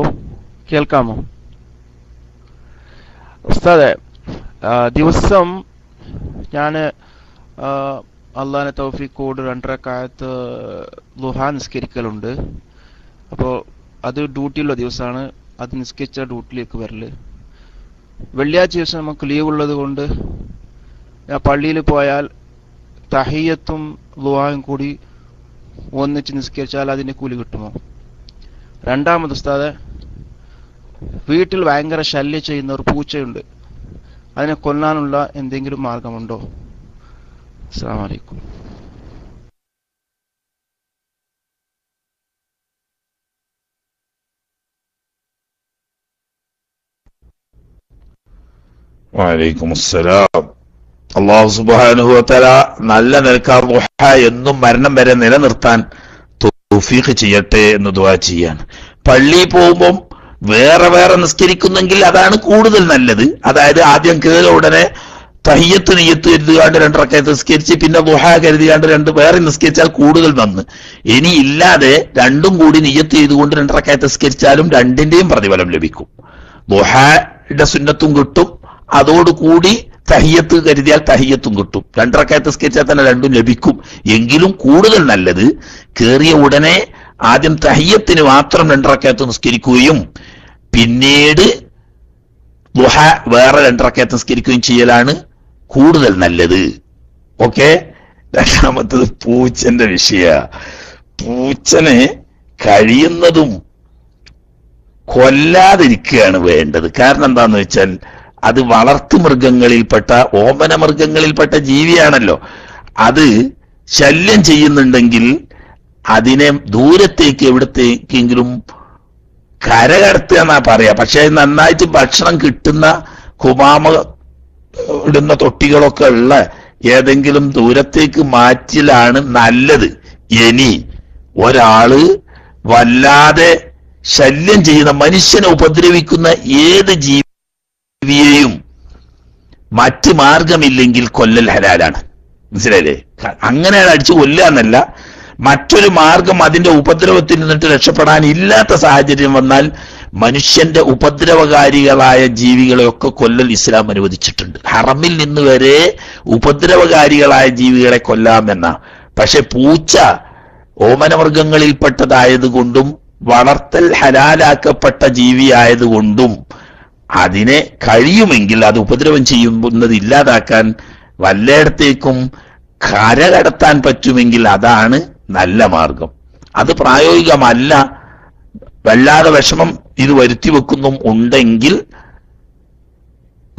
കേൾക്കാമോ? ഉസ്താദെ ദിവസം ഞാൻ അള്ളാഹിനെ തൗഫീഖോട് രണ്ടരക്കാലത്ത് ലുഹാ നിസ്കരിക്കലുണ്ട്. അപ്പോൾ അത് ഡ്യൂട്ടിയുള്ള ദിവസമാണ് അത് നിസ്കരിച്ച ഡ്യൂട്ടിയിലേക്ക് വരൽ. വെള്ളിയാഴ്ച ദിവസം നമുക്ക് ലീവ് ഉള്ളത് കൊണ്ട് ഞാൻ പള്ളിയിൽ പോയാൽ തഹിയത്തും ലുവായും കൂടി ഒന്നിച്ച് നിസ്കരിച്ചാൽ അതിന് കൂലി കിട്ടുമോ? രണ്ടാമത് ഉസ്താദ് വീട്ടിൽ ഭയങ്കര ശല്യം ചെയ്യുന്ന ഒരു പൂച്ചയുണ്ട്. അതിനെ കൊല്ലാനുള്ള എന്തെങ്കിലും മാർഗമുണ്ടോ? അസ്സാം വലൈക്കും വലൈക്കും അസ്സലാം അള്ളാഹു സുബ്ഹാനഹു വതആല നല്ല നിലക്കാർ ളുഹ എന്നും മരണം വരെ നിലനിർത്താൻ തൗഫീഖ് ചെയ്യട്ടെ എന്ന് ദുവാ ചെയ്യാണ്. പള്ളി പോകുമ്പം വേറെ വേറെ നിസ്കരിക്കുന്നെങ്കിൽ അതാണ് കൂടുതൽ നല്ലത്. അതായത് ആദ്യം കേറിയ ഉടനെ തയ്യത്ത് നെയ്യത്ത് കരുതുകാണ്ട് രണ്ടറക്കയത്ത് നിസ്കരിച്ച് പിന്നെ ഗുഹ കരുതിയാണ്ട് രണ്ട് വേറെ നിസ്കരിച്ചാൽ കൂടുതൽ വന്ന് ഇനി ഇല്ലാതെ രണ്ടും കൂടി നെയ്യത്ത് ചെയ്തുകൊണ്ട് രണ്ടറക്കയത്ത് നിസ്കരിച്ചാലും രണ്ടിന്റെയും പ്രതിഫലം ലഭിക്കും. ഗുഹയുടെ സുന്നത്തും കിട്ടും. അതോടുകൂടി തഹിയത്ത് കരുതിയാൽ തഹിയത്തും കിട്ടും. രണ്ടറക്കയത്ത് സ്കെച്ചാൽ തന്നെ രണ്ടും ലഭിക്കും. എങ്കിലും കൂടുതൽ നല്ലത് കയറിയ ഉടനെ ആദ്യം തഹിയത്തിന് മാത്രം രണ്ടറക്കയത്ത് നിസ്കരിക്കുകയും പിന്നീട് ദുഹ വേറെ രണ്ടറക്കയത്ത് നിസ്കരിക്കുകയും ചെയ്യലാണ് കൂടുതൽ നല്ലത്. ഓക്കെ? രണ്ടാമത്തത് പൂച്ചന്റെ വിഷയ. പൂച്ചനെ കഴിയുന്നതും കൊല്ലാതിരിക്കുകയാണ് വേണ്ടത്. കാരണം എന്താന്ന് വെച്ചാൽ അത് വളർത്തു മൃഗങ്ങളിൽപ്പെട്ട ഓമന മൃഗങ്ങളിൽപ്പെട്ട ജീവിയാണല്ലോ. അത് ശല്യം ചെയ്യുന്നുണ്ടെങ്കിൽ അതിനെ ദൂരത്തേക്ക് എവിടത്തേക്കെങ്കിലും കരകടത്തുക എന്നാ പറയാ. പക്ഷെ നന്നായിട്ട് ഭക്ഷണം കിട്ടുന്ന കുമാമ ഇടുന്ന തൊട്ടികളൊക്കെ ഉള്ള ഏതെങ്കിലും ദൂരത്തേക്ക് മാറ്റിലാണ് നല്ലത്. ഇനി ഒരാൾ വല്ലാതെ ശല്യം ചെയ്യുന്ന മനുഷ്യനെ ഉപദ്രവിക്കുന്ന ഏത് ജീവിയെയും മറ്റ് മാർഗമില്ലെങ്കിൽ കൊല്ലൽ ഹലാലാണ്. മനസ്സിലായില്ലേ? അങ്ങനെ അടിച്ചു കൊല്ലുക എന്നല്ല മറ്റൊരു മാർഗം അതിന്റെ ഉപദ്രവത്തിൽ നിന്നിട്ട് രക്ഷപ്പെടാൻ ഇല്ലാത്ത സാഹചര്യം വന്നാൽ മനുഷ്യന്റെ ഉപദ്രവകാരികളായ ജീവികളെയൊക്കെ കൊല്ലൽ ഇസ്ലാം അനുവദിച്ചിട്ടുണ്ട്. ഹറമിൽ നിന്ന് വരെ ഉപദ്രവകാരികളായ ജീവികളെ കൊല്ലാമെന്ന പക്ഷെ പൂച്ച ഓമനവർഗങ്ങളിൽപ്പെട്ടതായതുകൊണ്ടും വളർത്തൽ ഹലാലാക്കപ്പെട്ട ജീവിയായതുകൊണ്ടും അതിനെ കഴിയുമെങ്കിൽ അത് ഉപദ്രവം ചെയ്യുന്നത് ഇല്ലാതാക്കാൻ വല്ലയിടത്തേക്കും കരകടത്താൻ പറ്റുമെങ്കിൽ അതാണ് നല്ല മാർഗം. അത് പ്രായോഗികമല്ല. വല്ലാതെ വിഷമം ഇത് വരുത്തി വെക്കുന്നും ഉണ്ടെങ്കിൽ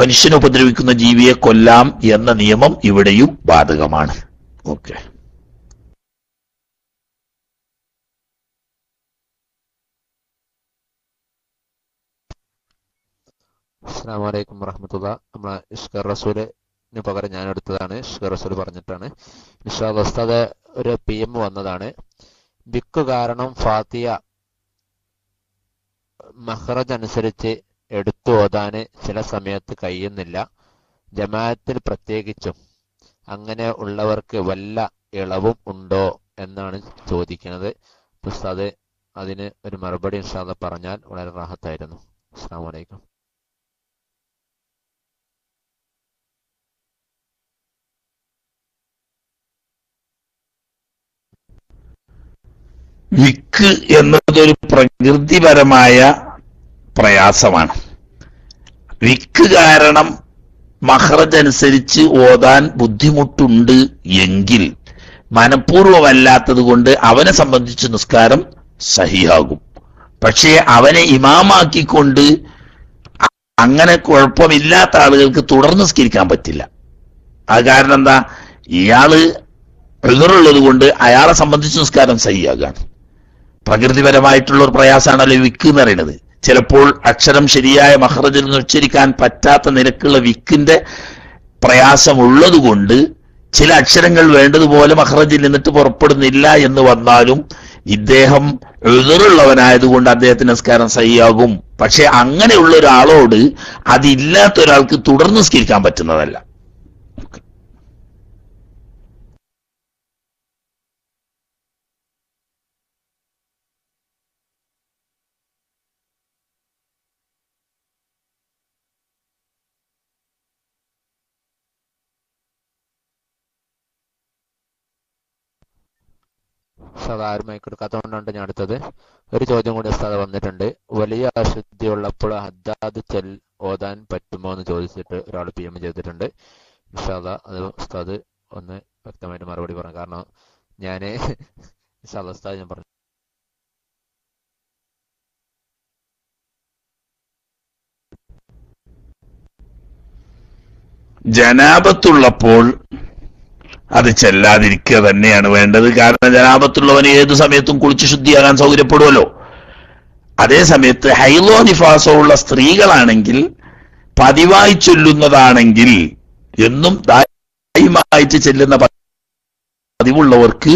മനുഷ്യനെ ഉപദ്രവിക്കുന്ന ജീവിയെ കൊല്ലാം എന്ന നിയമം ഇവിടെയും ബാധകമാണ്. ഓക്കെ. അസ്സാം വലൈക്കും വറഹമത്തുള്ള. നമ്മളെ ഇഷ്കർ റസൂലിന് പകരം ഞാൻ എടുത്തതാണ് ഇഷ്കർ റസൂൽ പറഞ്ഞിട്ടാണ്. ഇഷാ ഉസ്താദ് ഒരു പി എം വന്നതാണ്. ബിക്ക് കാരണം ഫാത്തിയ മഹ്റജ് അനുസരിച്ച് എടുത്തു ഓതാന് ചില സമയത്ത് കഴിയുന്നില്ല. ജമാഅത്തിൽ പ്രത്യേകിച്ചും അങ്ങനെ ഉള്ളവർക്ക് വല്ല ഇളവും ഉണ്ടോ എന്നാണ് ചോദിക്കുന്നത്. ഉസ്താദ് അതിന് ഒരു മറുപടി ഉസ്താദ് പറഞ്ഞാൽ വളരെ റാഹത്തായിരുന്നു. അസ്സാം വലൈക്കും വിക്ക് എന്നതൊരു പ്രകൃതിപരമായ പ്രയാസമാണ്. വിക്ക് കാരണം മഹ്റജനുസരിച്ച് ഓതാൻ ബുദ്ധിമുട്ടുണ്ട് എങ്കിൽ മനഃപൂർവമല്ലാത്തത് കൊണ്ട് അവനെ സംബന്ധിച്ച് നിസ്കാരം സഹിയാകും പക്ഷേ അവനെ ഇമാമാക്കിക്കൊണ്ട് അങ്ങനെ കുഴപ്പമില്ലാത്ത ആളുകൾക്ക് തുടർന്ന് നിസ്കരിക്കാൻ പറ്റില്ല. അത് കാരണം എന്താ? ഇയാൾ എതിറുള്ളത് കൊണ്ട് അയാളെ സംബന്ധിച്ച് നിസ്കാരം സഹിയാകാണ് പ്രകൃതിപരമായിട്ടുള്ള ഒരു പ്രയാസമാണല്ലോ വിക്ക് എന്ന് പറയുന്നത്. ചിലപ്പോൾ അക്ഷരം ശരിയായ മഹ്റജിൽ നിന്ന് ഉച്ചരിക്കാൻ പറ്റാത്ത നിരക്കുള്ള വിക്കിന്റെ പ്രയാസമുള്ളതുകൊണ്ട് ചില അക്ഷരങ്ങൾ വേണ്ടതുപോലെ മഹ്റജിൽ നിന്നിട്ട് പുറപ്പെടുന്നില്ല എന്ന് വന്നാലും ഇദ്ദേഹം എതിറുള്ളവനായതുകൊണ്ട് അദ്ദേഹത്തിന് നിസ്കാരം സഹിയാകും. പക്ഷെ അങ്ങനെയുള്ള ഒരാളോട് അതില്ലാത്ത ഒരാൾക്ക് തുടർന്ന് നിസ്കരിക്കാൻ പറ്റുന്നതല്ല. ഉസ്താദ് ആരുമായി കൊടുക്കാത്തതുകൊണ്ടാണ് ഞാൻ അടുത്തത് ഒരു ചോദ്യം കൂടി ഉസ്താദ് വന്നിട്ടുണ്ട്. വലിയ അശുദ്ധി ഉള്ളപ്പോൾ ഹദ്ദാദ് ചെൽ ഓതാൻ പറ്റുമോ എന്ന് ചോദിച്ചിട്ട് ഒരാൾ പി എം ചെയ്തിട്ടുണ്ട് ഉസ്താദ അത് ഉസ്താദ് ഒന്ന് വ്യക്തമായിട്ട് മറുപടി പറഞ്ഞു കാരണം ഞാൻ ഉസ്താദ് ഞാൻ പറഞ്ഞു. ജനാപത്തുള്ളപ്പോൾ അത് ചെല്ലാതിരിക്കുക തന്നെയാണ് വേണ്ടത്. കാരണം ജനാപത്തുള്ളവന് ഏതു സമയത്തും കുളിച്ച് ശുദ്ധിയാകാൻ സൗകര്യപ്പെടുമല്ലോ അതേ സമയത്ത് ഹൈലോ നിഫാസോ ഉള്ള സ്ത്രീകളാണെങ്കിൽ പതിവായി ചൊല്ലുന്നതാണെങ്കിൽ എന്നും ദായിമായിട്ട് ചെല്ലുന്ന പതിവുള്ളവർക്ക്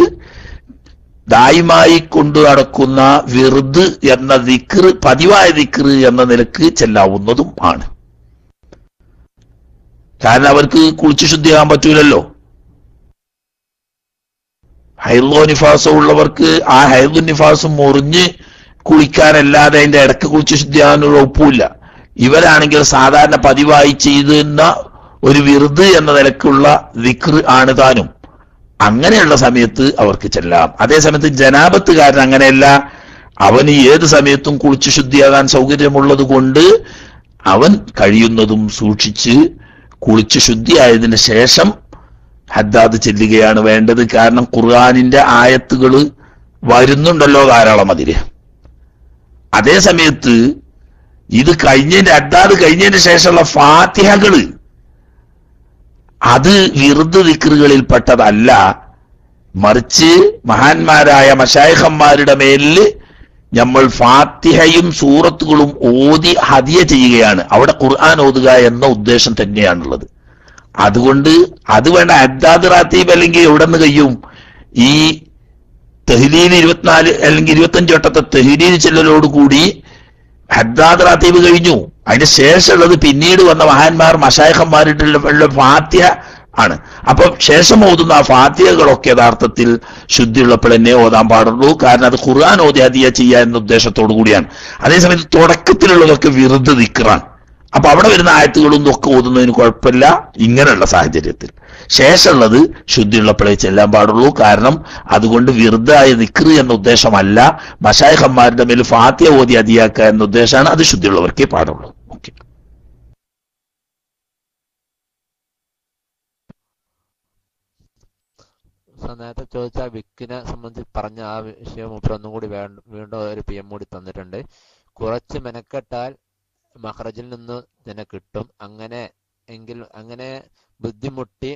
ദായിമായി കൊണ്ടു നടക്കുന്ന വെറുത് എന്ന ദിക്ർ പതിവായ ദിക്ർ എന്ന നിലയ്ക്ക് ചെല്ലാവുന്നതും ആണ്. കാരണം അവർക്ക് കുളിച്ച് ശുദ്ധിയാകാൻ പറ്റൂലല്ലോ. ഹൈർലോ നിഫാസോ ഉള്ളവർക്ക് ആ ഹൈദു നിഫാസും മുറിഞ്ഞ് കുളിക്കാനല്ലാതെ അതിന്റെ ഇടയ്ക്ക് കുളിച്ച് ശുദ്ധിയാകാനുള്ള ഒപ്പുമില്ല ഇവരാണെങ്കിൽ സാധാരണ പതിവായി ചെയ്യുന്ന ഒരു വിറുത് എന്ന നിലക്കുള്ള വിക്ർ ആണ് താനും. അങ്ങനെയുള്ള സമയത്ത് അവർക്ക് ചെല്ലാം. അതേസമയത്ത് ജനാപത്തുകാരൻ അങ്ങനെയല്ല. അവന് ഏത് സമയത്തും കുളിച്ച് ശുദ്ധിയാകാൻ സൗകര്യമുള്ളത് കൊണ്ട് അവൻ കഴിയുന്നതും സൂക്ഷിച്ച് കുളിച്ച് ശുദ്ധിയായതിനു ശേഷം ഹദ്ദാദ് ചെല്ലുകയാണ് വേണ്ടത്. കാരണം ഖുർആാനിന്റെ ആയത്തുകൾ വരുന്നുണ്ടല്ലോ ധാരാളം അതിൽ. അതേ സമയത്ത് ഇത് കഴിഞ്ഞതിന്റെ ഹദ്ദാദ് കഴിഞ്ഞതിന് ശേഷമുള്ള ഫാത്തിഹകൾ അത് വിറുദ് ദിക്റുകളിൽപ്പെട്ടതല്ല. മറിച്ച് മഹാന്മാരായ മഷായഹന്മാരുടെ മേലിൽ നമ്മൾ ഫാത്തിഹയും സൂറത്തുകളും ഓതി ഹതിയ ചെയ്യുകയാണ്. അവിടെ ഖുർആൻ ഓതുക എന്ന ഉദ്ദേശം തന്നെയാണുള്ളത്. അതുകൊണ്ട് അത് വേണ്ട അദ്ദാദ് റാത്തീബ് അല്ലെങ്കിൽ എവിടെ നിന്ന് കഴിയും ഈ തെഹ്ലീൽ ഇരുപത്തിനാല് അല്ലെങ്കിൽ ഇരുപത്തഞ്ച് വട്ടത്തെ തെഹ്ലീൽ ചെല്ലലോടുകൂടി ഹദ്ദാദ് റാത്തീബ് കഴിഞ്ഞു. അതിന് ശേഷമുള്ളത് പിന്നീട് വന്ന മഹാന്മാർ മഷായഹന്മാരുടെ ഫാത്യ ആണ്. അപ്പൊ ശേഷം ഓതുന്ന ആ ഫാത്യകളൊക്കെ യഥാർത്ഥത്തിൽ ശുദ്ധിയുള്ളപ്പോൾ തന്നെ ഓതാൻ പാടുള്ളൂ. കാരണം അത് ഖുർആൻ ഓതി അതിയ ചെയ്യുക എന്ന ഉദ്ദേശത്തോടു കൂടിയാണ്. അതേസമയത്ത് തുടക്കത്തിലുള്ളതൊക്കെ വിറുദ്ധ ദിക്റാണ് അപ്പൊ അവിടെ വരുന്ന ആയത്തുകളൊന്നും ഒക്കെ ഓതുന്നതിന് കുഴപ്പമില്ല. ഇങ്ങനെയുള്ള സാഹചര്യത്തിൽ. ശേഷമുള്ളത് ശുദ്ധിയുള്ളപ്പോഴേ ചെല്ലാൻ പാടുള്ളൂ. കാരണം അതുകൊണ്ട് വിറുതായ നിക്രി എന്ന ഉദ്ദേശമല്ല. മഷായഹന്മാരുടെ മേൽ ഫാത്തിയ ഓതി അതിയാക്കുക എന്ന ഉദ്ദേശമാണ്. അത് ശുദ്ധിയുള്ളവർക്കേ പാടുള്ളൂ. നേരത്തെ ചോദിച്ച വിക്കിനെ സംബന്ധിച്ച് പറഞ്ഞ ആ വിഷയം മൂപ്പർ ഒന്നും കൂടി വേണ്ട- വീണ്ടും ഒരു പി എം കൂടി തന്നിട്ടുണ്ട്. കുറച്ച് മെനക്കെട്ടാൽ മഹ്റജിൽ നിന്ന് തന്നെ കിട്ടും. അങ്ങനെ എങ്കിൽ അങ്ങനെ ബുദ്ധിമുട്ടി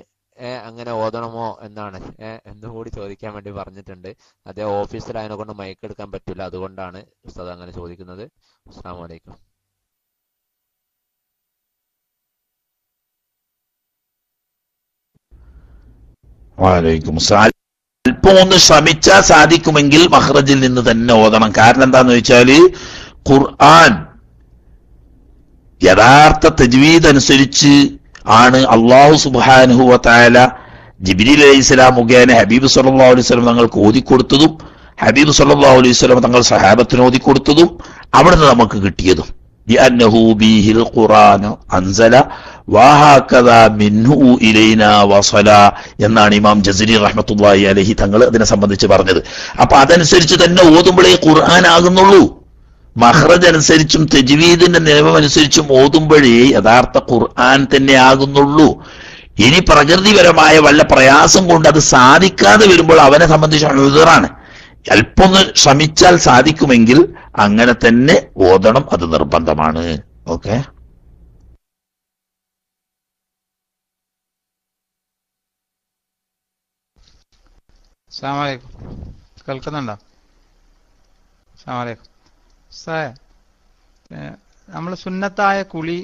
അങ്ങനെ ഓതണമോ എന്നാണ് ഏ, എന്നും കൂടി ചോദിക്കാൻ വേണ്ടി പറഞ്ഞിട്ടുണ്ട്. അതേ ഓഫീസിൽ അതിനെ കൊണ്ട് മൈക്ക് എടുക്കാൻ പറ്റില്ല. അതുകൊണ്ടാണ് ഉസ്താദ് അങ്ങനെ ചോദിക്കുന്നത്. അസ്സാം വലൈക്കും. അല്പം ഒന്ന് ശ്രമിച്ചാൽ സാധിക്കുമെങ്കിൽ മഹ്റജിൽ നിന്ന് തന്നെ ഓതണം. കാരണം എന്താന്ന് വെച്ചാൽ ഖുർആൻ യഥാർത്ഥ തജ്വീദ് അനുസരിച്ച് ആണ് അള്ളാഹു സുബാനുഹുവ തായാല ജിബിരി അലൈഹി സ്വലാം മുഖേന ഹബീബ് സല്ലാ അലൈഹി സ്വലം തങ്ങൾക്ക് ഓതിക്കൊടുത്തതും ഹബീബ് സല്ലാ അലൈഹി സ്വലം തങ്ങൾ സഹാബത്തിന് ഓതിക്കൊടുത്തതും അവിടുന്ന് നമുക്ക് കിട്ടിയതും. എന്നാണ് ഇമാം ജസരി റഹ്മത്തുല്ലാഹി അലഹി തങ്ങൾ അതിനെ സംബന്ധിച്ച് പറഞ്ഞത്. അപ്പൊ അതനുസരിച്ച് തന്നെ ഓതുമ്പോഴേ ഖുർആൻ ആകുന്നുള്ളൂ. മഹ്റജ് അനുസരിച്ചും തെജ്വീദിന്റെ നിയമം അനുസരിച്ചും ഓതുമ്പോഴേ യഥാർത്ഥ ഖുർആൻ തന്നെ ആകുന്നുള്ളൂ. ഇനി പ്രകൃതിപരമായ വല്ല പ്രയാസം കൊണ്ട് അത് സാധിക്കാതെ വരുമ്പോൾ അവനെ സംബന്ധിച്ച് എഴുതറാണ് അല്പൊന്ന് ശ്രമിച്ചാൽ സാധിക്കുമെങ്കിൽ അങ്ങനെ തന്നെ ഓതണം അത് നിർബന്ധമാണ്. ഓക്കെ? കേൾക്കുന്നുണ്ടോ? നമ്മൾ സുന്നത്തായ കുളി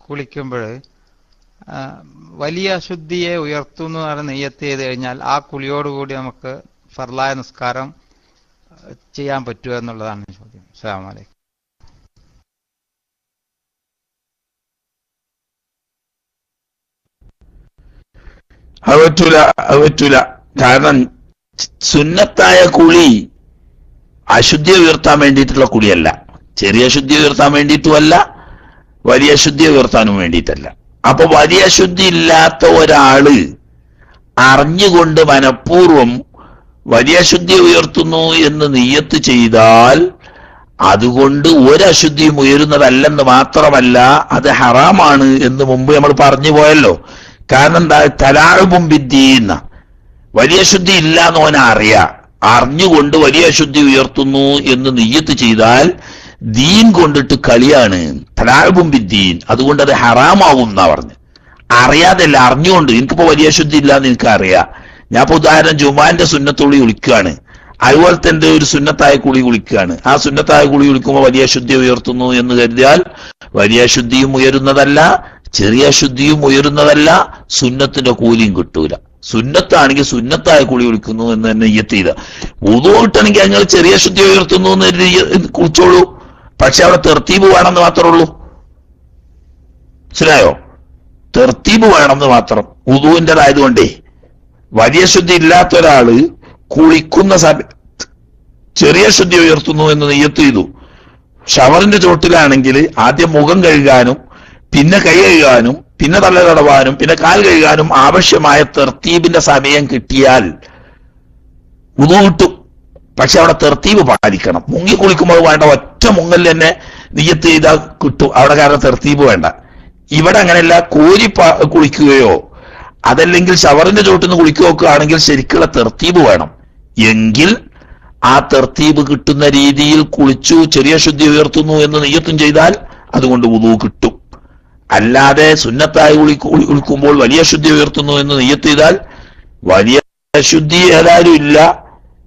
കുളിക്കുമ്പോൾ വലിയ അശുദ്ധിയെ ഉയർത്തുന്നു എന്ന് നെയ്യത്ത് ചെയ്ത് കഴിഞ്ഞാൽ ആ കുളിയോടുകൂടി നമുക്ക് ഫർലായ നിസ്കാരം ചെയ്യാൻ പറ്റുമോ എന്നുള്ളതാണ് ചോദ്യം. അസ്സാമലൈക്കും അത് പറ്റൂല കാരണം സുന്നത്തായ കുളി അശുദ്ധി ഉയർത്താൻ വേണ്ടിയിട്ടുള്ള കുളിയല്ല ചെറിയ ശുദ്ധി ഉയർത്താൻ വേണ്ടിയിട്ടുമല്ല വലിയ ശുദ്ധി ഉയർത്താനും വേണ്ടിയിട്ടല്ല. അപ്പൊ വലിയ ശുദ്ധി ഇല്ലാത്ത ഒരാൾ അറിഞ്ഞുകൊണ്ട് മനഃപൂർവം വലിയ ശുദ്ധി ഉയർത്തുന്നു എന്ന് നീയത്ത് ചെയ്താൽ അതുകൊണ്ട് ഒരശുദ്ധിയും ഉയരുന്നതല്ലെന്ന് മാത്രമല്ല അത് ഹറാമാണ് എന്ന് മുമ്പ് നമ്മൾ പറഞ്ഞു പോയല്ലോ. കാരണം എന്താ? തലാഴുബും വിദ്യയെന്ന വലിയ ശുദ്ധി ഇല്ല എന്ന് ഓന അറിയാം അറിഞ്ഞുകൊണ്ട് വലിയ അശുദ്ധി ഉയർത്തുന്നു എന്ന് നെയ്യത്ത് ചെയ്താൽ ദീൻ കൊണ്ടിട്ട് കളിയാണ്. തലാബും ബിദ്ദീൻ. അതുകൊണ്ട് അത് ഹറാമാവും എന്നാ പറഞ്ഞു. അറിയാതല്ല അറിഞ്ഞുകൊണ്ട്. എനിക്കിപ്പോ വലിയ അശുദ്ധി ഇല്ല എന്ന് എനിക്ക് അറിയാം ഞാൻ ഇപ്പൊ ഉദാഹരണം ജുമാന്റെ സുന്നത്തുള്ളി വിളിക്കുകയാണ് അതുപോലെ തന്നെ ഒരു സുന്നത്തായ കുളി കുളിക്കുകയാണ്. ആ സുന്നത്തായ കുളി കുളിക്കുമ്പോൾ വലിയ ശുദ്ധി ഉയർത്തുന്നു എന്ന് കരുതിയാൽ വലിയ ശുദ്ധിയും ഉയരുന്നതല്ല ചെറിയ ശുദ്ധിയും ഉയരുന്നതല്ല സുന്നത്തിന്റെ കൂലിയും കിട്ടൂല. സുന്നത്താണെങ്കിൽ സുന്നത്തായ കുളി കുളിക്കുന്നു എന്ന് തന്നെ നെയ്യത്ത് ചെയ്ത. ഉതു കിട്ടണമെങ്കിൽ നിങ്ങൾ ചെറിയ ശുദ്ധി ഉയർത്തുന്നു എന്ന് കുളിച്ചോളൂ. പക്ഷെ അവിടെ തെർത്തീബ് വേണമെന്ന് മാത്രമേ ഉള്ളൂ. മനസ്സിലായോ? തെർത്തീബ് വേണമെന്ന് മാത്രം. ഉതുവിന്റെതായതുകൊണ്ടേ വലിയ ശുദ്ധി ഇല്ലാത്ത ഒരാൾ കുളിക്കുന്ന സമയത്ത് ചെറിയ ശുദ്ധി ഉയർത്തുന്നു എന്ന് നെയ്യത്ത് ചെയ്തു. ഷവറിന്റെ ചോട്ടിലാണെങ്കിൽ ആദ്യം മുഖം കഴുകാനും പിന്നെ കൈ കഴുകാനും പിന്നെ തല തടവാനും പിന്നെ കാൽ കഴുകാനും ആവശ്യമായ തെർത്തീബിന്റെ സമയം കിട്ടിയാൽ ഉതുകിട്ടും പക്ഷെ അവിടെ തെർത്തീബ് പാലിക്കണം. മുങ്ങി കുളിക്കുമ്പോൾ വേണ്ട ഒറ്റ മുങ്ങൽ തന്നെ നീയത്ത് ചെയ്താൽ കിട്ടും. അവിടെ കാരണം തെർത്തീബ് വേണ്ട. ഇവിടെ അങ്ങനെയല്ല കോരി കുളിക്കുകയോ അതല്ലെങ്കിൽ ഷവറിന്റെ ചോട്ടിൽ നിന്ന് കുളിക്കുകയൊക്കെ ആണെങ്കിൽ ശരിക്കുള്ള തെർത്തീബ് വേണം. എങ്കിൽ ആ തെർത്തീബ് കിട്ടുന്ന രീതിയിൽ കുളിച്ചു ചെറിയ ശുദ്ധി ഉയർത്തുന്നു എന്ന് നെയ്യത്തും ചെയ്താൽ അതുകൊണ്ട് ഉതു കിട്ടും. അല്ലാതെ സുന്നത്തായി കുളിക്കുമ്പോൾ വലിയ ശുദ്ധി ഉയർത്തുന്നു എന്ന് നെയ്യത്ത് ചെയ്താൽ വലിയ ശുദ്ധി ഏതായാലും ഇല്ല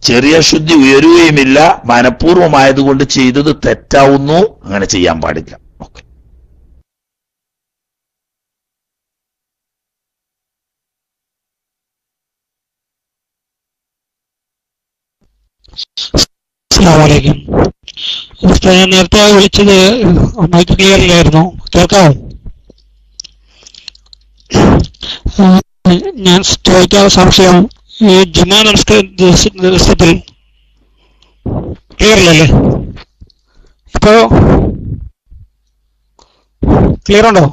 ചെറിയ ശുദ്ധി ഉയരുകയുമില്ല മനഃപൂർവമായതുകൊണ്ട് ചെയ്തത് തെറ്റാവുന്നു അങ്ങനെ ചെയ്യാൻ പാടില്ല. ഓക്കെ. ഞാൻ നേരത്തെ വിളിച്ചത് മൈക്ക് ക്ലിയർ ഇല്ലായിരുന്നു. കേൾക്കാമോ ആ, ഞാൻ ചോദിക്കാനുള്ള സംശയം ഈ ജുമാ നമസ്കാര ദിവസ- ദിവസത്തിൽ ക്ലിയർ അല്ലേ ഇപ്പോ ക്ലിയർ ഉണ്ടോ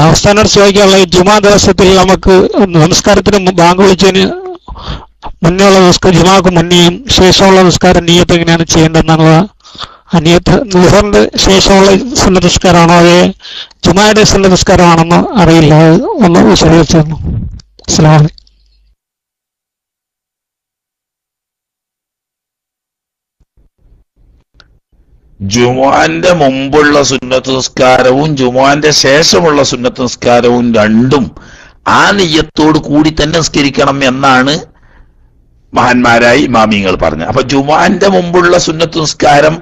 അവസ്ഥാനോട് ചോദിക്കാനുള്ള ഈ ജുമാ ദിവസത്തിൽ നമുക്ക് നമസ്കാരത്തിന് ബാങ്ക് വിളിച്ചതിന് മുന്നേ ഉള്ള നിസ്കാരം ജുമാക്ക് മുന്നേയും ശേഷമുള്ള നമസ്കാരം നീയത്ത് എങ്ങനെയാണ് ചെയ്യേണ്ടതെന്നുള്ള അനിയത്ത് ലുഹറിന്റെ ശേഷമുള്ള സുന്നത്ത് നിസ്കാരമാണോ അതേ ജുമായുടെ സുന്നത്ത് നിസ്കാരമാണെന്ന് അറിയില്ല? ഒന്ന് വിശദീകരിച്ചു തന്നു അസ്സലാമു അലൈക്കും. ജുമാന്റെ മുമ്പുള്ള സുന്നത്ത് നിസ്കാരവും ജുമാന്റെ ശേഷമുള്ള സുന്നത്ത് നിസ്കാരവും രണ്ടും ആ നെയ്യത്തോട് കൂടി തന്നെ നിസ്കരിക്കണം എന്നാണ് മഹാന്മാരായി മാമിങ്ങൾ പറഞ്ഞത്. അപ്പൊ ജുമാന്റെ മുമ്പുള്ള സുന്നത്ത് നിസ്കാരം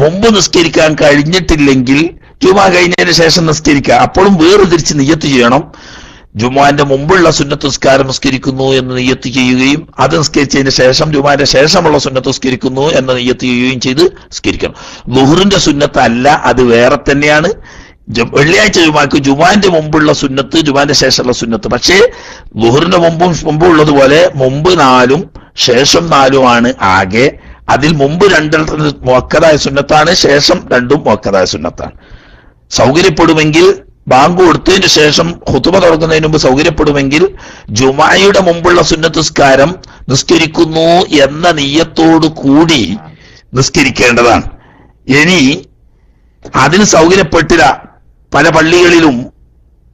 മുമ്പ് നിസ്കരിക്കാൻ കഴിഞ്ഞിട്ടില്ലെങ്കിൽ ജുമാ കഴിഞ്ഞതിന് ശേഷം നിസ്കരിക്കുക. അപ്പോഴും വേറെ വേർതിരിച്ച് നിയ്യത്ത് ചെയ്യണം. ജുമാന്റെ മുമ്പുള്ള സുന്നത്ത് നിസ്കാരം നിസ്കരിക്കുന്നു എന്ന് നിയ്യത്ത് ചെയ്യുകയും അത് നിസ്കരിച്ചതിന് ശേഷം ജുമാന്റെ ശേഷമുള്ള സുന്നത്ത് നിസ്കരിക്കുന്നു എന്ന് നിയ്യത്ത് ചെയ്യുകയും ചെയ്ത് നിസ്കരിക്കണം. ലുഹറിന്റെ സുന്നത്ത് അല്ല അത് വേറെ തന്നെയാണ്. വെള്ളിയാഴ്ച ജുമാക്ക് ജുമാന്റെ മുമ്പുള്ള സുന്നത്ത് ജുമാന്റെ ശേഷമുള്ള സുന്നത്ത്. പക്ഷേ ലുഹറിന്റെ മുമ്പും മുമ്പുള്ളതുപോലെ മുമ്പ് നാലും ശേഷം നാലുമാണ് ആകെ. അതിൽ മുമ്പ് രണ്ടെണ്ണം മുക്കതായ സുന്നത്താണ് ശേഷം രണ്ടും മുക്കതായ സുന്നത്താണ്. സൗകര്യപ്പെടുമെങ്കിൽ ബാങ്ക് കൊടുത്തതിന് ശേഷം ഹുതുമ തുടങ്ങുന്നതിന് മുമ്പ് സൗകര്യപ്പെടുമെങ്കിൽ ജുമായയുടെ മുമ്പുള്ള സുന്നത്തുസ്കാരം നിസ്കരിക്കുന്നു എന്ന നീയത്തോടു കൂടി നിസ്കരിക്കേണ്ടതാണ്. ഇനി അതിന് സൗകര്യപ്പെട്ടില്ല. പല പള്ളികളിലും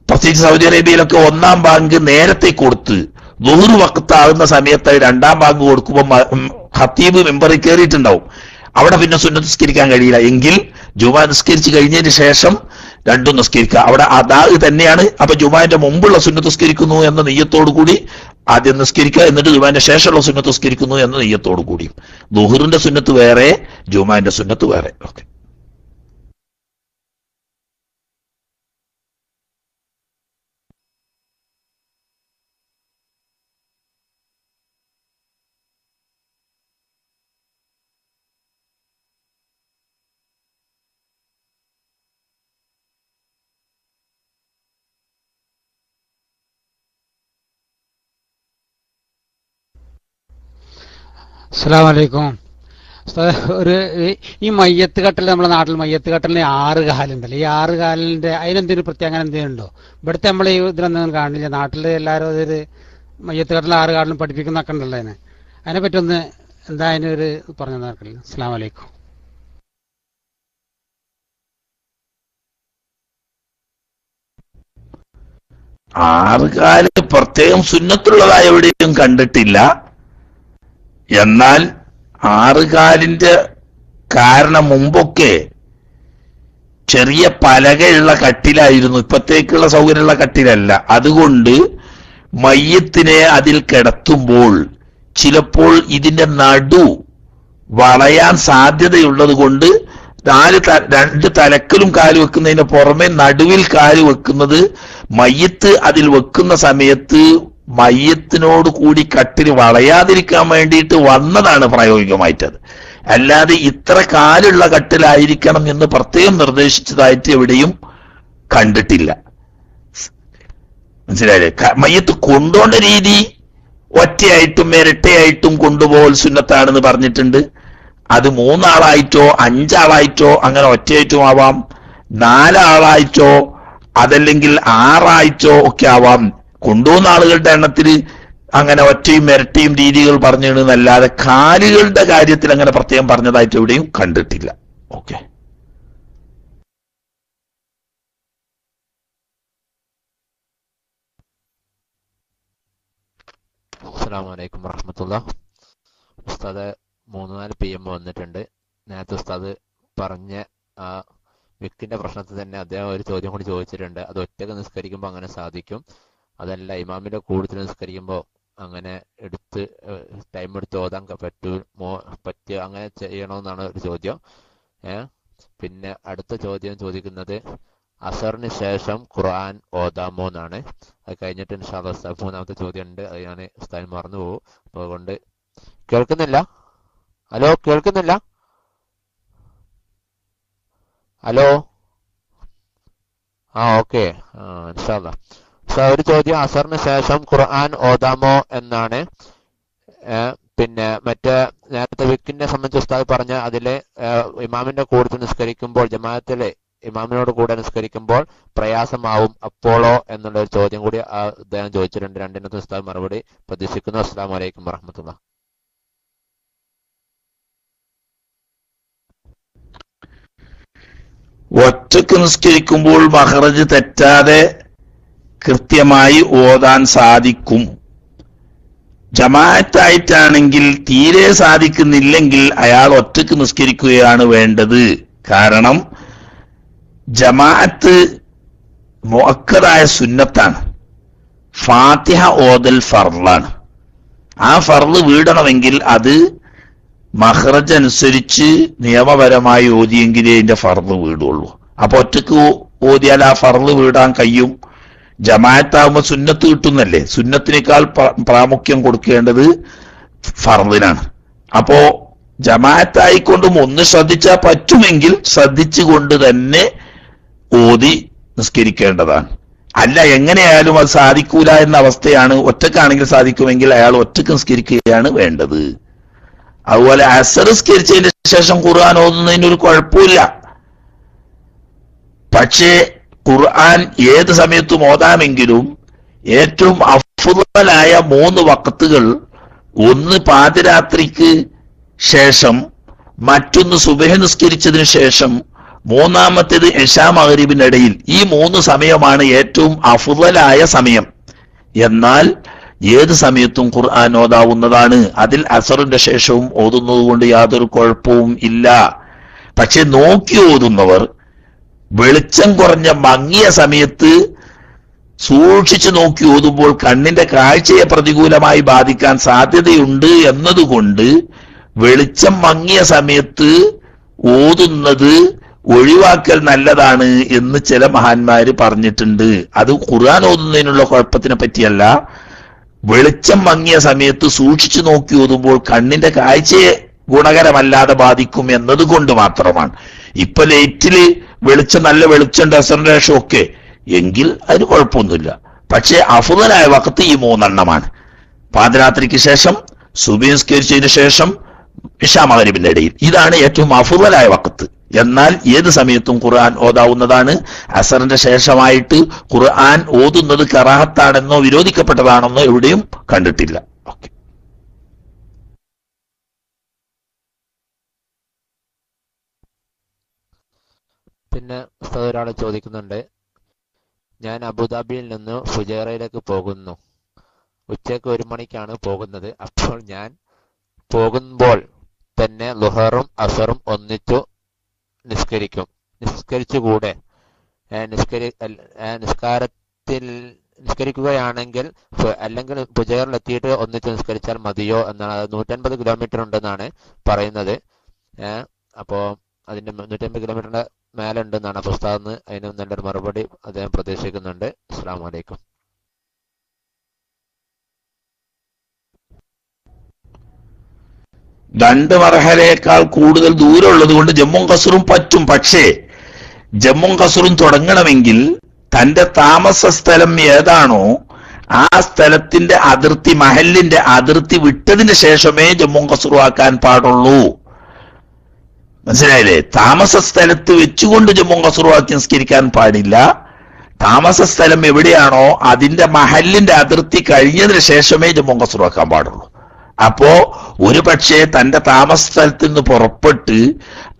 പ്രത്യേകിച്ച് സൗദി അറേബ്യയിലൊക്കെ ഒന്നാം ബാങ്ക് നേരത്തെ കൊടുത്ത് നൂറ് വക്കത്താകുന്ന സമയത്ത് രണ്ടാം ബാങ്ക് കൊടുക്കുമ്പോൾ ഹത്തീബ് മെമ്പറിൽ കയറിയിട്ടുണ്ടാവും അവിടെ പിന്നെ സുന്നത്ത് നിസ്കരിക്കാൻ കഴിയില്ല. എങ്കിൽ ജുമാ നിസ്കരിച്ച് കഴിഞ്ഞതിന് ശേഷം രണ്ടും നിസ്കരിക്കുക. അവിടെ അതാ തന്നെയാണ്. അപ്പൊ ജുമാന്റെ മുമ്പുള്ള സുന്നത്ത് നിസ്കരിക്കുന്നു എന്ന നെയ്യത്തോടു കൂടി ആദ്യം നിസ്കരിക്കുക. എന്നിട്ട് ജുമാന്റെ ശേഷമുള്ള സുന്നത്ത് നിസ്കരിക്കുന്നു എന്ന നെയ്യത്തോടു കൂടിയും ദുഹറിന്റെ സുന്നത്ത് വേറെ ജുമാന്റെ സുന്നത്ത് വേറെ. ഓക്കെ. അസ്സലാമു അലൈക്കും ഒരു ഈ- മയ്യത്ത് കട്ടൽ നമ്മുടെ നാട്ടിൽ മയ്യത്ത് കട്ടലിന് ആറ് കാലുണ്ടല്ലോ. ഈ ആറ് കാലിന്റെ അതിനെന്തെങ്കിലും പ്രത്യേകം അങ്ങനെ എന്തെങ്കിലും ഉണ്ടോ? ഇവിടുത്തെ നമ്മൾ ഈ ഇതിലൊന്നും കാണില്ല. നാട്ടിൽ എല്ലാവരും അതൊരു മയ്യത്ത് കട്ടൽ ആറ് കാലിലും പഠിപ്പിക്കുന്നൊക്കെ ഉണ്ടല്ലോ അതിനെ. അതിനെ പറ്റി ഒന്ന് എന്താ അതിനൊരു പറഞ്ഞു നടക്കില്ല അസ്സാം വലൈക്കും ആറുകാൽ പ്രത്യേകം സുന്നത്തുള്ളതായി എവിടെയും കണ്ടിട്ടില്ല. എന്നാൽ ആറുകാലിന്റെ കാരണം മുമ്പൊക്കെ ചെറിയ പലകയുള്ള കട്ടിലായിരുന്നു. ഇപ്പത്തേക്കുള്ള സൗകര്യമുള്ള കട്ടിലല്ല. അതുകൊണ്ട് മയ്യത്തിനെ അതിൽ കിടത്തുമ്പോൾ ചിലപ്പോൾ ഇതിന്റെ നടു വളയാൻ സാധ്യതയുള്ളത് കൊണ്ട് നാല് രണ്ട് തലക്കലും കാൽ വെക്കുന്നതിന് പുറമെ നടുവിൽ കാൽ വെക്കുന്നത് മയ്യത്ത് അതിൽ വെക്കുന്ന സമയത്ത് മയ്യത്തിനോട് കൂടി കട്ടിൽ വളയാതിരിക്കാൻ വേണ്ടിയിട്ട് വന്നതാണ് പ്രായോഗികമായിട്ടത്. അല്ലാതെ ഇത്ര കാലുള്ള കട്ടിലായിരിക്കണം എന്ന് പ്രത്യേകം നിർദ്ദേശിച്ചതായിട്ട് എവിടെയും കണ്ടിട്ടില്ല. മനസ്സിലായില്ലേ? മയ്യത്ത് കൊണ്ടുപോണ്ട രീതി ഒറ്റയായിട്ടും ഇരട്ടയായിട്ടും കൊണ്ടുപോകൽ സുന്നത്താണെന്ന് പറഞ്ഞിട്ടുണ്ട്. അത് മൂന്നാളായിട്ടോ അഞ്ചാളായിട്ടോ അങ്ങനെ ഒറ്റയായിട്ടും ആവാം. നാലാളായിട്ടോ അതല്ലെങ്കിൽ ആറായിട്ടോ ഒക്കെ ആവാം. കൊണ്ടുപോകുന്ന ആളുകളുടെ എണ്ണത്തിൽ അങ്ങനെ ഒറ്റയും ഇരട്ടയും രീതികൾ പറഞ്ഞിടുന്നല്ലാതെ കാലുകളുടെ കാര്യത്തിൽ അങ്ങനെ പ്രത്യേകം പറഞ്ഞതായിട്ട് എവിടെയും കണ്ടിട്ടില്ല. ഓക്കെ അസ്സാം വലൈക്കും വറഹമത്തുള്ള. ഉസ്താദ് മൂന്ന് നാല് പി എം വന്നിട്ടുണ്ട്. നേരത്തെ ഉസ്താദ് പറഞ്ഞ ആ വ്യക്തിന്റെ പ്രശ്നത്തിൽ തന്നെ അദ്ദേഹം ഒരു ചോദ്യം കൂടി ചോദിച്ചിട്ടുണ്ട്. അത് ഒറ്റയ്ക്ക് നിസ്കരിക്കുമ്പോൾ അങ്ങനെ സാധിക്കും. അതല്ല ഇമാമിന്റെ കൂടുതൽ നിസ്കരിക്കുമ്പോൾ അങ്ങനെ എടുത്ത് ടൈം എടുത്ത് ഓതാൻ പറ്റുമോ പറ്റുക അങ്ങനെ ചെയ്യണമെന്നാണ് ഒരു ചോദ്യം. ഏ പിന്നെ അടുത്ത ചോദ്യം ചോദിക്കുന്നത് അസറിന് ശേഷം ഖുർആൻ ഓതാമോ എന്നാണ്. അത് കഴിഞ്ഞിട്ട് ഇൻഷാല്ലാ മൂന്നാമത്തെ ചോദ്യം ഉണ്ട് അത് ഞാൻ സ്ഥലം മറന്നു പോകും. അതുകൊണ്ട് കേൾക്കുന്നില്ല? ഹലോ കേൾക്കുന്നില്ല? ഹലോ? ആ ഓക്കെ. ഇൻഷാല്ല ഒരു ചോദ്യം അസറിന് ശേഷം ഖുർആൻ ഓതാമോ എന്നാണ്. പിന്നെ മറ്റേ നേരത്തെ വിക്കിനെ സംബന്ധിച്ച് ഉസ്താദ് പറഞ്ഞ അതിലെ ഇമാമിന്റെ കൂടെ നിസ്കരിക്കുമ്പോൾ ജമാഅത്തിലെ ഇമാമിനോട് കൂടെ നിസ്കരിക്കുമ്പോൾ പ്രയാസമാവും അപ്പോളോ എന്നുള്ള ഒരു ചോദ്യം കൂടി അദ്ദേഹം ചോദിച്ചിട്ടുണ്ട്. രണ്ടിനത്തെ ഉസ്താദ് മറുപടി പ്രതീക്ഷിക്കുന്നു. അസ്സാം വലൈക്കും വറഹമത്തുള്ള ഒറ്റയ്ക്ക് നിസ്കരിക്കുമ്പോൾ മഹറജ് തെറ്റാതെ കൃത്യമായി ഓതാൻ സാധിക്കും. ജമാഅത്തായിട്ടാണെങ്കിൽ തീരെ സാധിക്കുന്നില്ലെങ്കിൽ അയാൾ ഒറ്റയ്ക്ക് നിസ്കരിക്കുകയാണ് വേണ്ടത്. കാരണം ജമാഅത്ത് മുഅക്കദായ സുന്നത്താണ്. ഫാത്തിഹ ഓതൽ ഫർളാണ്. ആ ഫർൾ വീടണമെങ്കിൽ അത് മഹ്റജ് അനുസരിച്ച് നിയമപരമായി ഓതിയെങ്കിലേ ഇതിന്റെ ഫർൾ വീടുള്ളൂ. അപ്പൊ ഒറ്റയ്ക്ക് ഓതിയാൽ ആ ഫർൾ വീടാൻ കഴിയും? ജമാഅത്താകുമ്പോ സുന്നത്ത് കിട്ടുന്നല്ലേ? സുന്നത്തിനേക്കാൾ പ്രാമുഖ്യം കൊടുക്കേണ്ടത് ഫർദിനാണ്. അപ്പോ ജമാഅത്തായിക്കൊണ്ടും ഒന്ന് ശ്രദ്ധിച്ചാൽ പറ്റുമെങ്കിൽ ശ്രദ്ധിച്ചുകൊണ്ട് തന്നെ ഓതി നിസ്കരിക്കേണ്ടതാണ്. അല്ല എങ്ങനെയായാലും അത് സാധിക്കൂല എന്ന അവസ്ഥയാണ്. ഒറ്റക്കാണെങ്കിൽ സാധിക്കുമെങ്കിൽ അയാൾ ഒറ്റയ്ക്ക് നിസ്കരിക്കുകയാണ് വേണ്ടത്. അതുപോലെ അസർ നിസ്കരിച്ചതിന് ശേഷം ഖുർആൻ ഓതുന്നതിന് ഒരു കുഴപ്പമില്ല. പക്ഷേ ഖുർആൻ ഏത് സമയത്തും ഓതാമെങ്കിലും ഏറ്റവും അഫുതലായ മൂന്ന് വക്കത്തുകൾ ഒന്ന് പാതിരാത്രിക്ക് ശേഷം മറ്റൊന്ന് സുബഹ നിസ്കരിച്ചതിന് ശേഷം മൂന്നാമത്തേത് എഷാ മഹരീബിനിടയിൽ ഈ മൂന്ന് സമയമാണ് ഏറ്റവും അഫുതലായ സമയം. എന്നാൽ ഏത് സമയത്തും ഖുർആൻ ഓതാവുന്നതാണ്. അതിൽ അസറിന്റെ ശേഷവും ഓതുന്നതുകൊണ്ട് യാതൊരു കുഴപ്പവും ഇല്ല. പക്ഷെ നോക്കി ഓതുന്നവർ വെളിച്ചം കുറഞ്ഞ മങ്ങിയ സമയത്ത് സൂക്ഷിച്ചു നോക്കി ഓതുമ്പോൾ കണ്ണിന്റെ കാഴ്ചയെ പ്രതികൂലമായി ബാധിക്കാൻ സാധ്യതയുണ്ട് എന്നതുകൊണ്ട് വെളിച്ചം മങ്ങിയ സമയത്ത് ഓതുന്നത് ഒഴിവാക്കൽ നല്ലതാണ് എന്ന് ചില മഹാന്മാര് പറഞ്ഞിട്ടുണ്ട്. അത് ഖുർആൻ ഓതുന്നതിനുള്ള കുഴപ്പത്തിനെ പറ്റിയല്ല. വെളിച്ചം മങ്ങിയ സമയത്ത് സൂക്ഷിച്ചു നോക്കി ഓതുമ്പോൾ കണ്ണിന്റെ കാഴ്ചയെ ഗുണകരമല്ലാതെ ബാധിക്കും എന്നതുകൊണ്ട് മാത്രമാണ്. ഇപ്പൊ ലൈറ്റിൽ വെളിച്ചം നല്ല വെളിച്ചം ശേഷം ഒക്കെ. എങ്കിൽ അതിന് കുഴപ്പമൊന്നുമില്ല. പക്ഷേ അഫുതലായ വക്കത്ത് ഈ മൂന്നെണ്ണമാണ്. പാതിരാത്രിക്ക് ശേഷം സുബീസ്കരിച്ചതിന് ശേഷം ഇഷാമകരിബിന്റെ ഇടയിൽ. ഇതാണ് ഏറ്റവും അഫുതലായ വക്കത്ത് എന്നാൽ ഏത് സമയത്തും ഖുർആൻ ഓതാവുന്നതാണ്. അസറിന്റെ ശേഷമായിട്ട് ഖുർആൻ ഓതുന്നത് കറാഹത്താണെന്നോ വിരോധിക്കപ്പെട്ടതാണെന്നോ എവിടെയും കണ്ടിട്ടില്ല. ഓക്കെ. പിന്നെ ഒരാൾ ചോദിക്കുന്നുണ്ട്. ഞാൻ അബുദാബിയിൽ നിന്ന് ഫുജൈറയിലേക്ക് പോകുന്നു. ഉച്ചയ്ക്ക് ഒരു മണിക്കാണ് പോകുന്നത്. അപ്പോൾ ഞാൻ പോകുമ്പോൾ തന്നെ ലുഹറും അസറും ഒന്നിച്ചു നിസ്കരിക്കും. നിസ്കരിച്ചുകൂടെ? നിസ്കരി നിസ്കാരത്തിൽ നിസ്കരിക്കുകയാണെങ്കിൽ അല്ലെങ്കിൽ ഫുജൈറിൽ എത്തിയിട്ട് ഒന്നിച്ച് നിസ്കരിച്ചാൽ മതിയോ എന്നാണ്. നൂറ്റൻപത് കിലോമീറ്റർ ഉണ്ടെന്നാണ് പറയുന്നത്. അപ്പോൾ അപ്പോ അതിന്റെ മുന്നൂറ്റമ്പത് കിലോമീറ്ററിന്റെ മേലെ ഉണ്ടെന്നാണ് അപ്പൊ ഉസ്താദിന് അതിന് നല്ലൊരു മറുപടി അദ്ദേഹം പ്രതീക്ഷിക്കുന്നുണ്ട്. അസ്സാം വലൈക്കും രണ്ട് വർഹരേക്കാൾ കൂടുതൽ ദൂരമുള്ളത് കൊണ്ട് ജമ്മും കസറും പറ്റും. പക്ഷേ ജമ്മും കസറും തുടങ്ങണമെങ്കിൽ തന്റെ താമസ സ്ഥലം ഏതാണോ ആ സ്ഥലത്തിന്റെ അതിർത്തി മഹലിന്റെ അതിർത്തി വിട്ടതിന് ശേഷമേ ജമ്മും കസറും ആക്കാൻ പാടുള്ളൂ. മനസ്സിലായില്ലേ? താമസ സ്ഥലത്ത് വെച്ചുകൊണ്ട് ജമ്മു കസറും ആക്കി നിസ്കരിക്കാൻ പാടില്ല. താമസ സ്ഥലം എവിടെയാണോ അതിന്റെ മഹലിന്റെ അതിർത്തി കഴിഞ്ഞതിന് ശേഷമേ ജമ്മു കസറും ആക്കാൻ പാടുള്ളൂ. അപ്പോ ഒരു പക്ഷേ തന്റെ താമസ സ്ഥലത്ത് നിന്ന് പുറപ്പെട്ട്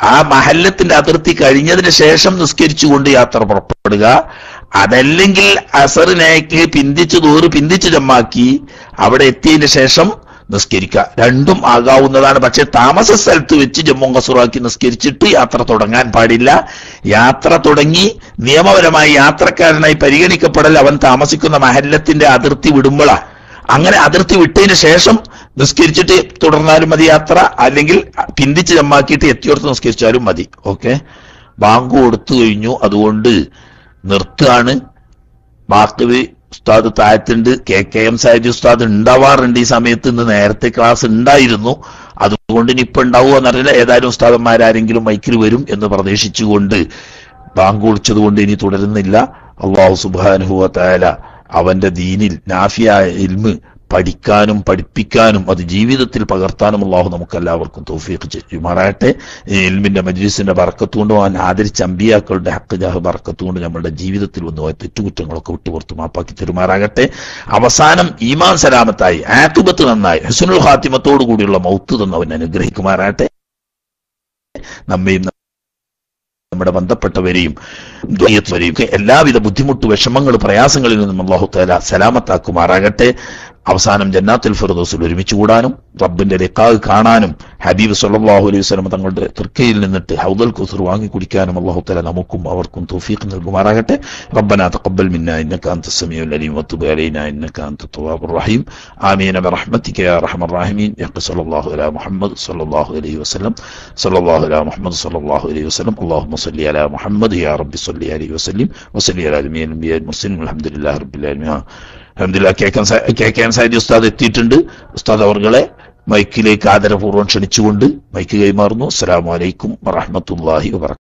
ആ മഹല്ലത്തിന്റെ അതിർത്തി കഴിഞ്ഞതിന് ശേഷം നിസ്കരിച്ചുകൊണ്ട് യാത്ര പുറപ്പെടുക. അതല്ലെങ്കിൽ അസറിനേക്ക് പിന്തിച്ചു ദൂറ് പിന്തിച്ചു ജമ്മാക്കി അവിടെ എത്തിയതിന് ശേഷം നിസ്കരിക്കുക. രണ്ടും ആകാവുന്നതാണ്. പക്ഷെ താമസ സ്ഥലത്ത് വെച്ച് ജമ്മു കസുറാക്കി നിസ്കരിച്ചിട്ട് യാത്ര തുടങ്ങാൻ പാടില്ല. യാത്ര തുടങ്ങി നിയമപരമായി യാത്രക്കാരനായി പരിഗണിക്കപ്പെടൽ അവൻ താമസിക്കുന്ന മഹല്ലത്തിന്റെ അതിർത്തി വിടുമ്പോളാ. അങ്ങനെ അതിർത്തി വിട്ടതിന് ശേഷം നിസ്കരിച്ചിട്ട് തുടർന്നാലും മതി യാത്ര. അല്ലെങ്കിൽ പിന്തിച്ച് ജമ്മാക്കിയിട്ട് എത്തിയോർത്ത് നിസ്കരിച്ചാലും മതി. ഓക്കെ? ബാങ്ക് കൊടുത്തു കഴിഞ്ഞു. അതുകൊണ്ട് നിർത്തുകയാണ്. ബാക്കി ഉസ്താദ് താഴത്തുണ്ട്. കെ കെ എം സാഹിബ് ഉസ്താദ് ഉണ്ടാവാറുണ്ട്. ഈ സമയത്ത് ഇന്ന് നേരത്തെ ക്ലാസ് ഉണ്ടായിരുന്നു. അതുകൊണ്ട് ഇനി ഇപ്പൊ ഉണ്ടാവുക എന്നറിയില്ല. ഏതായാലും ഉസ്താദന്മാരാരെങ്കിലും മൈക്കിൽ വരും എന്ന് പ്രതീക്ഷിച്ചുകൊണ്ട് ബാങ്ക് വിളിച്ചതുകൊണ്ട് ഇനി തുടരുന്നില്ല. അള്ളാഹു സുബാനുഹുവ അവന്റെ ദീനിൽ നാഫിയ ഇൽമ് പഠിക്കാനും പഠിപ്പിക്കാനും അത് ജീവിതത്തിൽ പകർത്താനും അള്ളാഹു നമുക്ക് എല്ലാവർക്കും തൗഫീഖ് ചെയ്യുമാറാകട്ടെ. എൽമിന്റെ ഇൽമിന്റെ മജ്ലിസിന്റെ ബർക്കത്തുകൊണ്ടും അവൻ ആദരിച്ച അമ്പിയാക്കളുടെ ഹക്കജാഹ് വറക്കത്തുകൊണ്ട് നമ്മളുടെ ജീവിതത്തിൽ വന്നു തെറ്റുകുറ്റങ്ങളൊക്കെ വിട്ടുപുറത്ത് മാപ്പാക്കി തെരുമാറാകട്ടെ. അവസാനം ഈമാൻ സലാമത്തായി ആത്തുബത്ത് നന്നായി ഹസുനുൽ ഹാത്തിമത്തോടു കൂടിയുള്ള മൗത്ത് തന്നവൻ അനുഗ്രഹിക്കുമാറാകട്ടെ. നമ്മയും നമ്മുടെ ബന്ധപ്പെട്ടവരെയും എല്ലാവിധ ബുദ്ധിമുട്ട് വിഷമങ്ങൾ പ്രയാസങ്ങളിൽ നിന്നും അള്ളാഹു തല സലാമത്താക്കുമാറാകട്ടെ. അവസാനം ജന്നാത്തിൽ ഫിറദോസിൽ ഒരുമിച്ച് കൂടാനും റബ്ബിന്റെ രക്കാഹ് കാണാനും ഹബീബ് സല്ലാഹു അലൈഹി വസ്ലം തങ്ങളുടെ തൃക്കയിൽ നിന്നിട്ട് ഹൗദൽ കുസുർ വാങ്ങി കുടിക്കാനും അള്ളാഹുത്തല നമുക്കും അവർക്കും തൗഫീഖ് നൽകുമാറാകട്ടെ. റബ്ബന തഖബ്ബൽ മിന്ന ഇന്നക അൻത സമീഉൽ അലീം വതുബ് അലൈന ഇന്നക അൻത റഹീം. ആമീൻ. ബിറഹ്മതിക യാ അർഹമർ റഹീമീൻ. യഖ സല്ലല്ലാഹു അലാ മുഹമ്മദ് സല്ലല്ലാഹു അലൈഹി വസല്ലം. സല്ലല്ലാഹു അലാ മുഹമ്മദ് സല്ലല്ലാഹു അലൈഹി വസല്ലം. അല്ലാഹുമ്മ സല്ലി അലാ മുഹമ്മദ് യാ റബ്ബി സല്ലി അലൈഹി വസല്ലം. വസല്ലി അലാ ജമീഇൽ അൻബിയാ മുർസലിൻ. അൽഹംദുലില്ലാഹി റബ്ബിൽ ആലമീൻ. അഹമ്മദില്ല കെ കെ എൻ ഉസ്താദ് എത്തിയിട്ടുണ്ട്. ഉസ്താദ് അവർകളെ മൈക്കിലേക്ക് ആദരപൂർവം ക്ഷണിച്ചുകൊണ്ട് മൈക്ക് കൈമാറുന്നു. അസ്സാം വലൈക്കും വറഹമത്തല്ലാഹി വാ